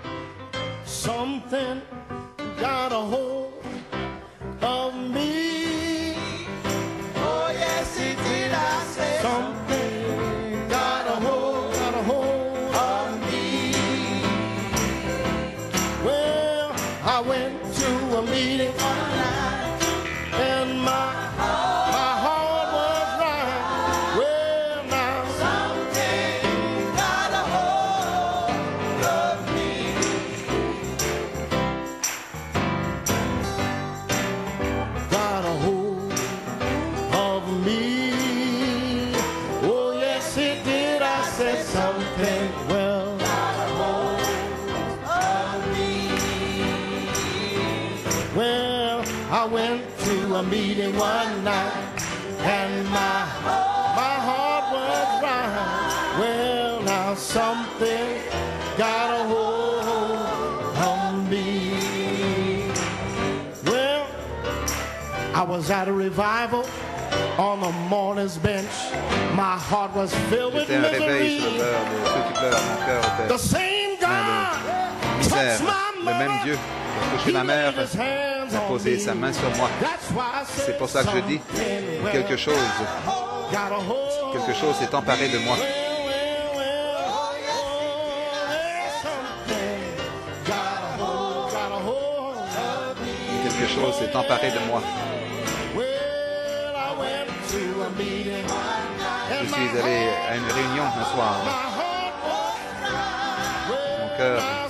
Main sur moi. C'est pour ça que je dis quelque chose. Quelque chose s'est emparé de moi. Quelque chose s'est emparé de moi. Je suis allé à une réunion un soir. Mon cœur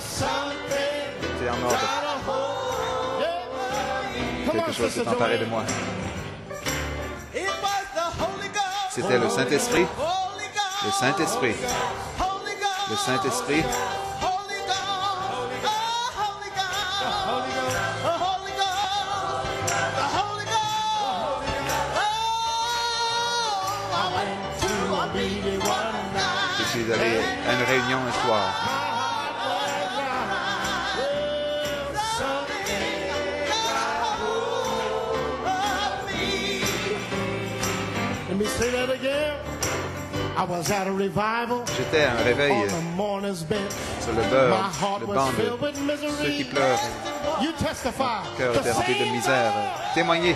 chose s'est emparé de moi. C'était le Saint-Esprit. Le Saint-Esprit. Le Saint-Esprit. Je suis allé à une réunion un soir. J'étais à un réveil sur le beurre, le banc de ceux qui pleurent. Mon cœur était rempli de misère. Témoignez,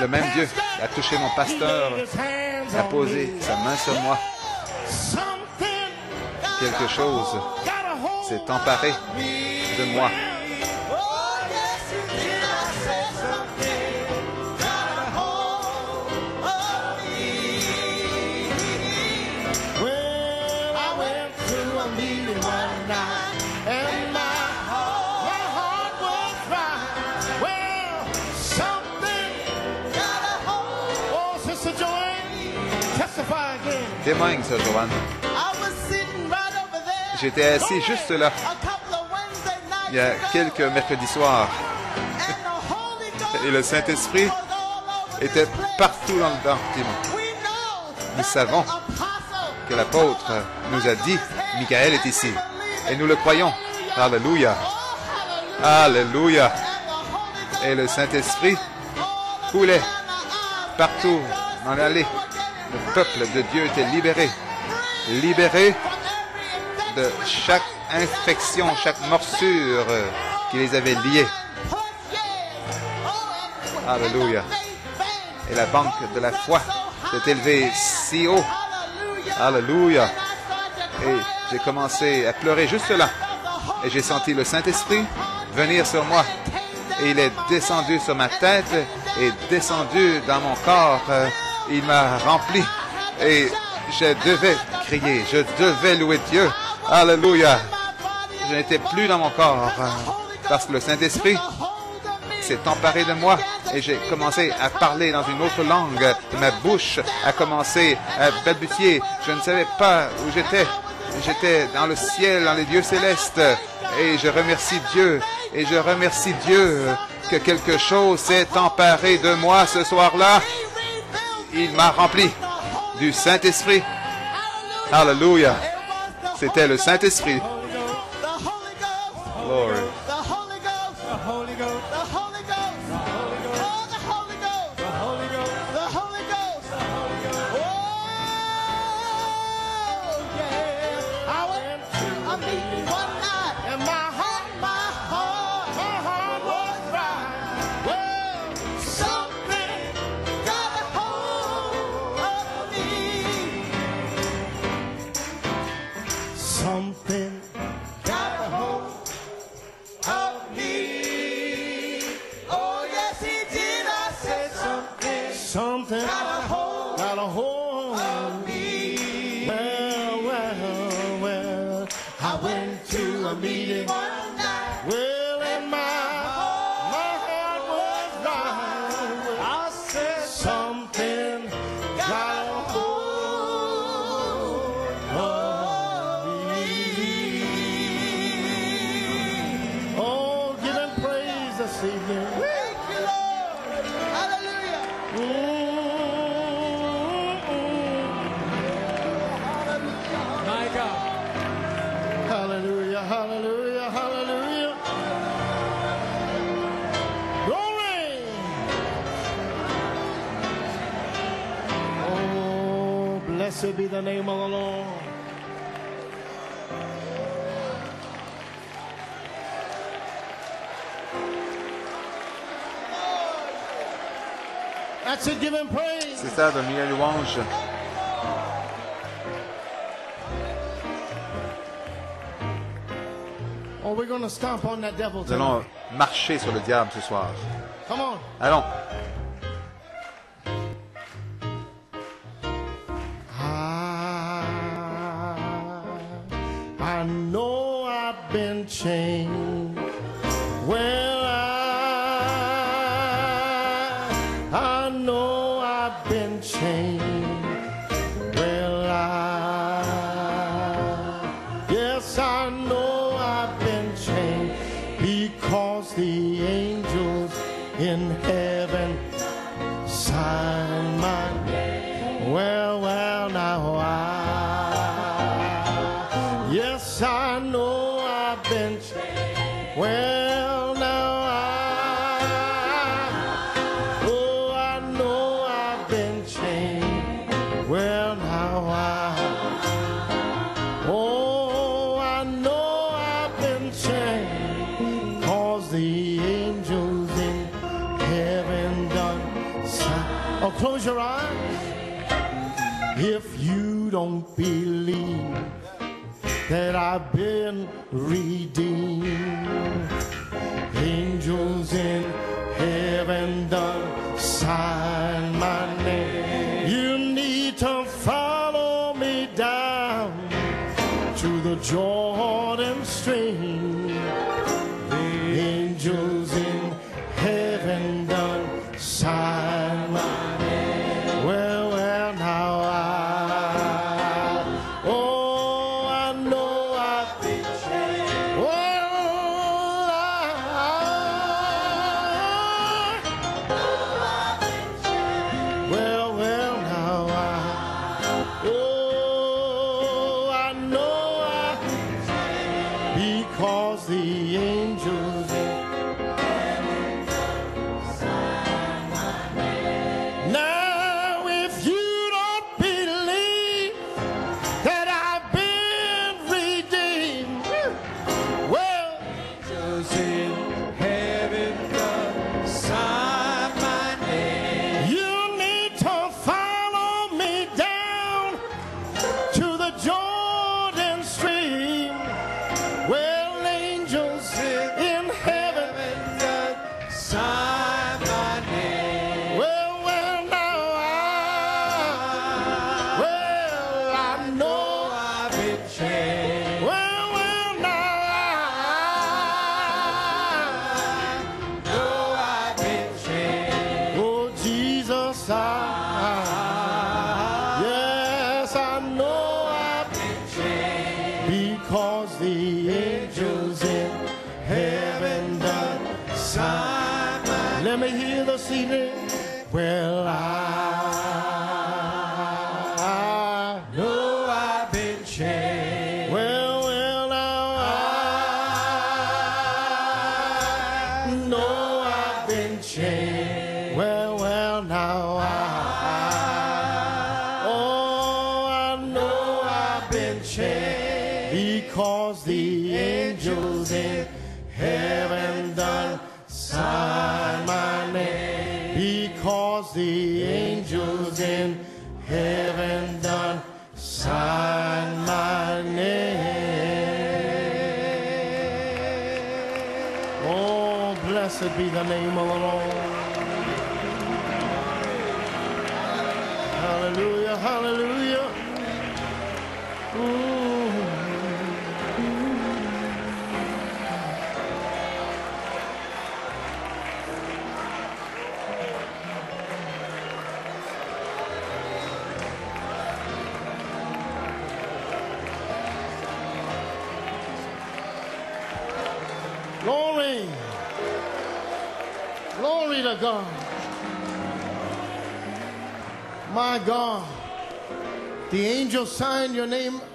le même Dieu a touché mon pasteur, a posé sa main sur moi. Quelque chose s'est emparé de moi. J'étais assis juste là. Il y a quelques mercredis soirs. Et le Saint-Esprit était partout dans le bâtiment. Nous savons que l'apôtre nous a dit, Michael est ici. Et nous le croyons. Alléluia. Alléluia. Et le Saint-Esprit coulait partout dans l'allée peuple de Dieu était libéré. Libéré de chaque infection, chaque morsure qui les avait liés. Alléluia. Et la banque de la foi s'est élevée si haut. Alléluia. Et j'ai commencé à pleurer juste là. Et j'ai senti le Saint-Esprit venir sur moi. Et il est descendu sur ma tête et descendu dans mon corps il m'a rempli et je devais crier, je devais louer Dieu. Alléluia. Je n'étais plus dans mon corps parce que le Saint-Esprit s'est emparé de moi et j'ai commencé à parler dans une autre langue. Ma bouche a commencé à balbutier. Je ne savais pas où j'étais. J'étais dans le ciel, dans les dieux célestes. Et je remercie Dieu. Et je remercie Dieu que quelque chose s'est emparé de moi ce soir-là il m'a rempli du Saint-Esprit. Alléluia. C'était le Saint-Esprit. C'est ça, donne la louange. Nous allons marcher sur le diable ce soir. Allons. I know I've been changed. Well, close your eyes if you don't believe that I've been redeemed. Angels in heaven done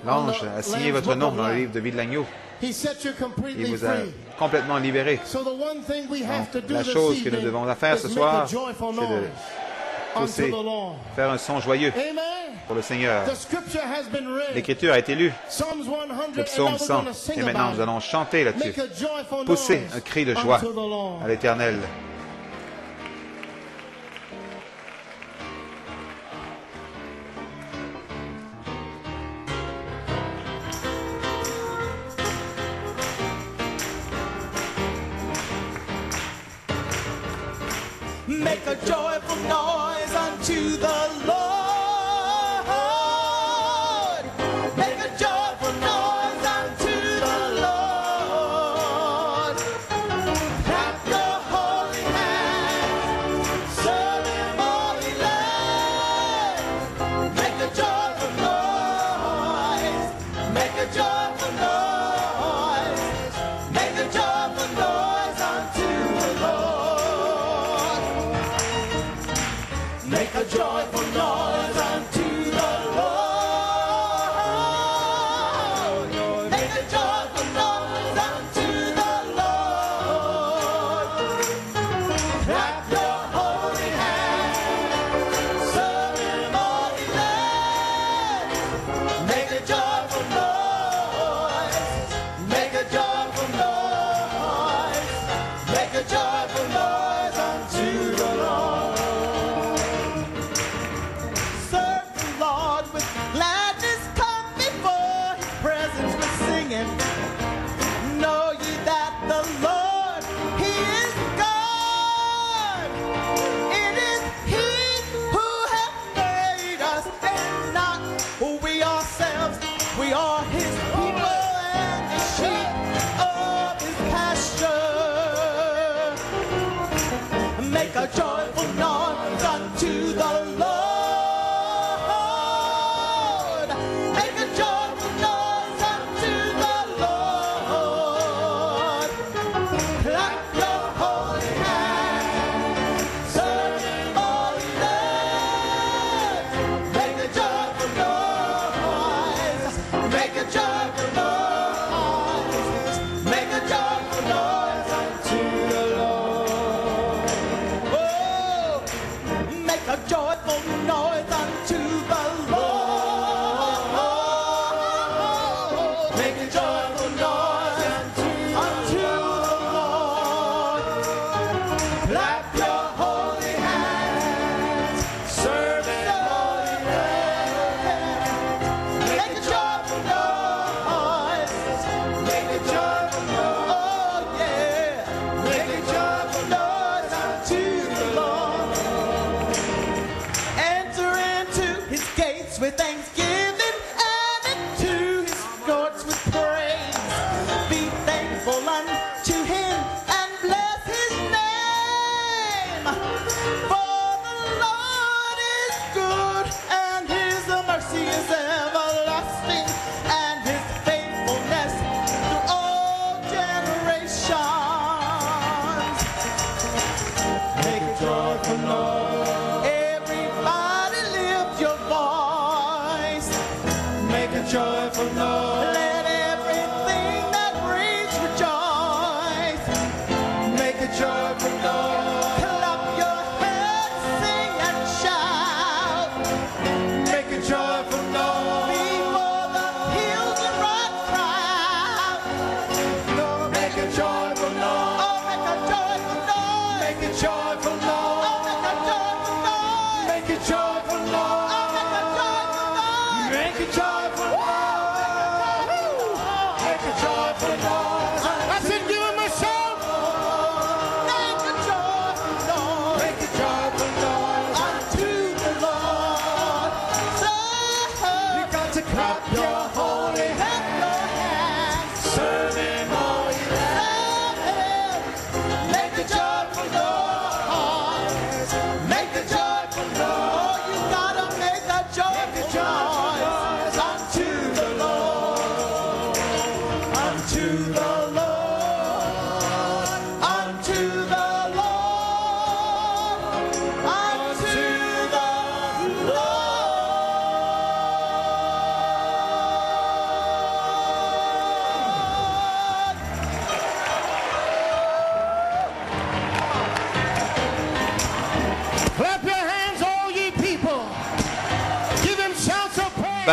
L'ange a signé votre nom dans le livre de vie de l'agneau. Il vous a complètement libéré. la chose que nous devons faire ce soir, c'est de pousser, faire un son joyeux pour le Seigneur. L'Écriture a été lue, le psaume 100, et maintenant nous allons chanter là-dessus. Pousser un cri de joie à l'Éternel.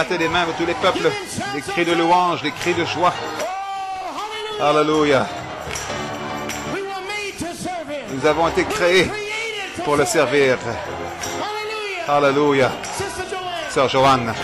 Battez les mains, tous les peuples. Les cris de louange, les cris de joie. Alléluia. Nous avons été créés pour le servir. Alléluia. Sœur Joanne.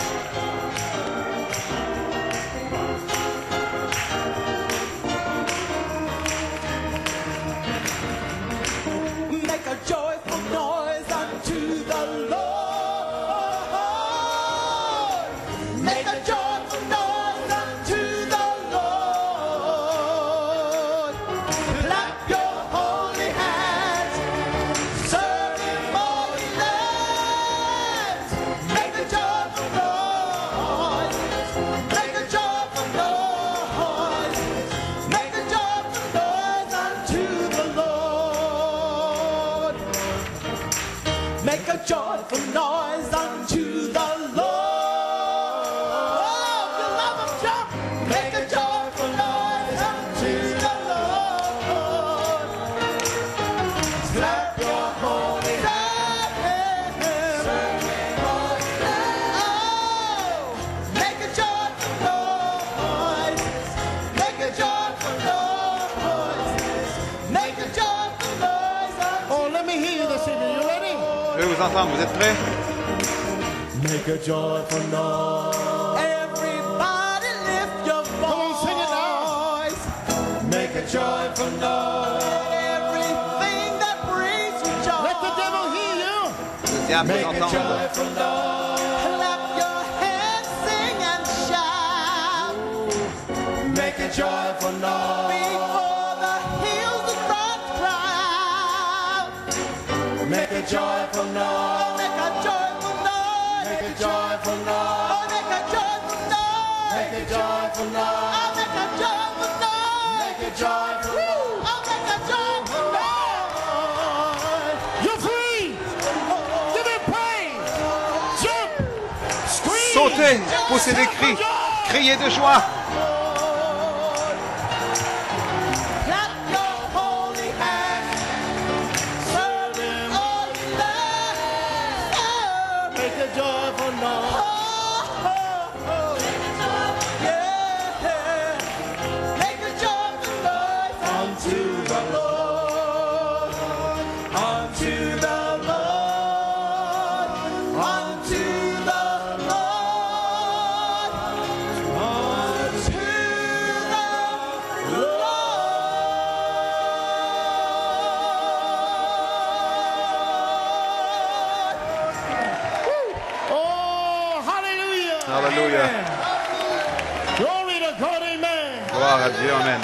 Dieu, Amen.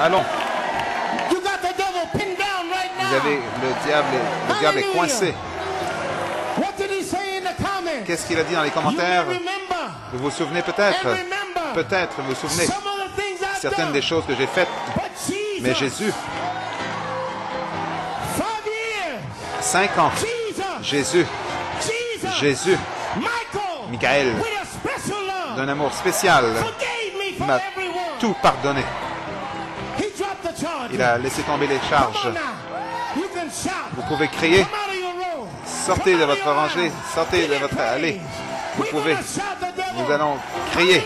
Allons. Vous avez le diable, le diable est coincé. Qu'est-ce qu'il a dit dans les commentaires? Vous vous souvenez peut-être? Peut-être vous vous souvenez. certaines des choses que j'ai faites. Mais Jésus, cinq ans, Jésus, Jésus, Michael, d'un amour spécial, m'a tout pardonné. Il a laissé tomber les charges. Vous pouvez crier. Sortez de votre rangée, sortez de votre allée. Vous pouvez. Nous allons crier.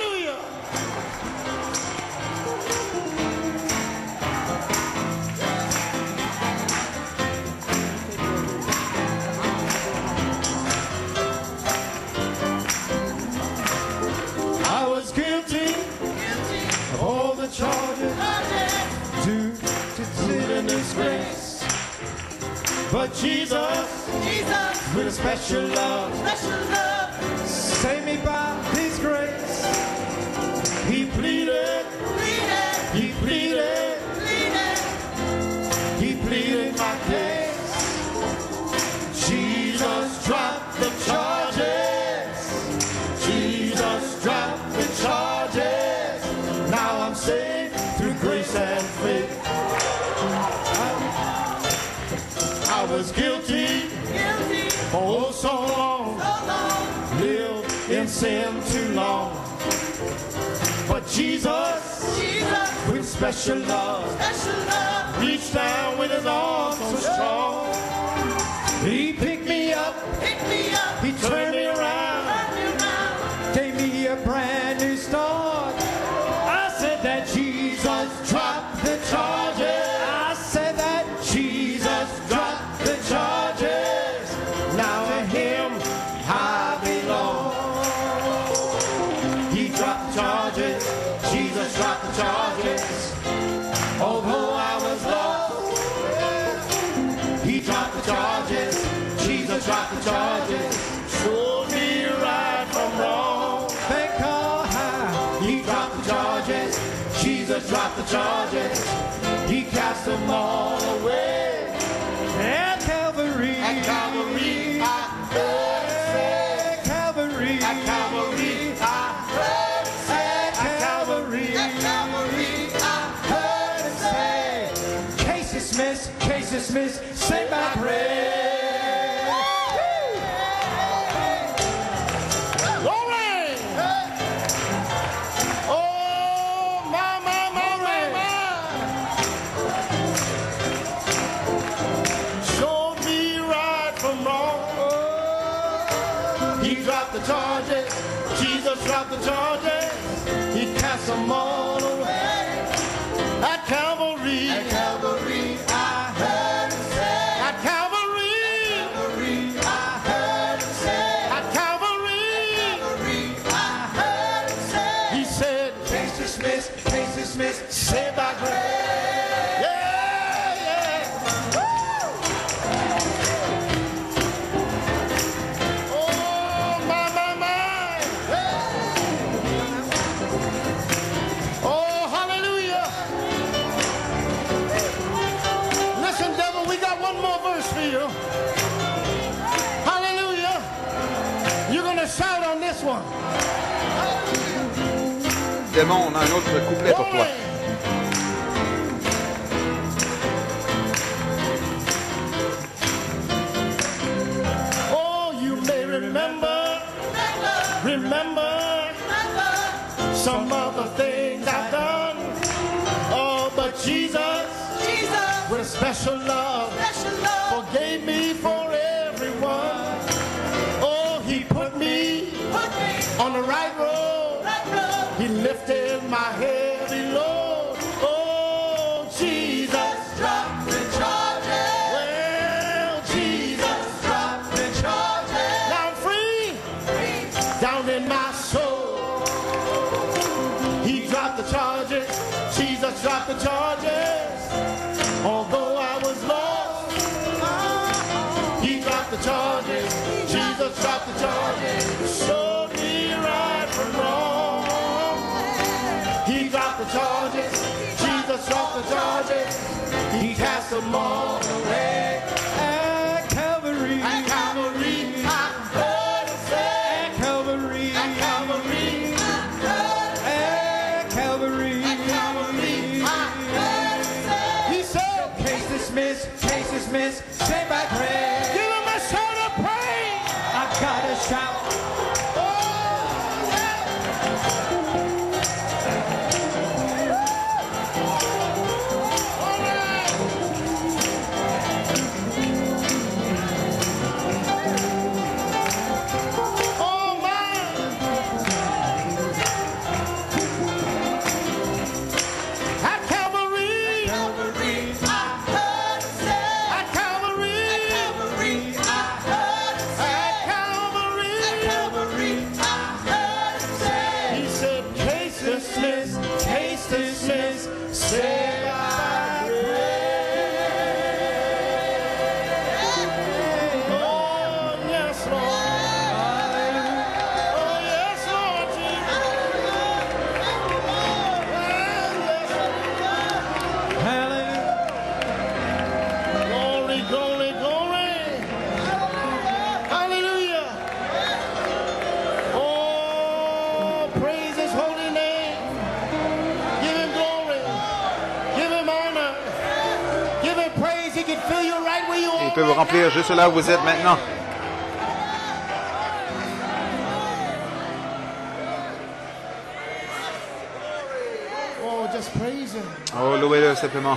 the me right from wrong. He dropped the charges. Jesus dropped the charges. He cast them all away. remplir juste là où vous êtes maintenant. Oh, oh louez-le simplement.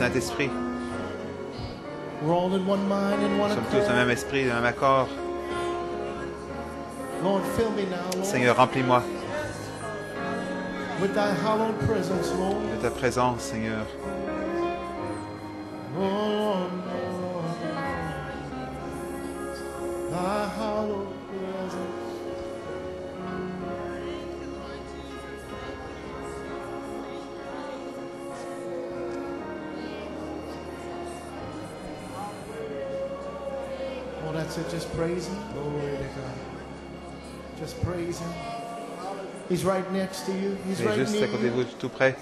Saint-Esprit. Nous sommes tous dans le même esprit, dans le même accord. Seigneur, remplis-moi de ta présence, Seigneur. Oh, Lord, So just praise Him. Glory to God. Just praise Him. He's right next to you. He's right near you. tout près.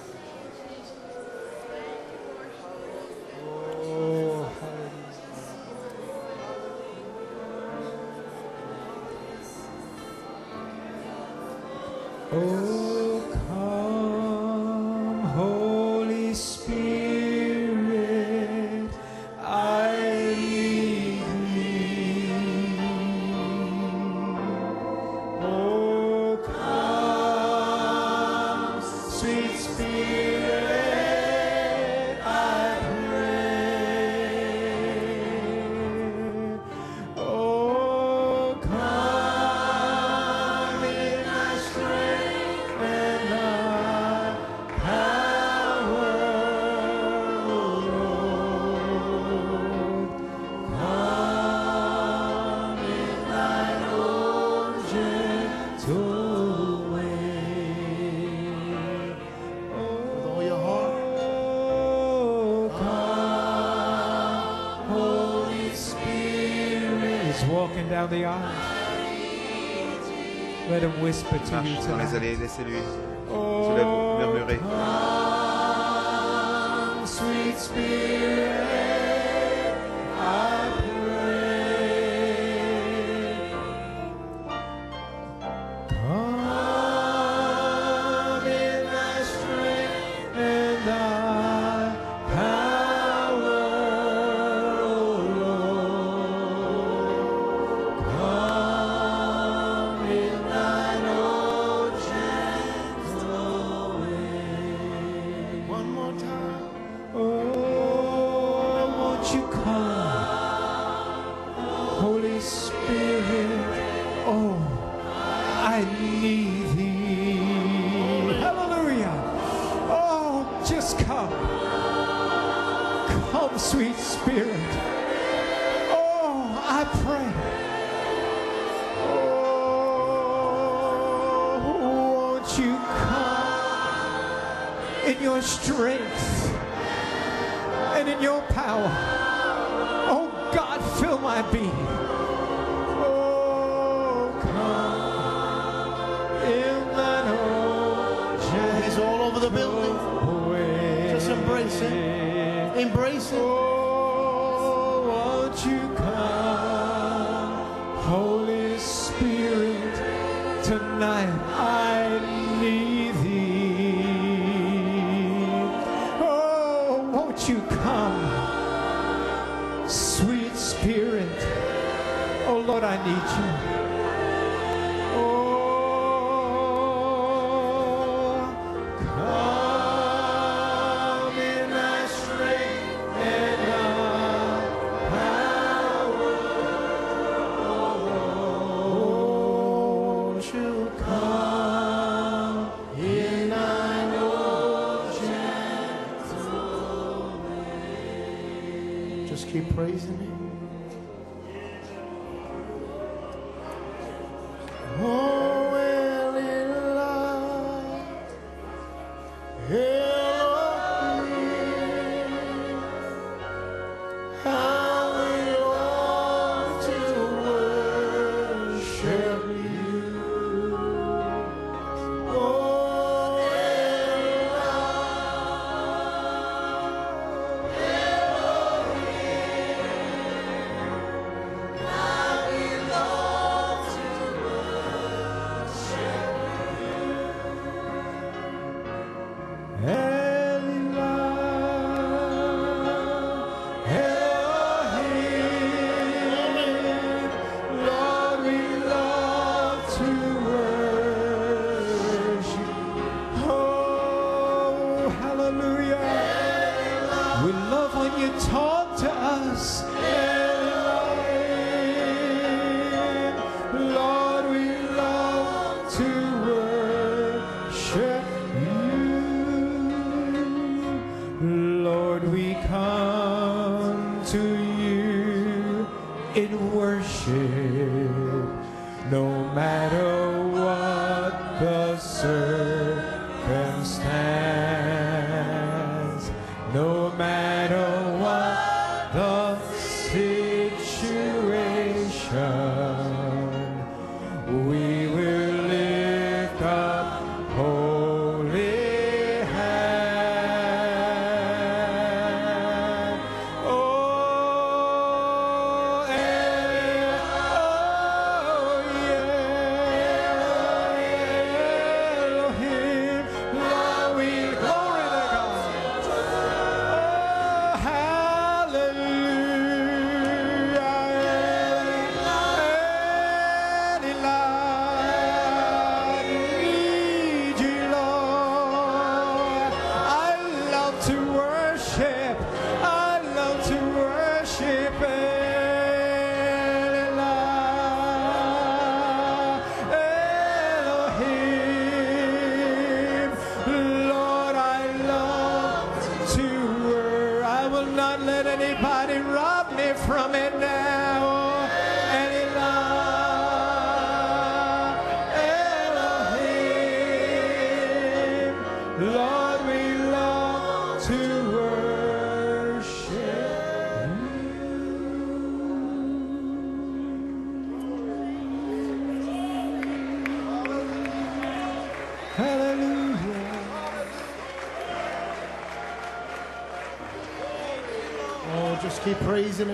Just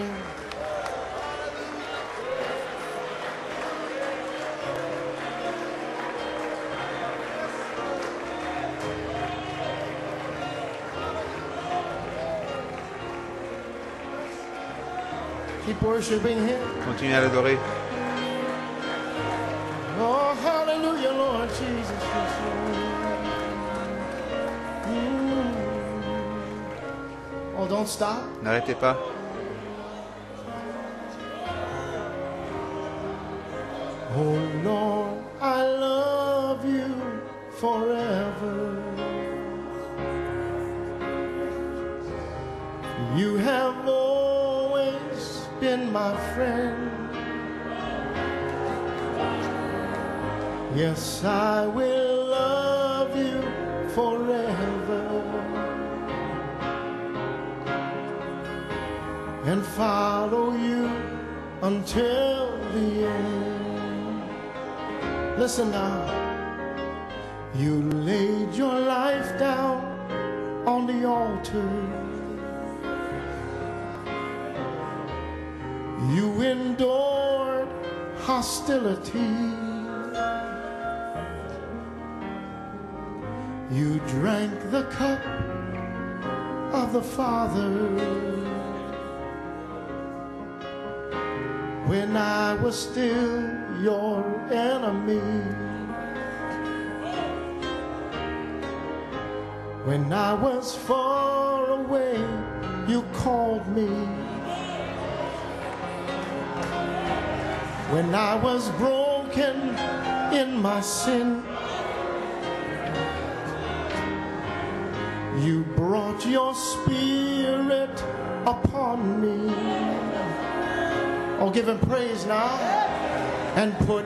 keep worshiping Him. Continuez à l'adorer. Oh, hallelujah, Lord Jesus. Mm. Oh, don't stop. N'arrêtez pas. Listen now. You laid your life down on the altar. You endured hostility. You drank the cup of the Father when I was still your enemy. When I was far away, you called me. When I was broken in my sin, You brought your spirit upon me. Oh, give him praise now. And put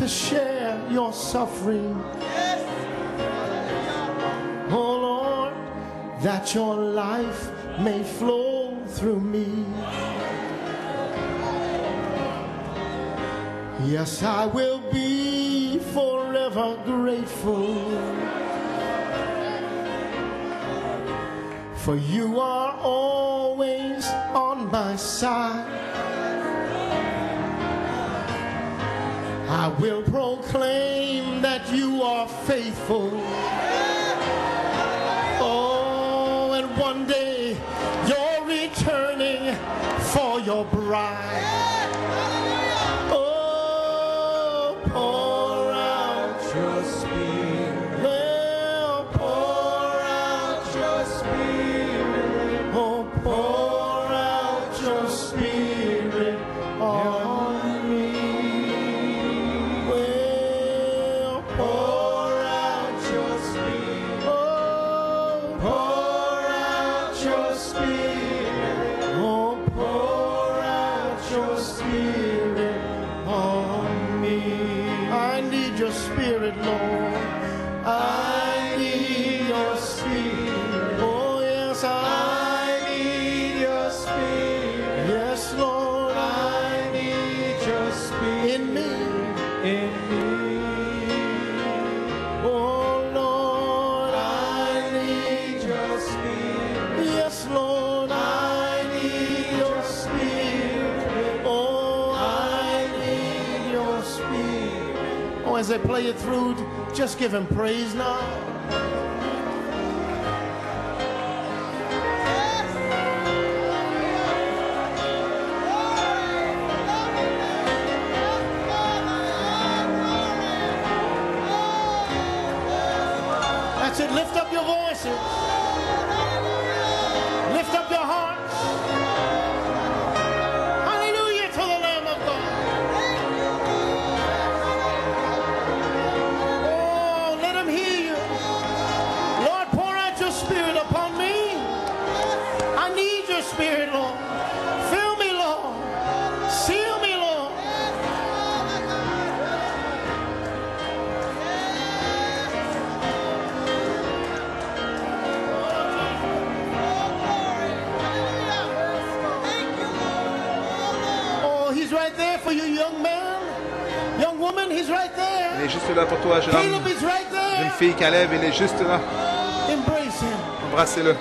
to share your suffering. Oh Lord, that your life may flow through me. Yes, I will be forever grateful. For you are always on my side. Will proclaim that you are faithful. Give him praise now. toi, jeune homme. Une fille, Caleb, il est juste là. Embrassez-le.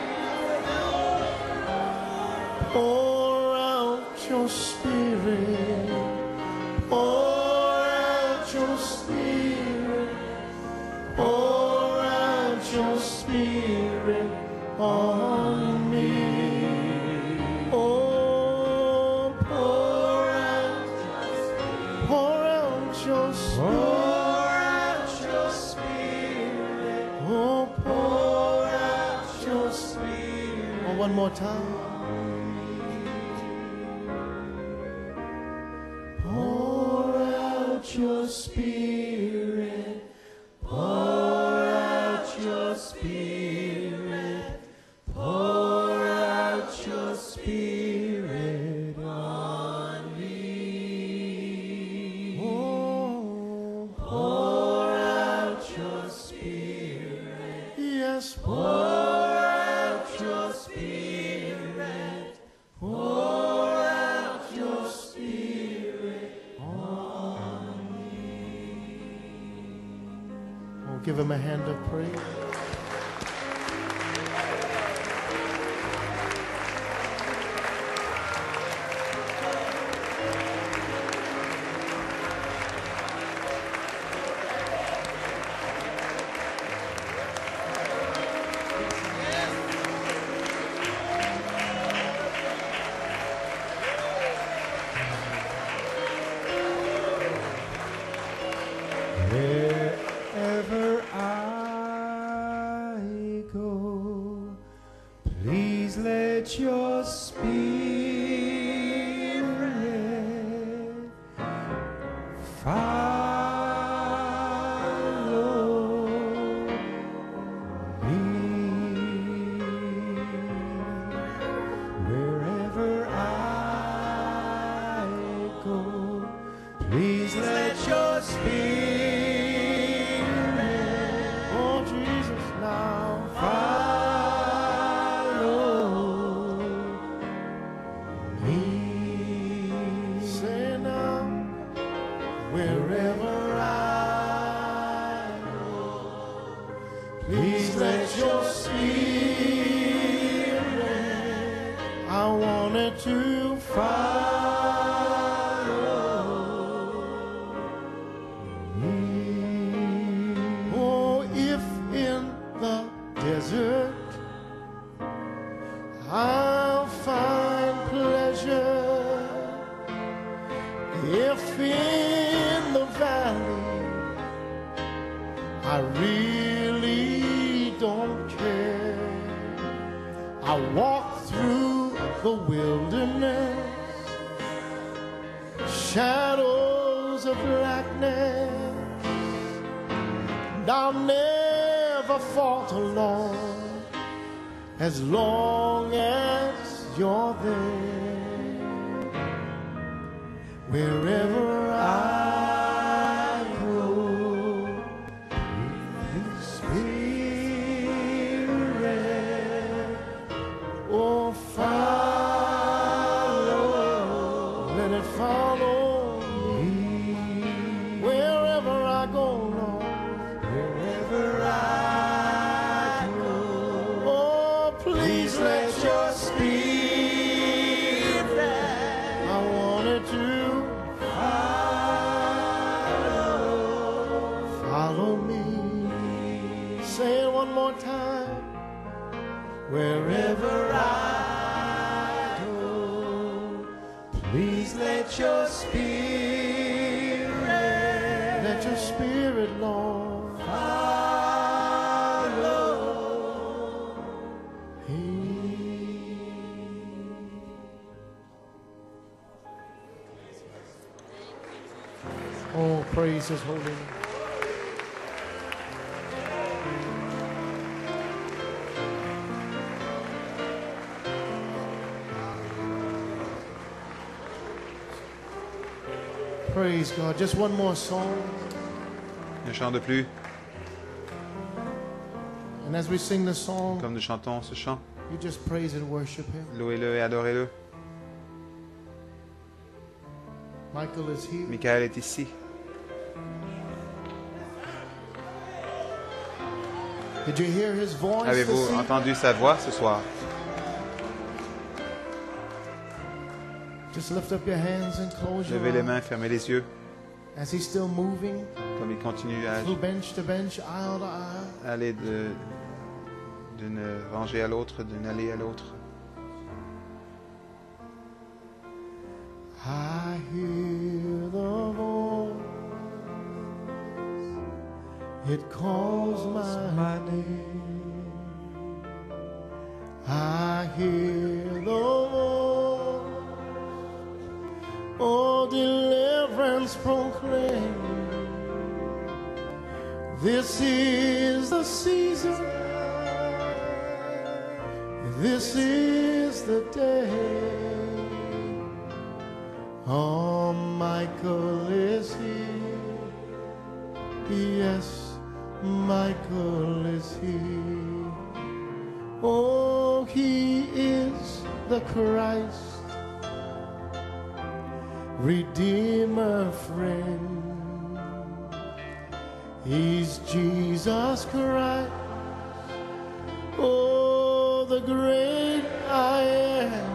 more time. Give him a hand of praise. one more time. Wherever I go, please let your spirit, let your spirit, Lord, follow me. Oh, praise his holy name. Praise God. Just one more song. Un chant de plus. And as we sing the song, Comme nous chantons ce chant, you just praise and worship him. louez-le et adorez-le. Michael is here. Michael est ici. Did you hear his voice this Avez-vous entendu sa voix ce soir? Levez les eyes. mains, fermez les yeux, As he's still moving comme il continue à through bench to bench, aisle to aisle. aller de- d'une rangée à l'autre, d'une allée à l'autre. I hear the voice. It calls my my name. I hear the voice. Oh, deliverance proclaim. This is the season. This is the day. Oh, Michael is here. Yes, Michael is here. Oh, he is the Christ, Redeemer friend. He's Jesus Christ. Oh, the great I am.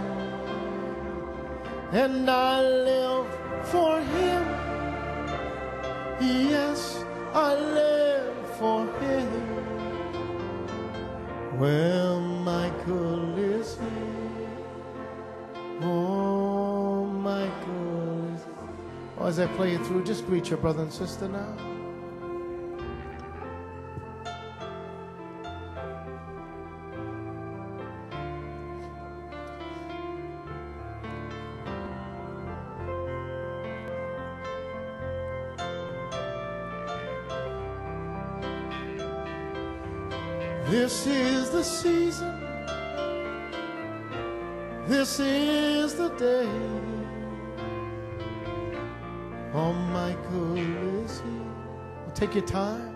And I live for him. Yes, I live for him. Well, Michael As I play it through, just greet your brother and sister now. This is the season. This is the day. Oh, Michael is here. Take your time.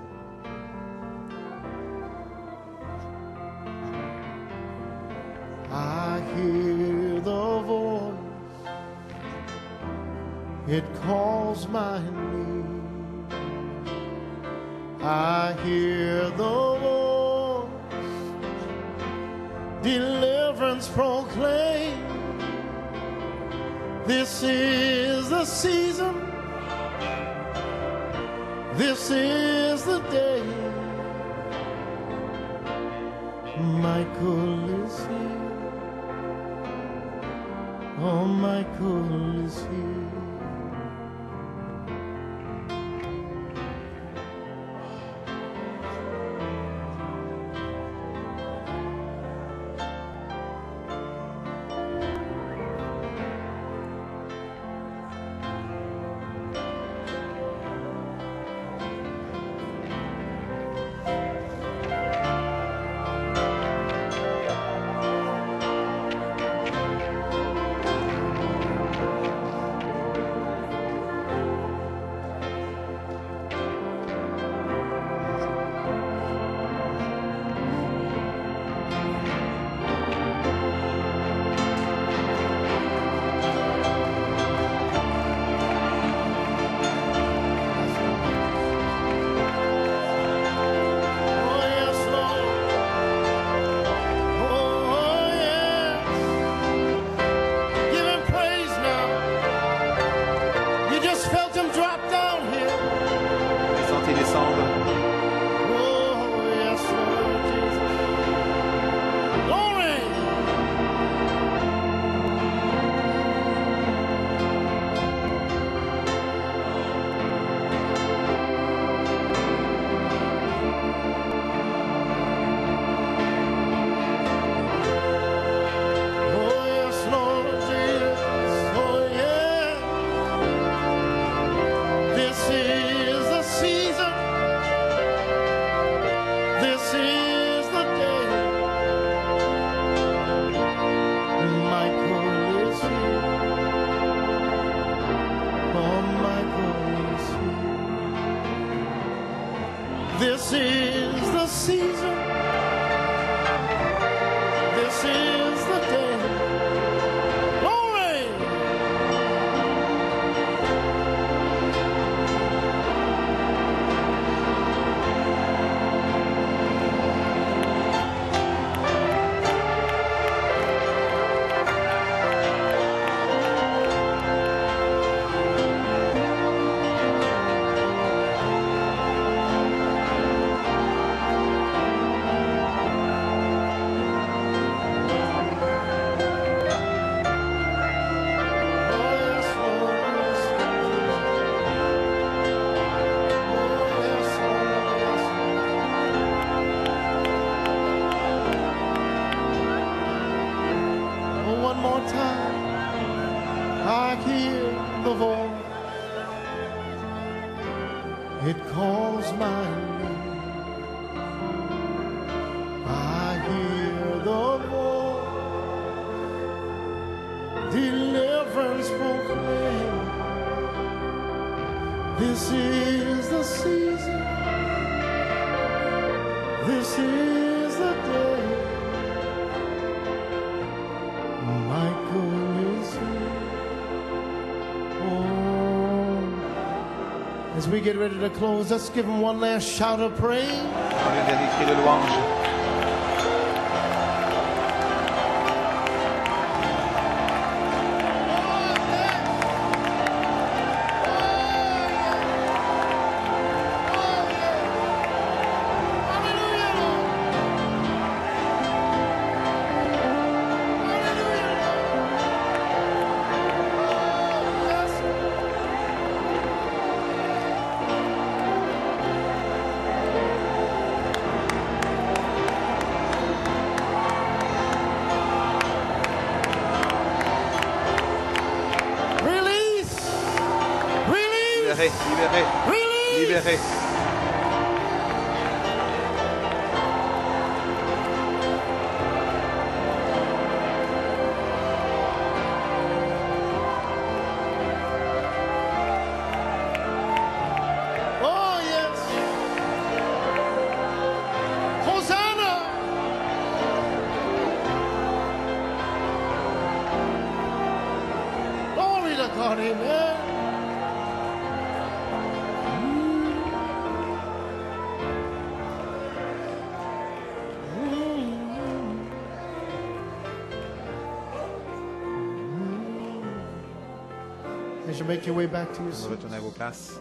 As we get ready to close, let's give him one last shout of praise. Make your way back to your. Retournez à vos.